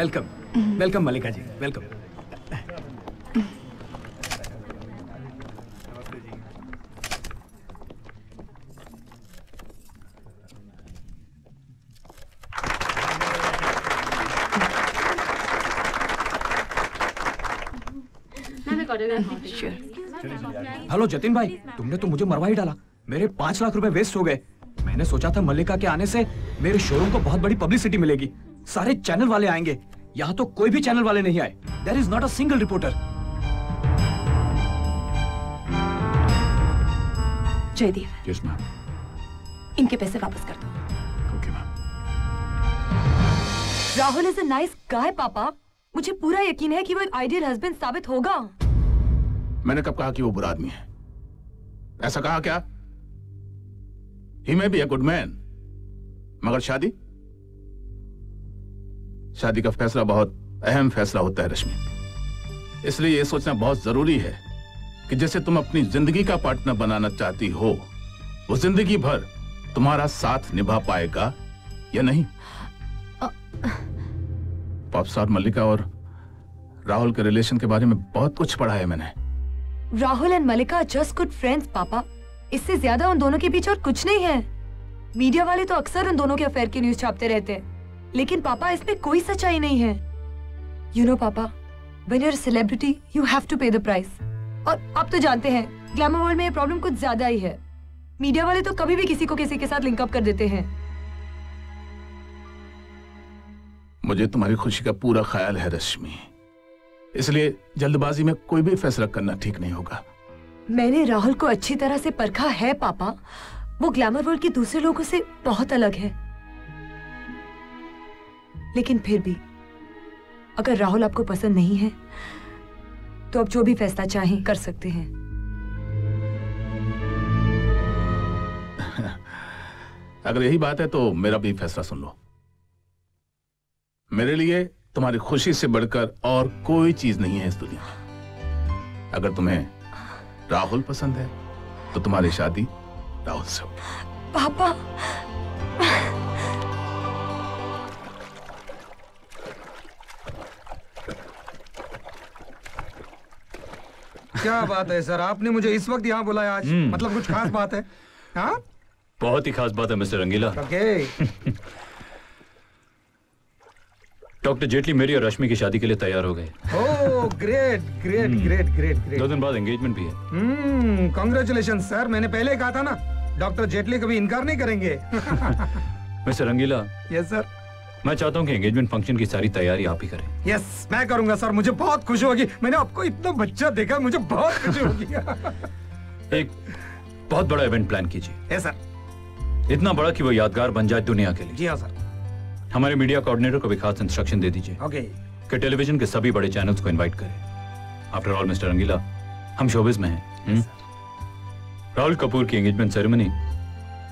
welcome welcome Malika ji welcome hello Jatin भाई तुमने तो मुझे मरवा ही डाला। मेरे पाँच लाख रुपए वेस्ट हो गए। मैंने सोचा था मल्लिका के आने से मेरे शोरूम को बहुत बड़ी पब्लिसिटी मिलेगी। सारे चैनल वाले आएँगे। यहाँ तो कोई भी चैनल वाले नहीं आए। There is not a single reporter Jaideep yes ma'am इनके पैसे वापस कर दो। Okay ma'am Rahul is a nice guy पापा। मुझे पूरा यकीन है कि वो एक आइडियल हस्बैंड साबित होगा। मैंने कब कहा कि वो बुरा आदमी है? ऐसा कहा क्या? He may be a good man मगर शादी? शादी का फैसला बहुत अहम फैसला होता है, रश्मि। इसलिए यह सोचना बहुत ज़रूरी है कि जैसे तुम अपनी ज़िंदगी का पार्टनर बनाना चाहती हो, वो ज़िंदगी भर तुम्हारा साथ निभा पाएगा या नहीं? पॉपस्टार मल्लिका और राहुल के रिलेशन के बारे में बहुत कुछ पढ़ा है मैंने। Rahul and Malika just good friends, पापा। इससे ज़्यादा उन दोनों के बीच और कुछ नहीं है। मीडिया वाले तो अक्सर उन दोनों के अफेयर की न्यूज़ छापते रहते हैं। लेकिन पापा इसमें कोई सच्चाई नहीं है। यू नो पापा you're a celebrity you have to pay the price. और आप तो जानते हैं ग्लैमर वर्ल्ड में ये प्रॉब्लम कुछ ज़्यादा ही है। मीडिया वाले तो कभी भी किसी को किसी के साथ लिंक अप कर देते हैं। मुझे तुम्हारी खुशी का पूरा ख्याल है रश्मि। इसलिए जल्दबाजी में कोई भी फैसला करना ठीक नहीं होगा। मैंने राहुल को अच्छी तरह से परखा है पापा। वो ग्लैमर वर्ल्ड के दूसरे लोगों से बहुत अलग है। लेकिन फिर भी अगर राहुल आपको पसंद नहीं है तो आप जो भी फैसला चाहें कर सकते हैं। अगर यही बात है तो मेरा भी फैसला सुन लो। मेरे लिए तुम्हारी खुशी से बढ़कर और कोई चीज़ नहीं है इस दुनिया में। अगर तुम्हें राहुल पसंद है तो तुम्हारी शादी राहुल से हो पापा! क्या बात है सर? आपने मुझे इस वक्त यहाँ बुलाया आज। हम्म। मतलब कुछ खास बात है? हाँ? बहुत ही खास बात है मिस्टर रंगीला। डॉक्टर जेटली मेरी और रश्मि की शादी के लिए तैयार हो गए। Oh great great great great दो दिन बाद एंगेजमेंट भी है। हम्म कांग्रेचुलेशन सर मैंने पहले कहा था ना डॉक्टर जेटली कभी इनकार नहीं करेंगे। मिस्टर रंगीला। यस सर मैं चाहता हूँ कि एंगेजमेंट फ़ंक्शन की सारी तैयारी आप ही करें। यस yes, मैं करूँगा सर मुझे बहुत खुशी होगी। मैंने आपको इतना बच्चा देखा मुझे बहुत खुशी होगी। एक बहुत बड़ा इवेंट प्लान कीजिए। सर इतना बड़ा कि वो यादगार बन जाए दुनिया के लिए। जी हाँ सर हमारे मीडिया कोऑर्डिनेटर को भी खास इंस्ट्रक्शन दे दीजिए ओके okay. कि टेलीविज़न के सभी बड़े चैनल्स को इनवाइट करें। आफ्टर ऑल मिस्टर रंगीला हम शोबिस में हैं हम्म? राहुल कपूर की एंगेजमेंट सेरेमनी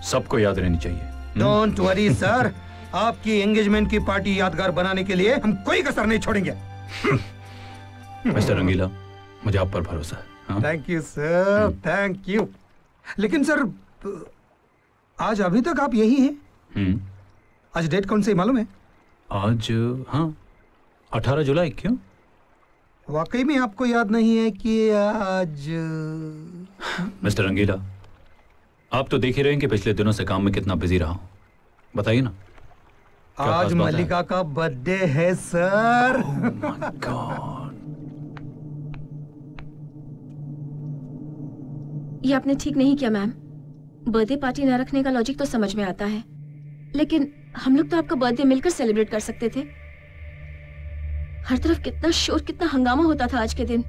सबको याद रहनी चाहिए डोंट वरी सर आपकी एंगेजमेंट की पार्टी यादगार बनाने के लिए हम कोई कसर नहीं छोड़ेंगे। मिस्टर रंगीला मुझे आप पर भरोसा है? Thank you sir thank you लेकिन सर आज अभी तक आप यही हैं? हम्म, आज डेट कौन सी मालूम है? आज हाँ अठारह जुलाई क्यों? वाकई में आपको याद नहीं है कि आज मिस्टर रंगीला आप तो देख ही रहे हैं कि पिछले दिनों से काम में कितना बिज़ी रहा हूँ। बताइए ना। आज? मल्लिका का बर्थडे है सर। ये आपने ठीक नहीं किया मैम। बर्थडे पार्टी न रखने का लॉजिक तो समझ में आता है। लेकिन हम लोग तो आपका बर्थडे मिलकर सेलिब्रेट कर सकते थे। हर तरफ़ कितना शोर कितना हंगामा होता था आज के दिन।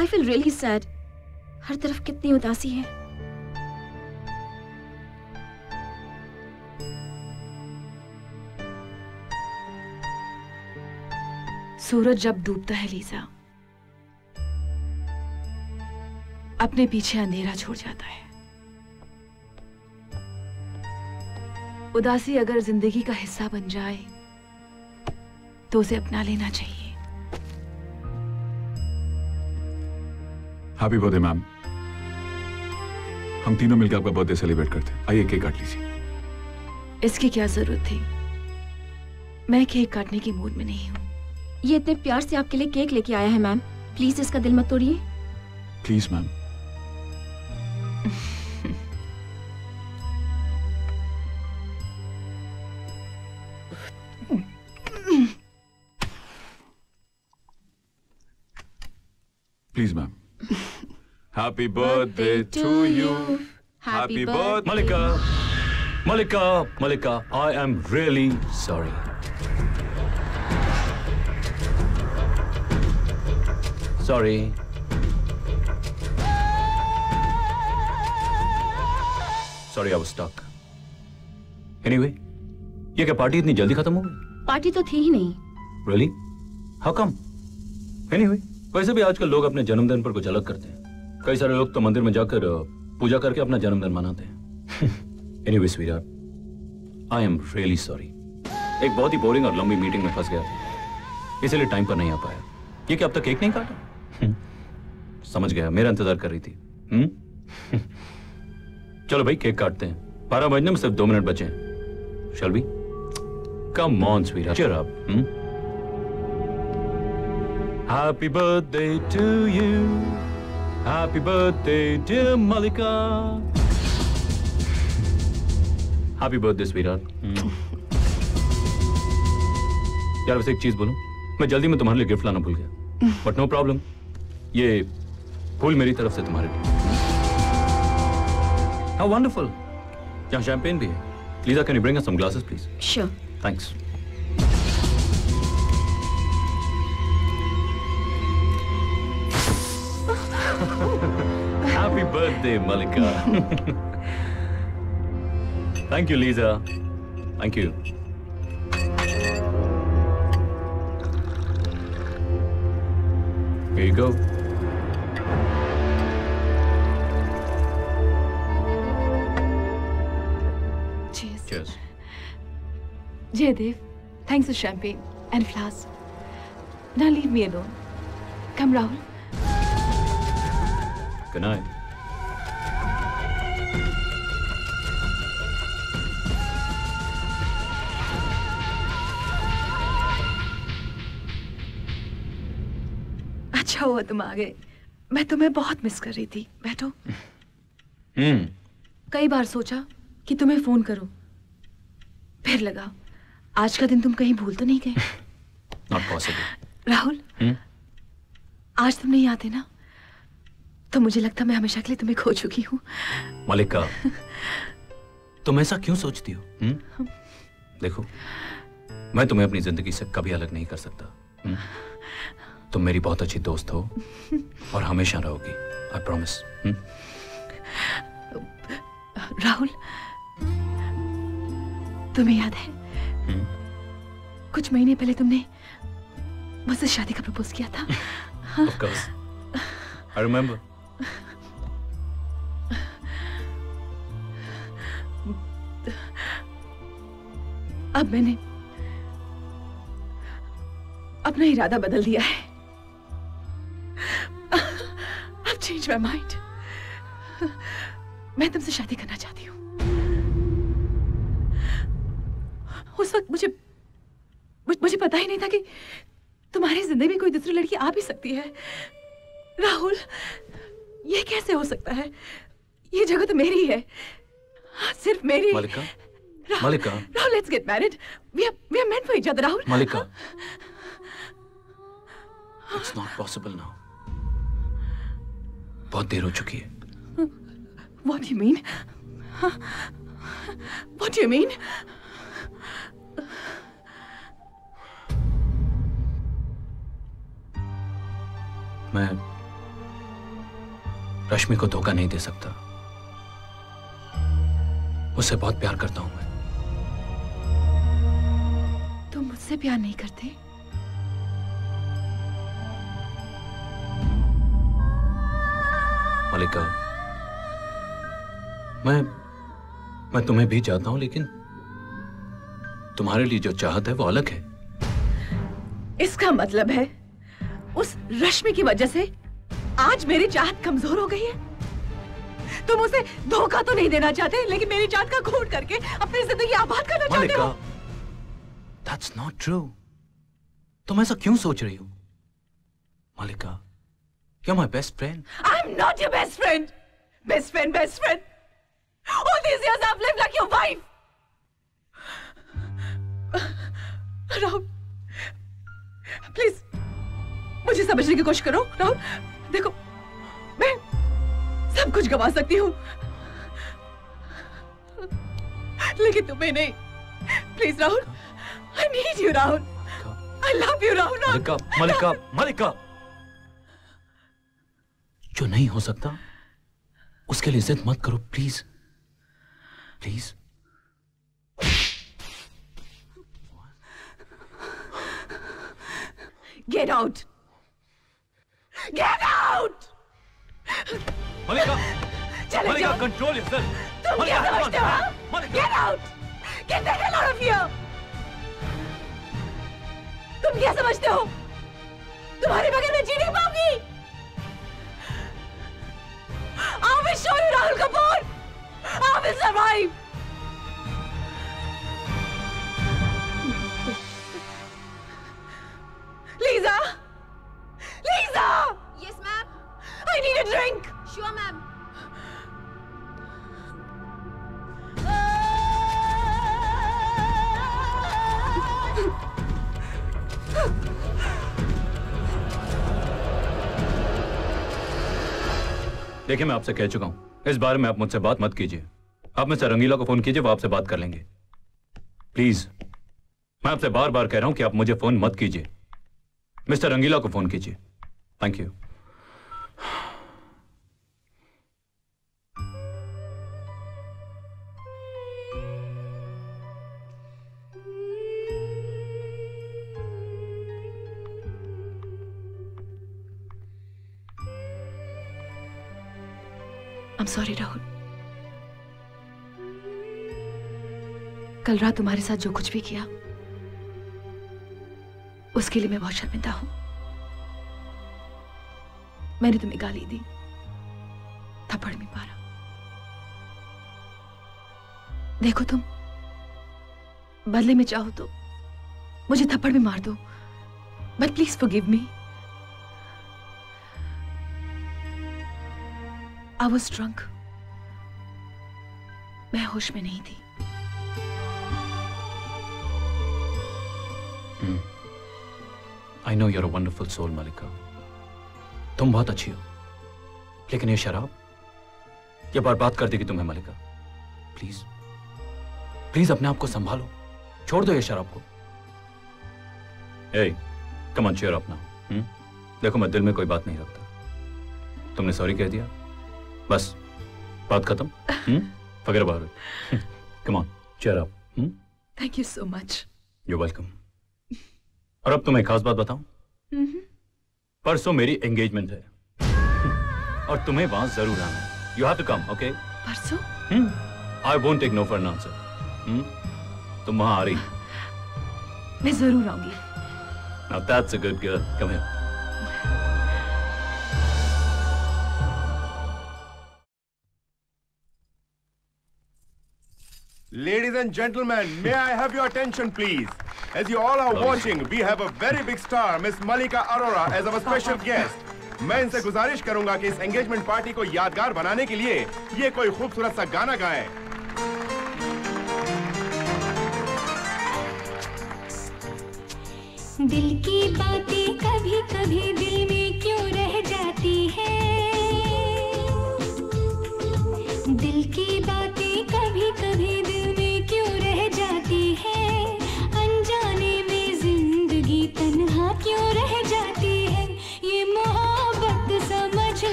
आई फील रियली सैड हर तरफ़ कितनी उदासी है। सूरज जब डूबता है लीजा अपने पीछे अंधेरा छोड़ जाता है। उदासी अगर ज़िंदगी का हिस्सा बन जाए तो उसे अपना लेना चाहिए। Happy birthday ma'am. हम तीनों मिलकर आपका बर्थडे सेलिब्रेट करते हैं। आइए केक काट लीजिए। इसकी क्या ज़रूरत थी? मैं केक काटने के मूड में नहीं हूँ। ये इतने प्यार से आपके लिए केक लेके आया है मैम। प्लीज़ इसका दिल मत तोड़िए। Please ma'am please ma'am happy birthday to you happy birthday Malika Malika Malika I am really sorry. Sorry. Sorry, I was stuck. Anyway, ये क्या पार्टी इतनी जल्दी खत्म हो गई? पार्टी तो थी ही नहीं Really? How come? Anyway, वैसे भी आजकल लोग अपने जन्मदिन पर कुछ अलग करते हैं कई सारे लोग तो मंदिर में जाकर पूजा करके अपना जन्मदिन मनाते हैं anyway sweetheart I am really sorry एक बहुत ही बोरिंग और लंबी मीटिंग में फंस गया था इसलिए टाइम पर नहीं आ पाया ये क्या अब तक केक नहीं काटा समझ गया मेरा इंतज़ार कर रही थी हम्म? चलो भाई केक काटते हैं बारह बजने में सिर्फ़ दो मिनट बचे shall be come on up hmm? Happy birthday to you. Happy birthday, dear Malika. Happy birthday, sweetheart. Hmm. यार वैसे एक चीज़ बोलूँ मैं जल्दी में तुम्हारे लिए गिफ्ट लाना भूल गया बट नो प्रॉब्लम ये फूल मेरी तरफ़ से तुम्हारे लिए हाउ वंडरफुल यहाँ शैंपेन भी है Lisa can you bring us some glasses please sure thanks Happy birthday, Malika. Thank you, Lisa. Thank you. Here you go. Jaydev, thanks for champagne and flowers. Now leave me alone. Come, Rahul. Good night. अच्छा हुआ तुम आ गए मैं तुम्हें बहुत miss कर रही थी बैठो हम्म कई बार सोचा कि तुम्हें फ़ोन करूँ फिर लगा आज का दिन तुम कहीं भूल तो नहीं गए? नॉट पॉसिबल राहुल हम्म? आज तुम नहीं आते ना? तो मुझे लगता मैं हमेशा के लिए तुम्हें खो चुकी हूँ। मलिका तुम ऐसा क्यों सोचती हो? हम्म? देखो मैं तुम्हें अपनी ज़िंदगी से कभी अलग नहीं कर सकता। हम्म? तुम मेरी बहुत अच्छी दोस्त हो और हमेशा रहोगी आई प्रॉमिस राहुल तुम्हें याद है। कुछ महीने पहले तुमने मुझसे शादी का प्रपोज किया था। रिमेंबर अब मैंने अपना इरादा बदल दिया है। अब चेंज माई माइंड मैं तुमसे शादी करना चाहती हूँ। उस वक्त मुझे मुझ- मुझे पता ही नहीं था कि तुम्हारी ज़िंदगी में कोई दूसरी लड़की आ भी सकती है। राहुल ये कैसे हो सकता है? ये जगह तो मेरी है। हाँ, सिर्फ़ मेरी। Malika Rahul- Malika. Rahul let's get married we are we are meant for each other Rahul. Malika. It's not possible now बहुत देर हो चुकी है। What do you mean? Huh? What मैं रश्मि को धोखा नहीं दे सकता। उससे बहुत प्यार करता हूँ मैं। तुम मुझसे प्यार नहीं करते? मलिका मैं मैं तुम्हें भी चाहता हूँ लेकिन तुम्हारे लिए जो चाहत है वो अलग है। इसका मतलब है उस रश्मि की वजह से आज मेरी चाहत कमज़ोर हो गई है तुम उसे धोखा तो नहीं देना चाहते लेकिन मेरी चाहत का खून करके अपनी ज़िंदगी आबाद करना चाहते हो दैट्स नॉट ट्रू तुम ऐसा क्यों सोच रही हो Malika you my best friend I'm not your best friend. Best friend, best friend. All these years I've lived like your wife. Rahul please मुझे समझने की कोशिश करो राहुल। देखो मैं सब कुछ गवा सकती हूँ। लेकिन तुम्हें नहीं। Please Rahul. I need you Rahul. I love you Rahul. Malika Malika Malika. जो नहीं हो सकता उसके लिए जिद मत करो please. Please. Get out! Get out! Malika चले मलिका कंट्रोल योरसेल्फ तुम क्या समझते हो Get out! Get the hell out of here! तुम क्या समझते हो तुम्हारे बगैर मैं जी नहीं पाऊँगी I will show you Rahul Kapoor! I will survive! Lisa! Lisa! Yes, ma'am. I need a drink! Sure, ma'am. देखिए मैं आपसे कह चुका हूँ इस बारे में आप मुझसे बात मत कीजिए आप मिस्टर रंगीला को फ़ोन कीजिए वो आपसे बात कर लेंगे प्लीज़ मैं आपसे बार बार कह रहा हूँ कि आप मुझे फ़ोन मत कीजिए मिस्टर रंगीला को फ़ोन कीजिए thank you I'm sorry, Rahul कल रात तुम्हारे साथ जो कुछ भी किया उसके लिए मैं बहुत शर्मिंदा हूँ। मैंने तुम्हें गाली दी। थप्पड़ भी मारा देखो तुम, बदले में चाहो तो मुझे थप्पड़ भी मार दो but please forgive me I was drunk मैं होश में नहीं थी। I know you're a wonderful soul Malika तुम बहुत अच्छी हो। लेकिन ये शराब ये बर्बाद कर देगी तुम्हें मलिका। प्लीज़ प्लीज़ अपने आप को संभालो। छोड़ दो ये शराब को। ए come on cheer up hmm? देखो मैं दिल में कोई बात नहीं रखता। तुमने सॉरी कह दिया। बस बात खत्म फगर बाहर come on cheer up, hmm? Thank you so much you welcome और अब तुम्हें खास बात बताऊँ? परसों मेरी एंगेजमेंट है और तुम्हें वहाँ ज़रूर आना है you have to come okay परसों I won't take no for an answer तुम वहाँ आ रही मैं ज़रूर आऊँगी Now that's a good girl. Come here. Ladies and gentlemen, may I have your attention, please? As you all are watching, we have a very big star, Miss Malika Arora, as our special guest. मैं इनसे गुजारिश करूँगा कि इस engagement party को यादगार बनाने के लिए ये कोई खूबसूरत सा गाना गाएँ। दिल की बातें कभी कभी दिल में क्यों रह जाती है दिल की बातें कभी कभी क्यों रह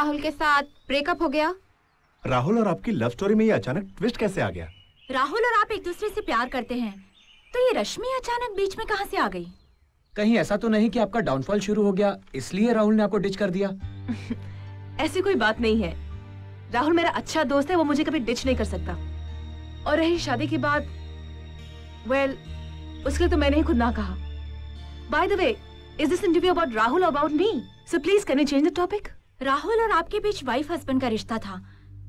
राहुल के साथ ब्रेकअप हो गया। राहुल और आपकी लव स्टोरी में ये अचानक ट्विस्ट कैसे आ गया? राहुल और आप एक दूसरे से प्यार करते हैं तो ये रश्मि अचानक बीच में कहाँ से आ गई? कहीं ऐसा तो नहीं कि आपका डाउनफॉल शुरू हो गया इसलिए राहुल ने आपको डिच कर दिया। ऐसी कोई बात नहीं है। राहुल मेरा अच्छा दोस्त है वो मुझे कभी डिच नहीं कर सकता। और रही शादी की बात वेल उसके लिए तो मैंने ही खुद ना कहा। By the way is this interview about Rahul about me so please can you change the topic Rahul और आपके बीच वाइफ हस्बैंड का रिश्ता था।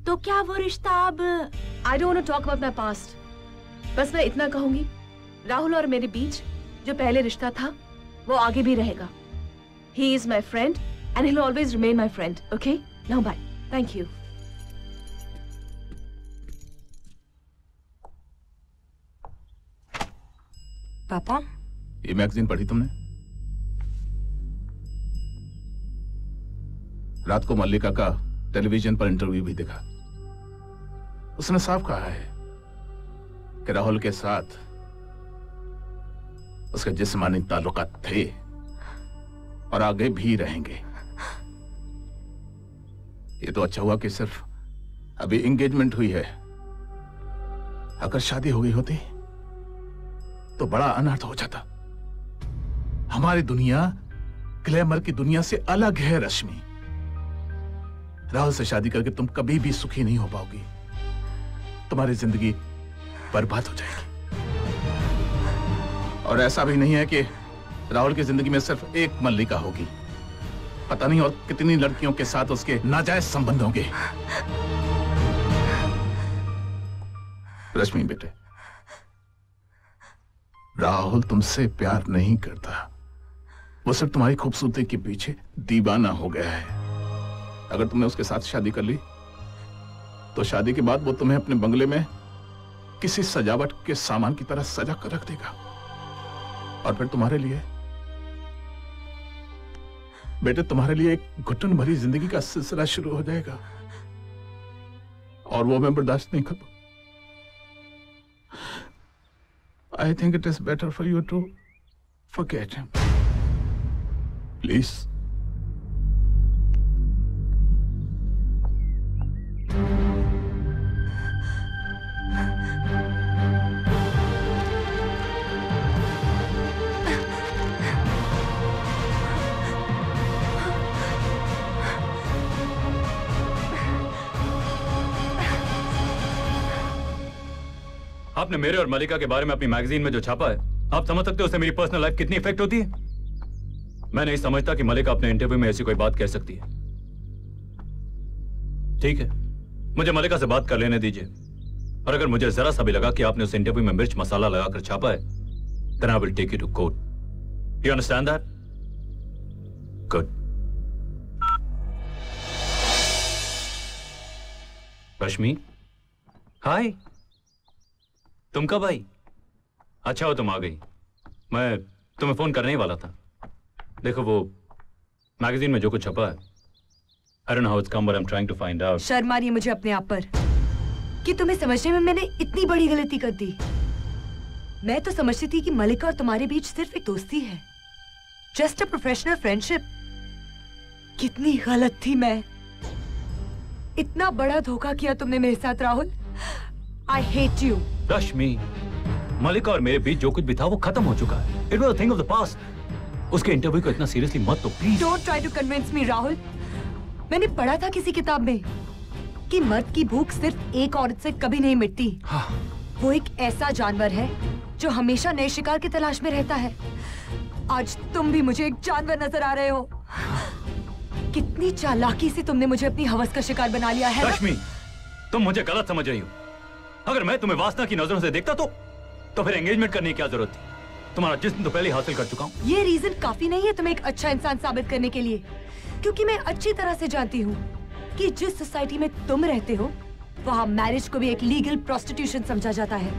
तो क्या वो रिश्ता अब I don't talk about my past बस मैं इतना कहूँगी राहुल और मेरे बीच जो पहले रिश्ता था वो आगे भी रहेगा। He is my friend and he always remain my friend okay now bye thank you पापा? ये मैगजीन पढ़ी तुमने? रात को मल्लिका का टेलीविज़न पर इंटरव्यू भी देखा। उसने साफ़ कहा है कि राहुल के साथ उसके जिस्मानी ताल्लुकात थे और आगे भी रहेंगे। ये तो अच्छा हुआ कि सिर्फ़ अभी एंगेजमेंट हुई है। अगर शादी हो गई होती तो बड़ा अनर्थ हो जाता। हमारी दुनिया ग्लैमर की दुनिया से अलग है रश्मि। राहुल से शादी करके तुम कभी भी सुखी नहीं हो पाओगी। तुम्हारी ज़िंदगी बर्बाद हो जाएगी। और ऐसा भी नहीं है कि राहुल की ज़िंदगी में सिर्फ़ एक मल्लिका होगी। पता नहीं और कितनी लड़कियों के साथ उसके नाजायज संबंध होंगे। रश्मि बेटे, राहुल तुमसे प्यार नहीं करता। वो सिर्फ़ तुम्हारी खूबसूरती के पीछे दीवाना हो गया है। अगर तुमने उसके साथ शादी कर ली तो शादी के बाद वो तुम्हें अपने बंगले में किसी सजावट के सामान की तरह सजा कर रख देगा और फिर तुम्हारे लिए, बेटे तुम्हारे लिए एक घुटन भरी ज़िंदगी का सिलसिला शुरू हो जाएगा और वो मैं बर्दाश्त नहीं कर I think it is better for you to forget him. Please. आपने मेरे और मलिका के बारे में अपनी मैगजीन में जो छापा है, आप समझ सकते हो उससे मेरी पर्सनल लाइफ कितनी इफ़ेक्ट होती है? मैं नहीं समझता कि मलिका अपने इंटरव्यू में ऐसी कोई बात कह सकती है। ठीक है, मुझे मलिका से बात कर लेने दीजिए। और अगर मुझे जरा सा भी लगा कि आपने उस इंटरव्यू में मिर्च मसाला लगाकर छापा है then I will take you to court you understand that good Rashmi hi तुम कब आई? अच्छा हो तुम आ गई। मैं तुम्हें फ़ोन करने ही वाला था। देखो वो मैगजीन में जो कुछ छपा है। I don't know how it's come but I am trying to find out शर्म आ रही है मुझे अपने आप पर। कि तुम्हें समझने में मैंने इतनी बड़ी गलती कर दी। मैं तो समझती थी कि मलिका और तुम्हारे बीच सिर्फ़ एक दोस्ती है। जस्ट अ प्रोफेशनल फ्रेंडशिप कितनी गलत थी मैं। इतना बड़ा धोखा किया तुमने मेरे साथ, Rahul. I hate you Rashmi Malika और मेरे बीच जो कुछ भी था वो खत्म हो चुका है। It was thing of the past उसके इंटरव्यू को इतना सीरियसली मत लो please don't try to convince me Rahul मैंने पढ़ा था किसी किताब में कि मर्द की भूख सिर्फ़ एक औरत से कभी नहीं मिटती। हाँ। वो एक ऐसा जानवर है जो हमेशा नए शिकार की तलाश में रहता है। आज तुम भी मुझे एक जानवर नज़र आ रहे हो। कितनी चालाकी से तुमने मुझे अपनी हवस का शिकार बना लिया है। रश्मि तुम मुझे गलत समझ रही हो। अगर मैं तुम्हें वासना की नज़रों से देखता तो तो फिर एंगेजमेंट करने की क्या ज़रूरत थी? तुम्हारा जिस्म तो पहले ही हासिल कर चुका हूँ। ये रीजन काफ़ी नहीं है तुम्हें एक अच्छा इंसान साबित करने के लिए। क्योंकि मैं अच्छी तरह से जानती हूँ कि जिस सोसाइटी में तुम रहते हो वहाँ मैरिज को भी एक लीगल प्रोस्टिट्यूशन समझा जाता है।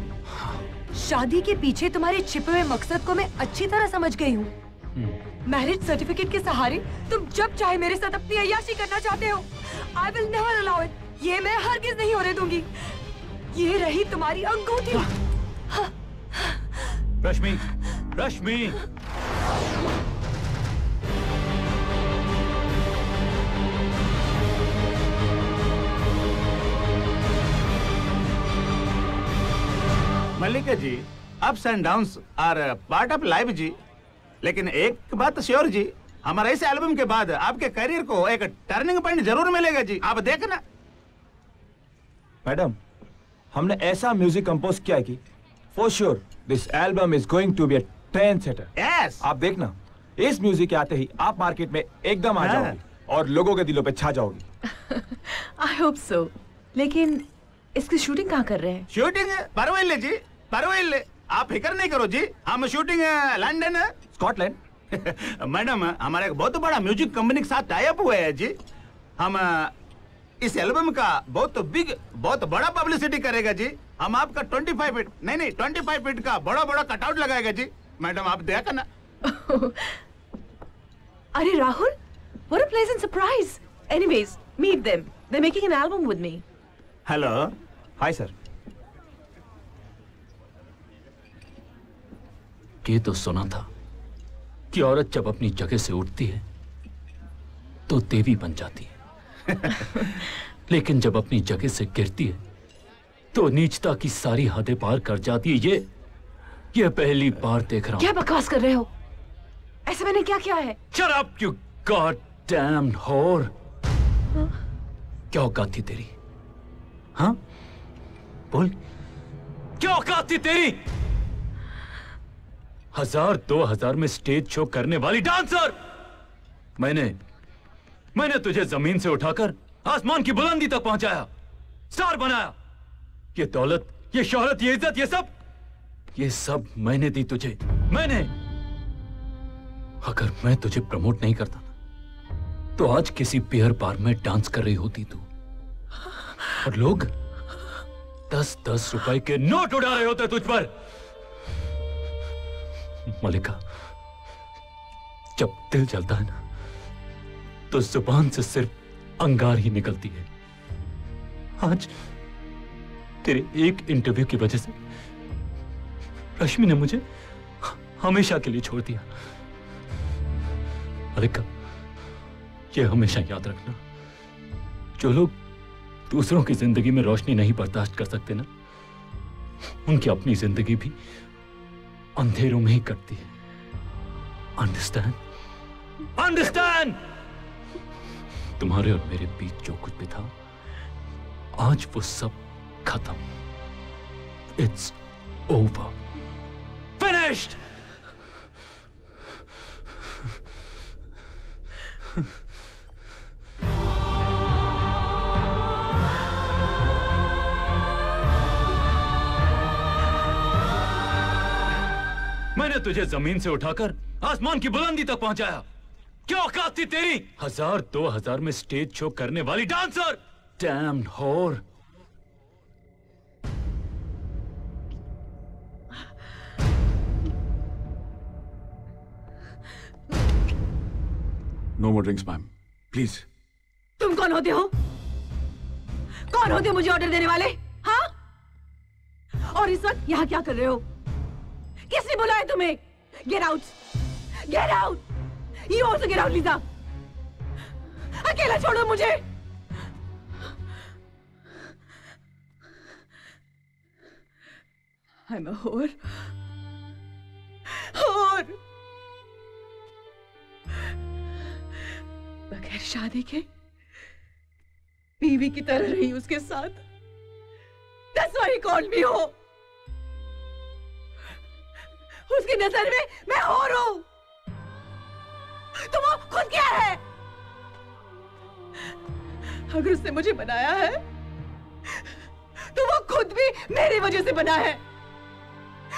शादी के पीछे तुम्हारे छिपे हुए मकसद को मैं अच्छी तरह समझ गई हूँ। मैरिज सर्टिफिकेट के सहारे तुम जब चाहे मेरे साथ अपनी अय्याशी करना चाहते हो I will never allow it ये मैं हरगिज नहीं होने दूँगी। ये रही तुम्हारी अंगूठी। Rashmi Rashmi. Mallika ji ups and downs are part of life जी। लेकिन एक बात श्योर जी हमारे इस एल्बम के बाद आपके करियर को एक टर्निंग पॉइंट ज़रूर मिलेगा जी। आप देखना। मैडम हमने ऐसा म्यूज़िक कंपोज किया है कि for sure this album is going to be a trendsetter yes आप देखना इस म्यूज़िक के आते ही आप मार्केट में एकदम आ हाँ। जाओगे और लोगों के दिलों पे छा जाओगी। आई होप सो लेकिन इसकी शूटिंग कहाँ कर रहे हैं? शूटिंग परवैले जी परवैले आप फ़िक्र नहीं करो जी हम शूटिंग लंदन स्कॉटलैंड मैडम हमारा एक बहुत बड़ा म्यूज़िक कंपनी के साथ टाइप अप हुआ है जी। हम इस एल्बम का बहुत बिग बहुत बड़ा पब्लिसिटी करेगा जी। हम आपका 25 फीट नहीं नहीं 25 फीट का बड़ा बड़ा कटआउट लगाएगा जी। मैडम आप देखा ना अरे Rahul what a pleasant surprise anyways meet them. They're making an album with me. Hello hi sir ये तो सुना था कि औरत जब अपनी जगह से उठती है तो देवी बन जाती है। लेकिन जब अपनी जगह से गिरती है तो नीचता की सारी हदें पार कर जाती है। ये ये पहली बार देख रहा क्या हूँ बकवास कर रहे हो? ऐसे मैंने क्या किया है? Shut up, you goddamn whore! क्या औकात थी तेरी? हाँ? बोल। क्या औकात थी तेरी? हज़ार दो हज़ार में स्टेज शो करने वाली डांसर! मैंने मैंने तुझे ज़मीन से उठाकर आसमान की बुलंदी तक पहुँचाया, स्टार बनाया। ये दौलत, ये शोहरत, ये इज़्ज़त, ये सब ये सब मैंने दी तुझे। मैंने। अगर मैं तुझे प्रमोट नहीं करता ना तो आज किसी बियर बार में डांस कर रही होती तू। और लोग दस दस रुपए के नोट उड़ा रहे होते तुझ पर। मलिका जब दिल जलता है ना तो ज़ुबान से सिर्फ़ अंगार ही निकलती है। आज तेरे एक इंटरव्यू की वजह से रश्मि ने मुझे हमेशा के लिए छोड़ दिया। मलिका ये हमेशा याद रखना। जो लोग दूसरों की ज़िंदगी में रोशनी नहीं बर्दाश्त कर सकते ना, उनकी अपनी ज़िंदगी भी अंधेरों में ही कटती है। अंडरस्टैंड अंडरस्टैंड तुम्हारे और मेरे बीच जो कुछ भी था, आज वो सब खत्म। इट्स ओवर फिनिश्ड मैंने तुझे ज़मीन से उठाकर आसमान की बुलंदी तक पहुँचाया। क्या औकात थी तेरी? हज़ार दो हज़ार में स्टेज शो करने वाली dancer damn whore no more drinks ma'am please तुम कौन होते हो? कौन होते हो मुझे ऑर्डर देने वाले? हाँ? और इस वक्त यहाँ क्या कर रहे हो? किसने बुलाया तुम्हें? Get out get out you also get out Lisa. अकेला छोड़ो मुझे। I'm a whore. बगैर शादी के बीवी की तरह रही उसके साथ। Why he called me हो उसकी नज़र में मैं हो। रू तो वो खुद क्या है? अगर उसने मुझे बनाया है तो वो खुद भी मेरी वजह से बना है।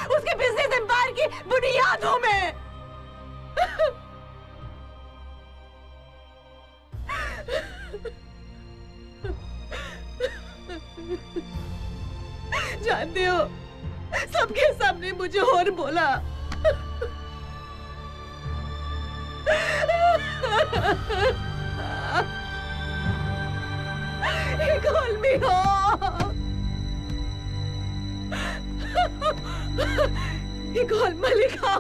उसके बिज़नेस एम्पायर की बुनियाद हूँ मैं। जानते हो, सबके सामने मुझे और बोला। Called me home. He called Malika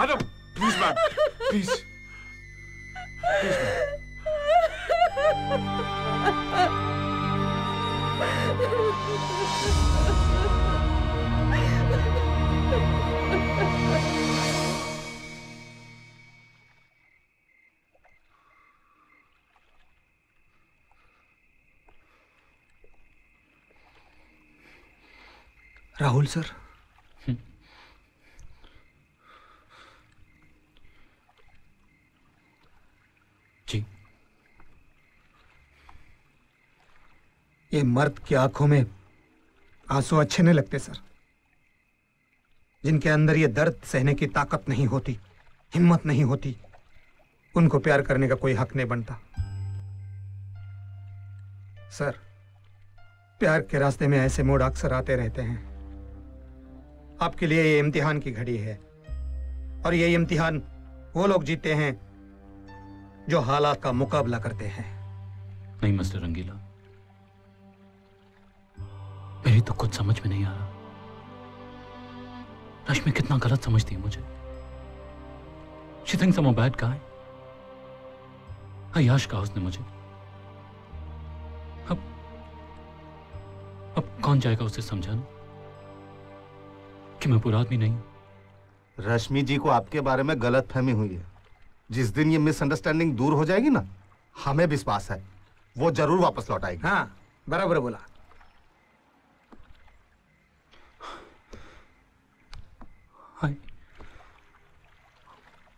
madam Rahul sir. जी। ये मर्द की आँखों में आँसू अच्छे नहीं लगते सर। जिनके अंदर ये दर्द सहने की ताकत नहीं होती हिम्मत नहीं होती उनको प्यार करने का कोई हक नहीं बनता। सर प्यार के रास्ते में ऐसे मोड़ अक्सर आते रहते हैं। आपके लिए ये इम्तिहान की घड़ी है। और ये इम्तिहान वो लोग जीते हैं जो हालात का मुकाबला करते हैं। नहीं, मिस्टर रंगीला। मेरी तो कुछ समझ में नहीं आ रहा। रश्मि कितना गलत समझती है मुझे। She I'm a bad guy. अयाश कहा उसने मुझे। अब अब कौन जाएगा उसे समझाने? कि मैं बुरा आदमी नहीं हूँ। रश्मि जी को आपके बारे में गलत फहमी हुई है। जिस दिन ये मिसअंडरस्टैंडिंग दूर हो जाएगी ना हमें विश्वास है। वो ज़रूर वापस लौट आएगी। हाँ बराबर बोला। I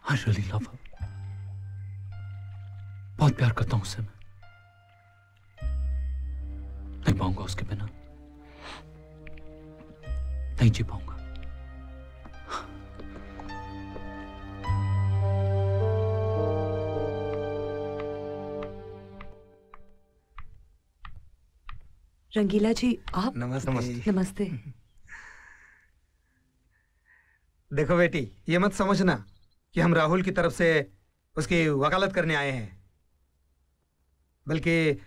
I really love her. बहुत प्यार करता हूँ उससे मैं। नहीं पाऊँगा उसके बिना। नहीं जी पाऊँगा। रंगीला जी आप? नमस्ते। नमस्ते। नमस्ते। देखो बेटी ये मत समझना कि हम राहुल की तरफ़ से उसकी वकालत करने आए हैं। बल्कि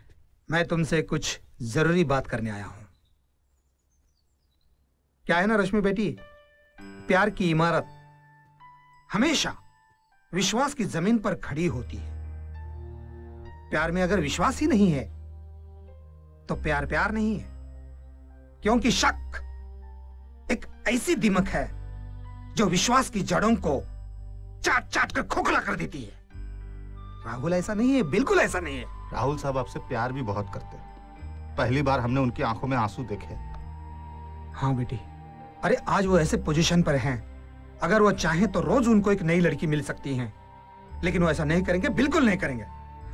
मैं तुमसे कुछ ज़रूरी बात करने आया हूँ। क्या है ना रश्मि बेटी? प्यार की इमारत हमेशा विश्वास की ज़मीन पर खड़ी होती है। प्यार में अगर विश्वास ही नहीं है तो प्यार प्यार नहीं है। क्योंकि शक एक ऐसी दिमक है जो विश्वास की जड़ों को चाट चाट कर खोखला कर देती है। राहुल ऐसा नहीं है बिल्कुल ऐसा नहीं है। राहुल साहब आपसे प्यार भी बहुत करते हैं। पहली बार हमने उनकी आँखों में आँसू देखे हाँ। बेटी अरे आज वो ऐसे पोजीशन पर हैं। अगर वो चाहें तो रोज उनको एक नई लड़की मिल सकती है। लेकिन वो ऐसा नहीं करेंगे बिल्कुल नहीं करेंगे।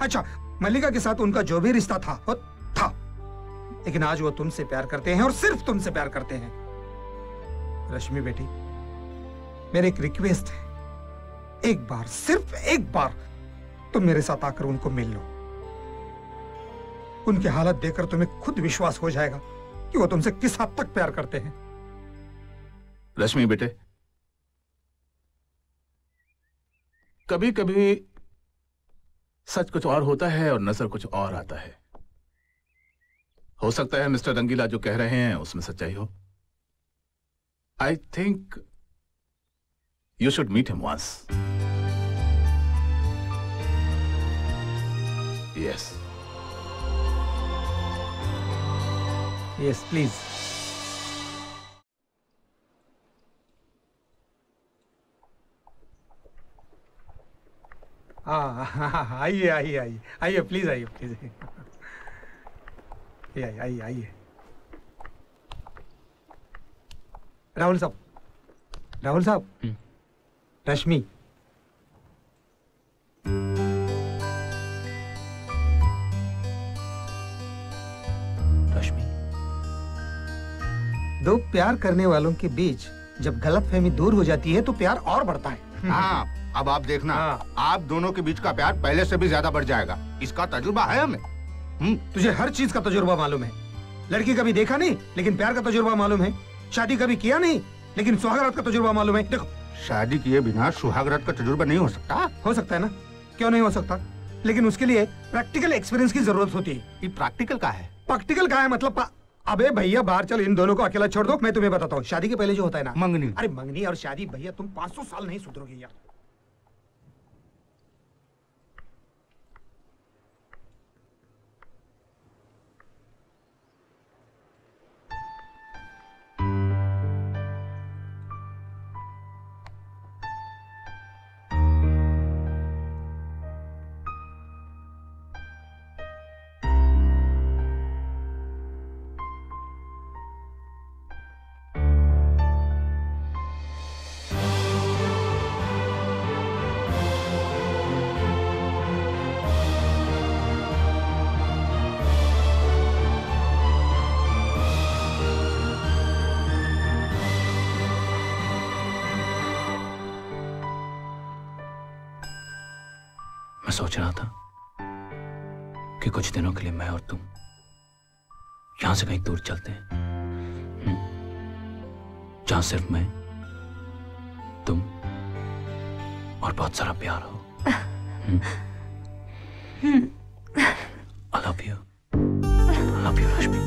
अच्छा मल्लिका के साथ उनका जो भी रिश्ता था वो था। लेकिन आज वो तुमसे प्यार करते हैं और सिर्फ़ तुमसे प्यार करते हैं। रश्मि बेटी, मेरी एक रिक्वेस्ट है। एक बार, सिर्फ़ एक बार तुम मेरे साथ आकर उनको मिल लो। उनकी हालत देखकर तुम्हें खुद विश्वास हो जाएगा कि वो तुमसे किस हद तक प्यार करते हैं। रश्मि बेटे कभी कभी सच कुछ और होता है और नज़र कुछ और आता है। हो सकता है मिस्टर रंगीला जो कह रहे हैं उसमें सच्चाई हो। I think you should meet him once yes yes please हाँ आइए आइए आइए। आइए प्लीज़ आइए प्लीज़ आइए आइए आइए आइए राहुल साहब राहुल साहब रश्मि रश्मि दो प्यार करने वालों के बीच जब गलत फहमी दूर हो जाती है तो प्यार और बढ़ता है। हाँ अब आप देखना आप दोनों के बीच का प्यार पहले से भी ज़्यादा बढ़ जाएगा। इसका तजुर्बा है हमें। तुझे हर चीज़ का तजुर्बा मालूम है। लड़की कभी देखा नहीं लेकिन प्यार का तजुर्बा मालूम है। शादी कभी किया नहीं लेकिन सुहागरात का तजुर्बा मालूम है। देखो। शादी किए बिना सुहागरात का तजुर्बा नहीं हो सकता? हो सकता है ना? क्यों नहीं हो सकता? लेकिन उसके लिए प्रैक्टिकल एक्सपीरियंस की ज़रूरत होती है। ये प्रैक्टिकल का है? प्रैक्टिकल का है मतलब अबे भैया बाहर चल इन दोनों को अकेला छोड़ दो मैं तुम्हें बताता हूँ। शादी के पहले जो होता है ना। मंगनी। अरे मंगनी और शादी भैया तुम 500 साल नहीं सुधरोगे यार। कुछ दिनों के लिए मैं और तुम यहाँ से कहीं दूर चलते हैं। हम्म? जहाँ सिर्फ़ मैं तुम और बहुत सारा प्यार हो। I love you I love you Rashmi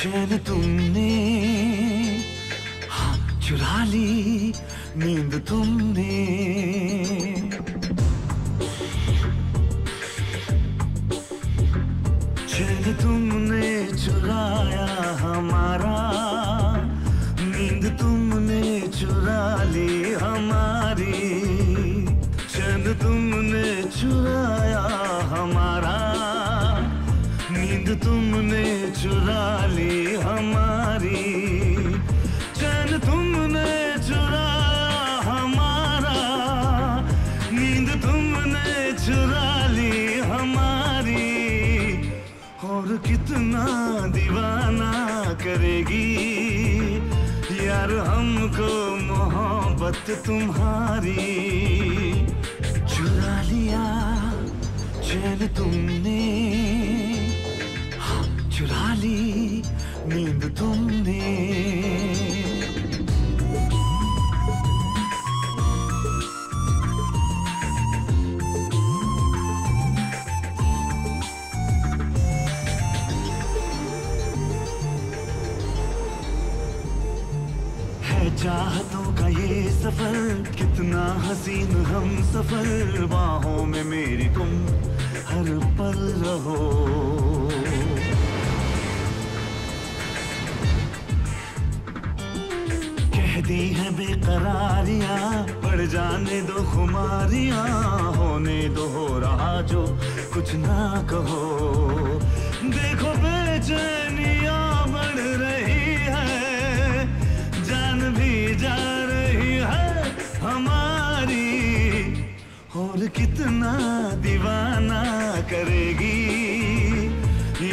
चैन तुमने हाँ चुरा ली नींद तुमने। मोहब्बत तुम्हारी चुरा लिया चैन तुमने। सफ़र कितना हसीन हम सफ़र, बाहों में मेरी तुम हर पल रहो। कह दी है बेकरारियाँ बढ़ जाने दो खुमारियाँ, होने दो हो रहा जो कुछ ना कहो। देखो बेचैनियाँ और कितना दीवाना करेगी।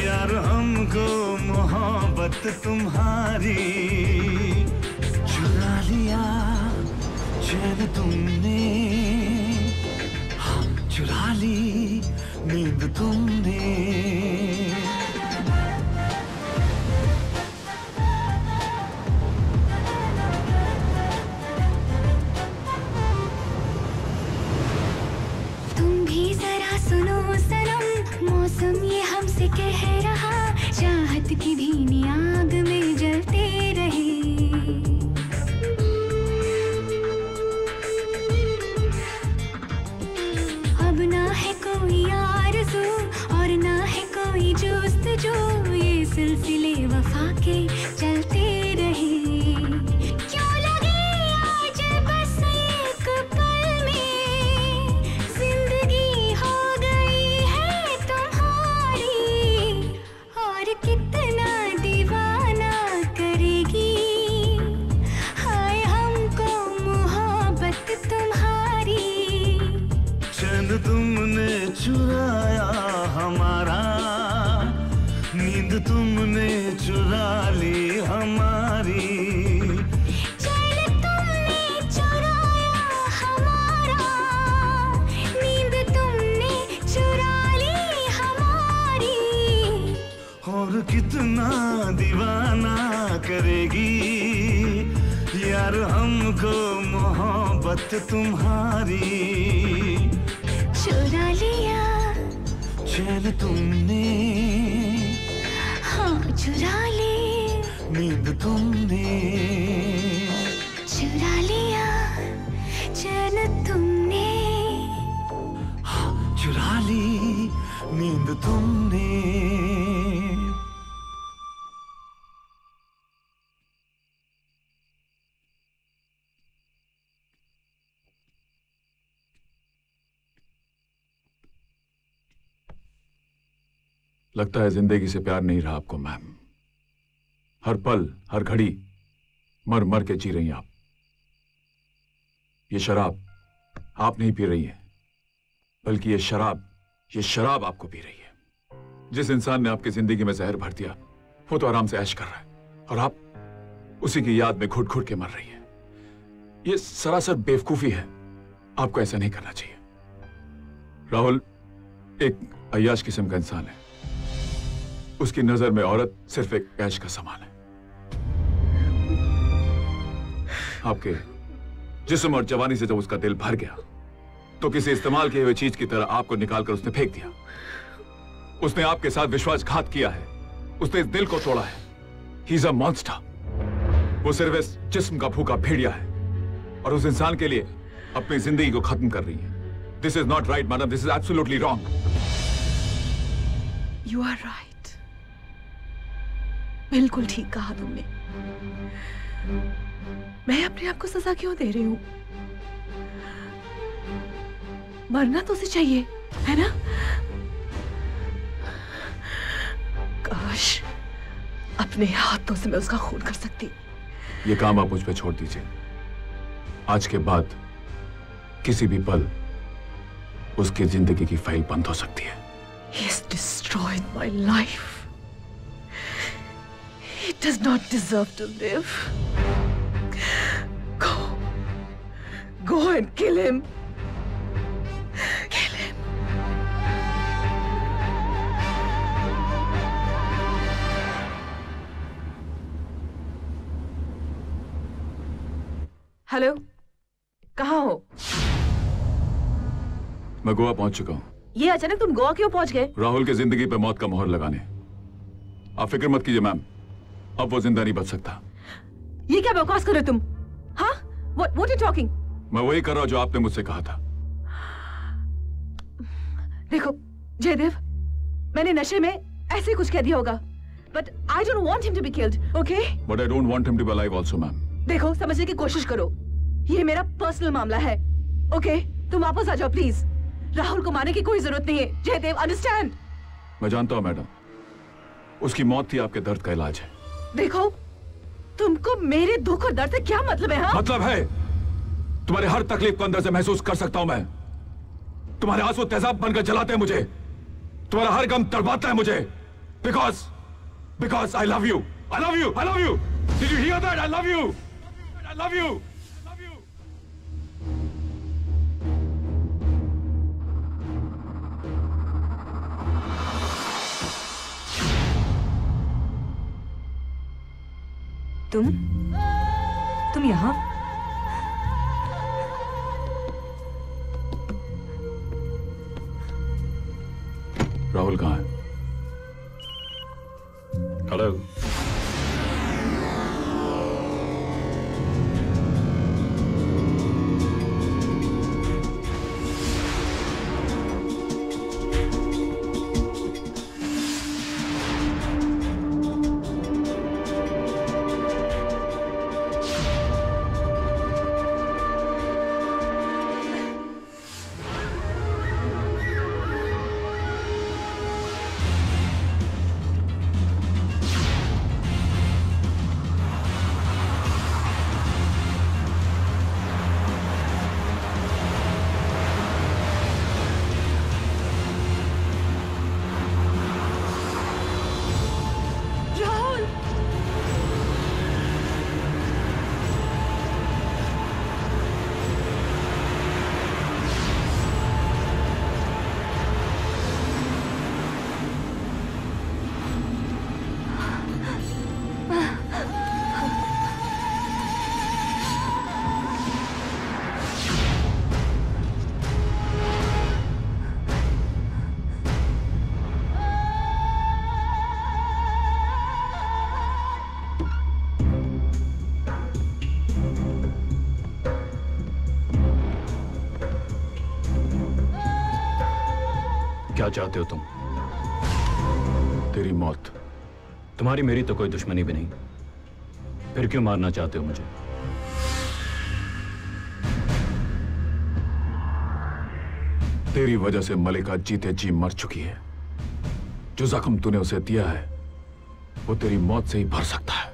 यार हमको मोहब्बत तुम्हारी। चुरा लिया चैन तुमने। हम चुरा ली नींद तुमने। लगता है ज़िंदगी से प्यार नहीं रहा आपको, मैम। हर पल, हर घड़ी, मर मर के जी रही आप। ये शराब आप नहीं पी रही है, बल्कि ये शराब ये शराब आपको पी रही है। जिस इंसान ने आपकी ज़िंदगी में जहर भर दिया, वो तो आराम से ऐश कर रहा है, और आप उसी की याद में घुट घुट के मर रही है। ये सरासर बेवकूफ़ी है, आपको ऐसा नहीं करना चाहिए। राहुल, एक अयाश किस्म का इंसान है। उसकी नज़र में औरत सिर्फ़ एक ऐश का सामान है। आपके जिसम और जवानी से जब उसका दिल भर गया तो किसी इस्तेमाल किए हुए चीज़ की तरह आपको निकालकर उसने फेंक दिया। उसने आपके साथ विश्वासघात किया है। उसने इस दिल को तोड़ा है। ही अ मॉन्स्टर वो सिर्फ़ इस जिस्म का भूखा भेड़िया है। और उस इंसान के लिए अपनी ज़िंदगी को खत्म कर रही है। This is not right madam this is absolutely wrong you are right बिल्कुल ठीक कहा तुमने। मैं अपने आप को सजा क्यों दे रही हूँ? मरना तो उसे चाहिए है ना? काश अपने हाथों से मैं उसका खून कर सकती। ये काम आप मुझ पे छोड़ दीजिए। आज के बाद किसी भी पल उसकी ज़िंदगी की फ़ाइल बंद हो सकती है। He has destroyed my life. He does not deserve to live. Go. Go and kill him. Kill him. Hello कहाँ हो मैं गोवा पहुँच चुका हूँ ये अचानक तुम गोवा क्यों पहुँच गए राहुल की ज़िंदगी पे मौत का मोहर लगाने आप फ़िक्र मत कीजिए मैम अब वो ज़िंदा नहीं बच सकता। ये क्या बकवास कर रहे तुम? हाँ? What what are you talking? मैं वही कर रहा हूँ जो आपने मुझसे कहा था। देखो जयदेव मैंने नशे में ऐसे कुछ कह दिया होगा but I don't want him to be killed okay but I don't want him to be alive also ma'am देखो समझने की कोशिश करो। ये मेरा पर्सनल मामला है ओके okay? तुम वापस आ जाओ प्लीज़ राहुल को मारने की कोई ज़रूरत नहीं है। जयदेव अंडरस्टैंड मैं जानता हूँ मैडम उसकी मौत थी आपके दर्द का इलाज है। देखो, तुमको मेरे दुख और दर्द से क्या मतलब है, हा? मतलब है, तुम्हारे हर तकलीफ़ को अंदर से महसूस कर सकता हूँ मैं। तुम्हारे आँसू तेजाब बनकर जलाते हैं मुझे। तुम्हारा हर गम तड़पाता है मुझे। Because because I love you I love you I love you did you hear that I love you I love you तुम? तुम यहाँ? क्या चाहते हो तुम। तेरी मौत। तुम्हारी मेरी तो कोई दुश्मनी भी नहीं। फिर क्यों मारना चाहते हो मुझे? तेरी वजह से मलिका जीते जी मर चुकी है। जो जख्म तूने उसे दिया है, वो तेरी मौत से ही भर सकता है।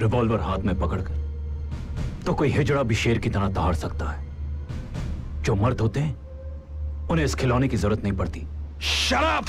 रिवॉल्वर हाथ में पकड़कर तो कोई हिजड़ा भी शेर की तरह दहाड़ सकता है। जो मर्द होते हैं उन्हें इस खिलौने की ज़रूरत नहीं पड़ती। शराब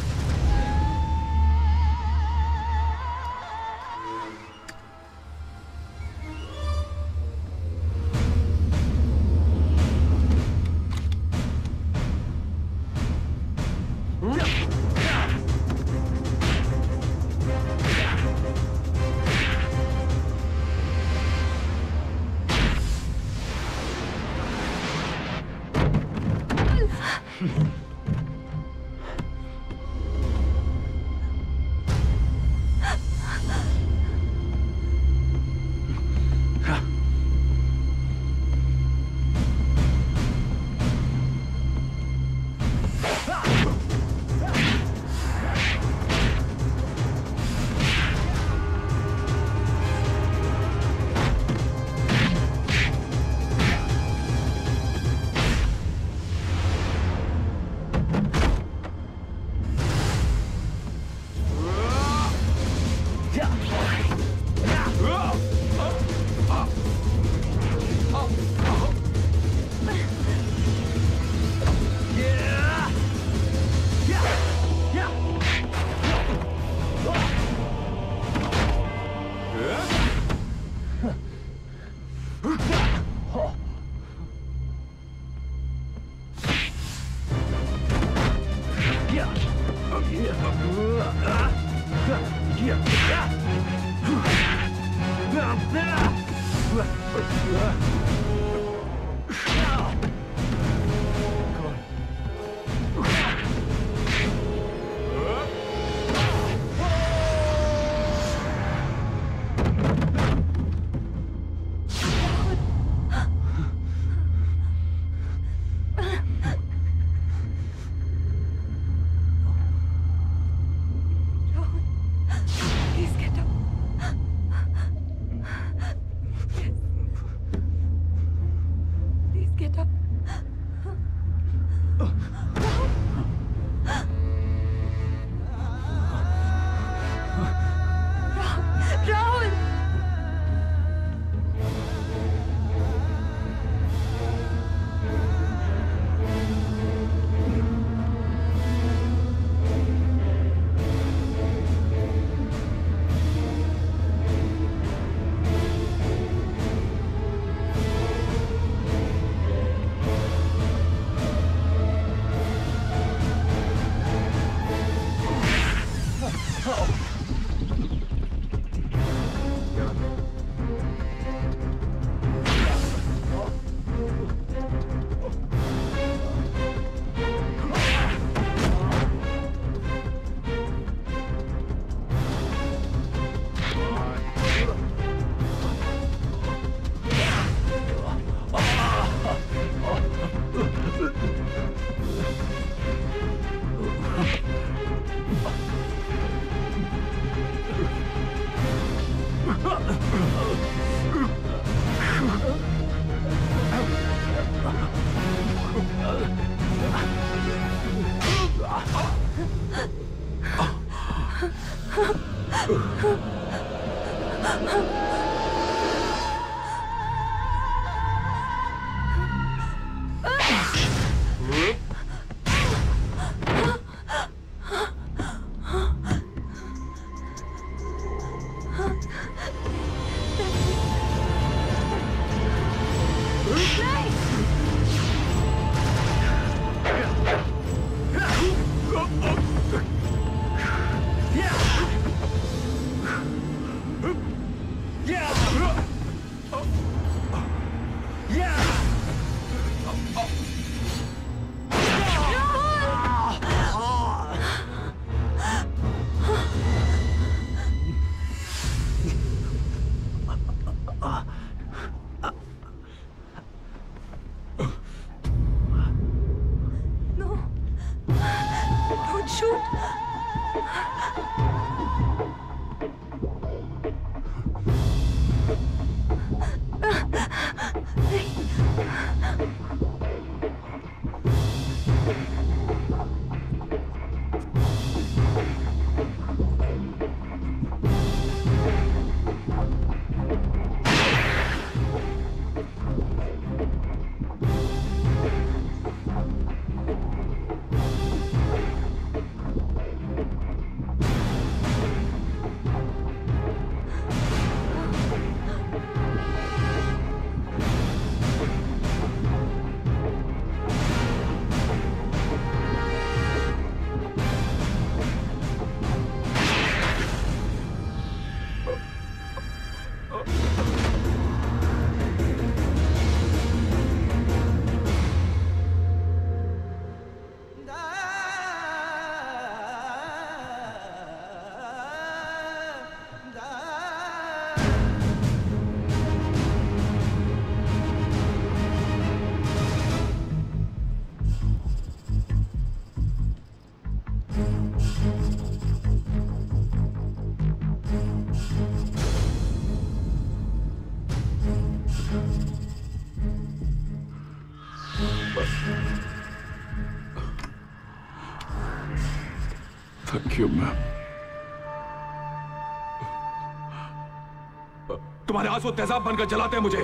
आँसू तेजाब बनकर जलाते हैं मुझे।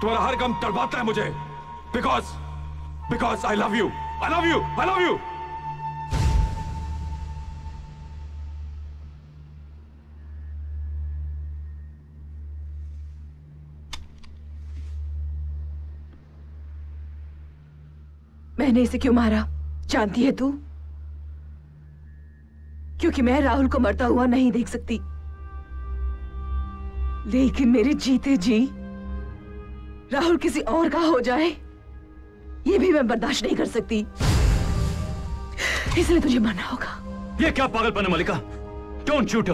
तुम्हारा हर गम तड़पाता है मुझे। Because because I love you I love you I love you मैंने इसे क्यों मारा? जानती है तू? क्योंकि मैं राहुल को मरता हुआ नहीं देख सकती। लेकिन मेरे जीते जी राहुल किसी और का हो जाए ये भी मैं बर्दाश्त नहीं कर सकती। इसलिए तुझे मरना होगा। ये क्या पागलपन है मलिका डोंट शूट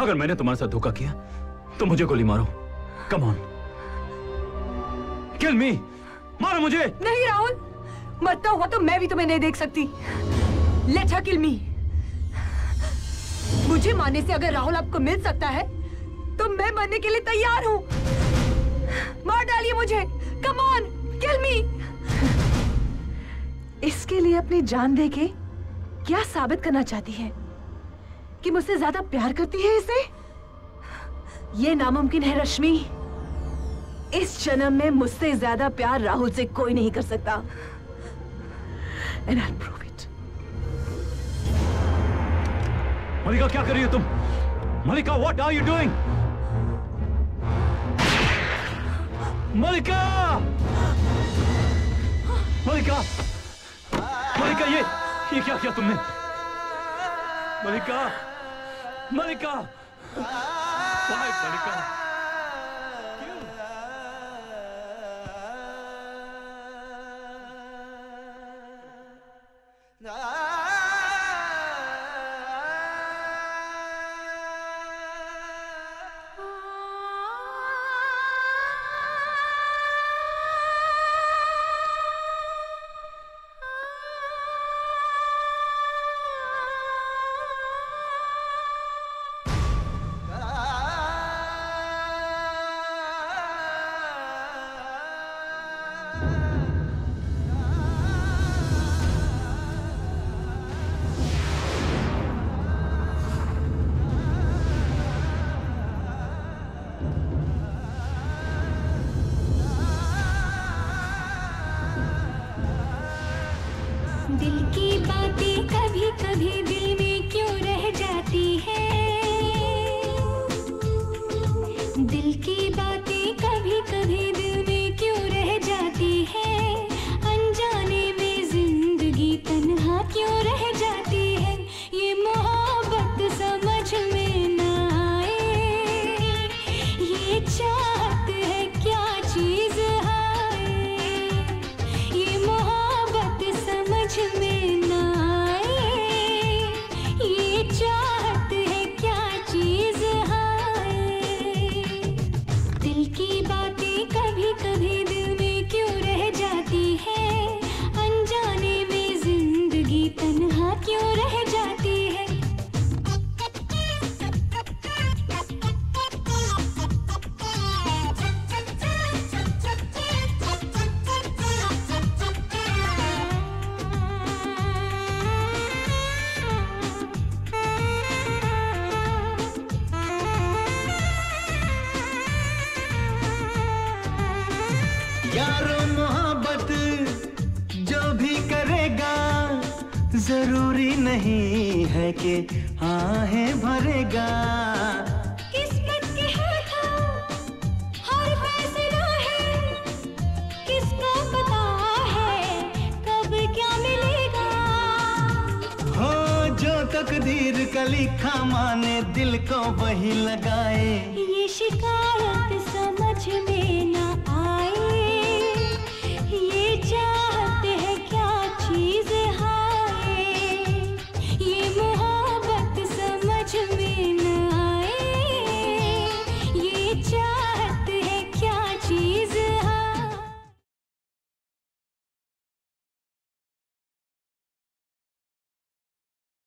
अगर मैंने तुम्हारे साथ धोखा किया तो मुझे गोली मारो। कम ऑन किल मी मारो मुझे। नहीं राहुल मरता हुआ तो मैं भी तुम्हें नहीं देख सकती। लेट हर किल मी मुझे मारने से अगर राहुल आपको मिल सकता है तो मैं मरने के लिए तैयार हूँ। मार डालिए मुझे। कम ऑन किल मी इसके लिए अपनी जान दे के क्या साबित करना चाहती है? कि मुझसे ज़्यादा प्यार करती है इसे? ये नामुमकिन है रश्मि। इस जन्म में मुझसे ज़्यादा प्यार राहुल से कोई नहीं कर सकता। एंड आई प्रूव मलिका क्या कर रही हो तुम? Malika what are you doing Malika! Malika! Malika ये ये क्या किया तुमने? मलिका मलिका! Why, मलिका? दिल